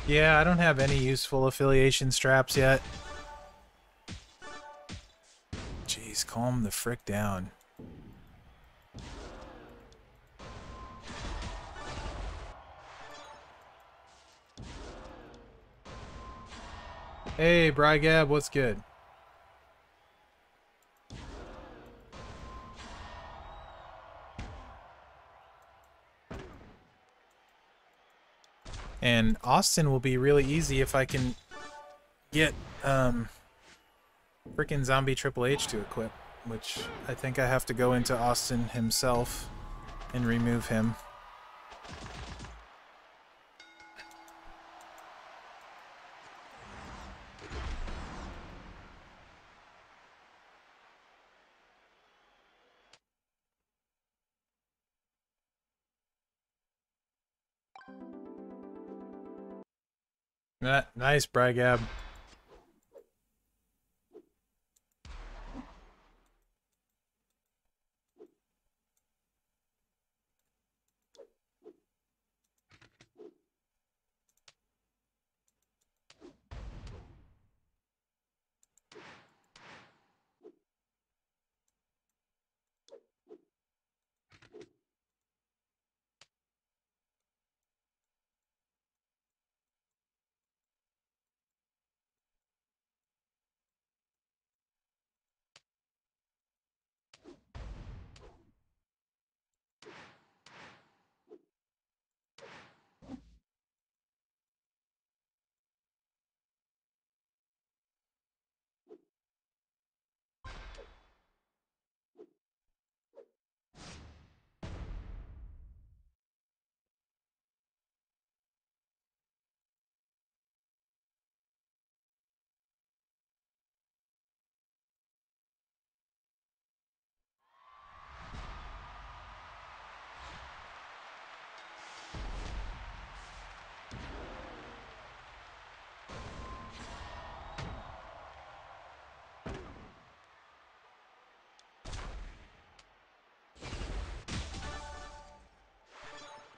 Yeah, I don't have any useful affiliation straps yet. Jeez, calm the frick down. Hey, Brygab, what's good? And Austin will be really easy if I can get um freaking zombie Triple H to equip, which I think I have to go into Austin himself and remove him. Nice, Bragab.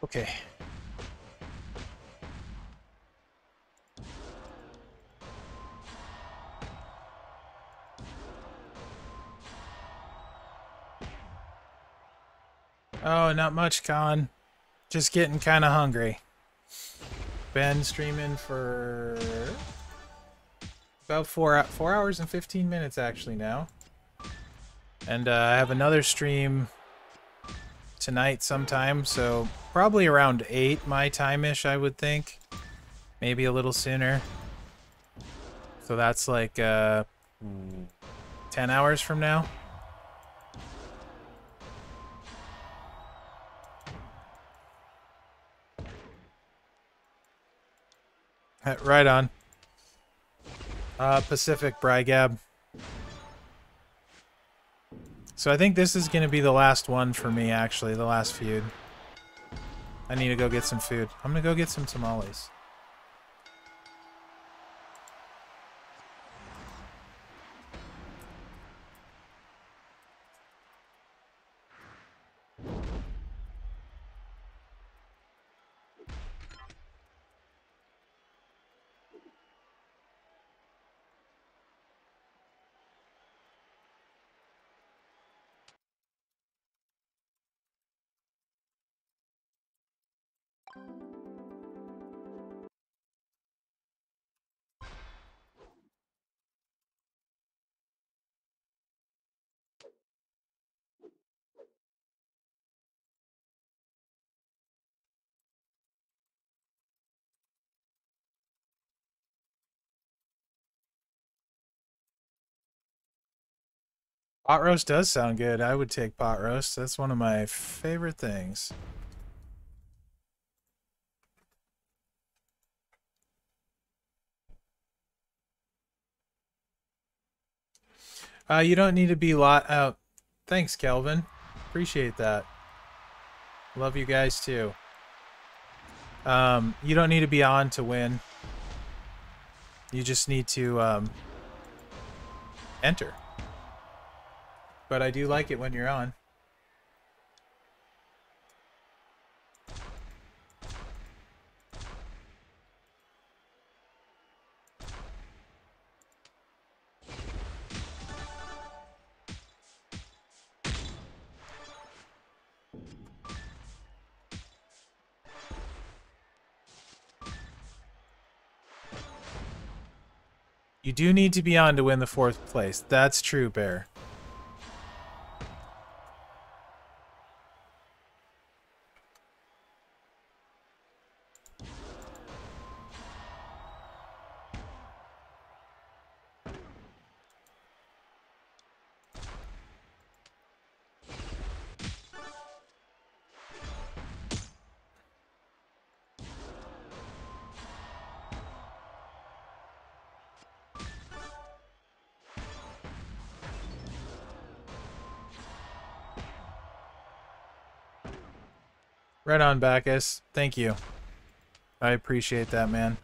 Okay. Oh, not much, Con. Just getting kind of hungry. Been streaming for about four four hours and 15 minutes actually now. And uh, I have another stream tonight sometime, so probably around 8 my time-ish, I would think. Maybe a little sooner. So that's like uh, 10 hours from now. Right on. Uh, Pacific Brygab. So I think this is going to be the last one for me, actually, the last feud. I need to go get some food. I'm going to go get some tamales. Pot roast does sound good. I would take pot roast. That's one of my favorite things. Uh, you don't need to be lot out. Thanks, Kelvin. Appreciate that. Love you guys too. Um, you don't need to be on to win. You just need to um, enter but I do like it when you're on. You do need to be on to win the fourth place. That's true, Bear. On, Bacchus. Thank you. I appreciate that, man.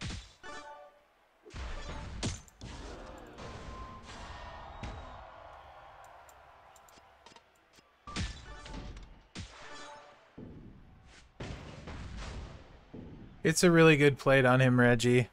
It's a really good plate on him, Reggie.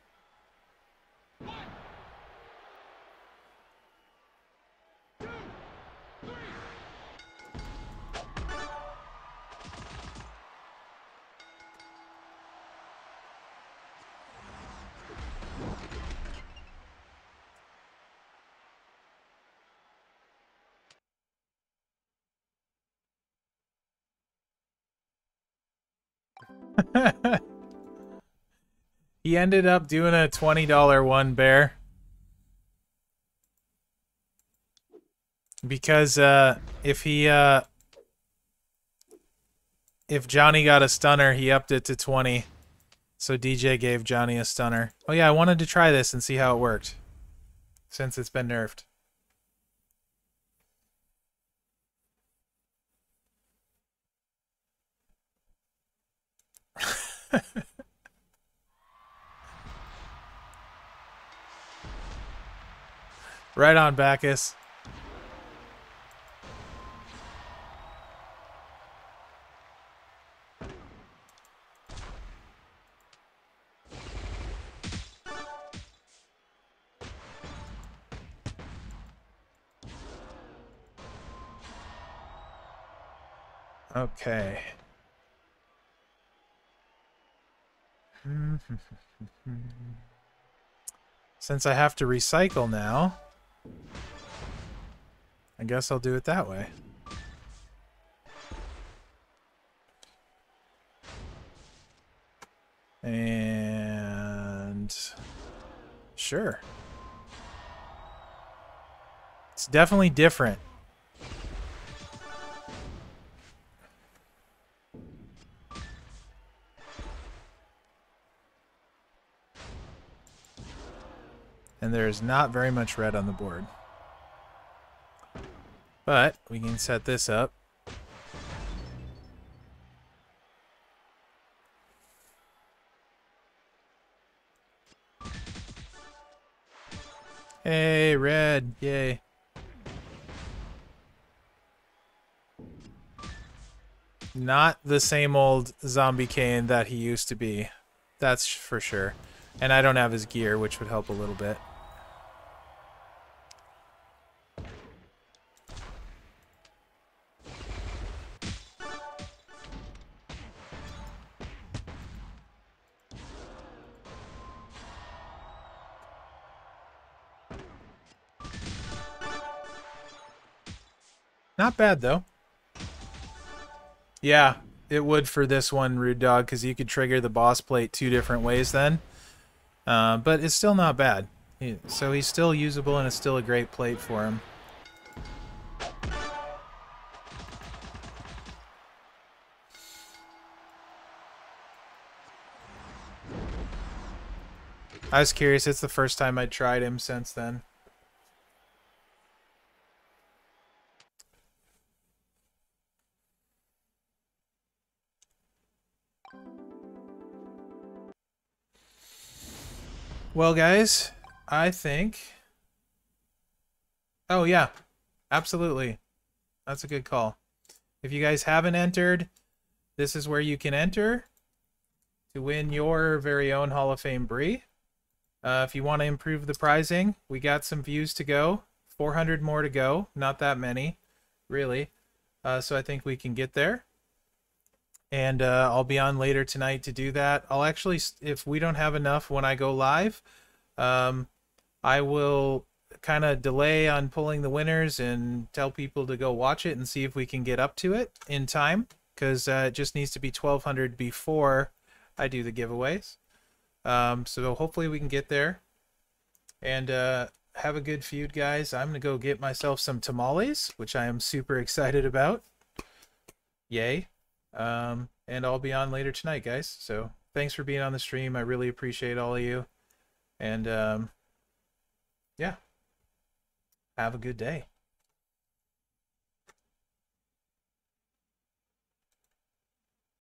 Ended up doing a $20 one bear. Because uh, if he uh, if Johnny got a stunner, he upped it to 20. So DJ gave Johnny a stunner. Oh yeah, I wanted to try this and see how it worked. Since it's been nerfed. right on, Bacchus. Okay. Since I have to recycle now, I guess I'll do it that way. And sure. It's definitely different. and there is not very much red on the board. But we can set this up. Hey, red. Yay. Not the same old zombie Kane that he used to be. That's for sure. And I don't have his gear, which would help a little bit. Not bad, though. Yeah, it would for this one, Rude Dog, because you could trigger the boss plate two different ways then. Uh, but it's still not bad. So he's still usable and it's still a great plate for him. I was curious. It's the first time I tried him since then. Well, guys, I think... Oh, yeah. Absolutely. That's a good call. If you guys haven't entered, this is where you can enter to win your very own Hall of Fame Brie. Uh, if you want to improve the prizing, we got some views to go. 400 more to go. Not that many, really. Uh, so I think we can get there and uh, I'll be on later tonight to do that. I'll actually, if we don't have enough when I go live, um, I will kind of delay on pulling the winners and tell people to go watch it and see if we can get up to it in time because uh, it just needs to be 1200 before I do the giveaways. Um, so hopefully we can get there and uh, have a good feud, guys. I'm going to go get myself some tamales, which I am super excited about. Yay. Um, and I'll be on later tonight, guys. So thanks for being on the stream. I really appreciate all of you. And um, yeah, have a good day.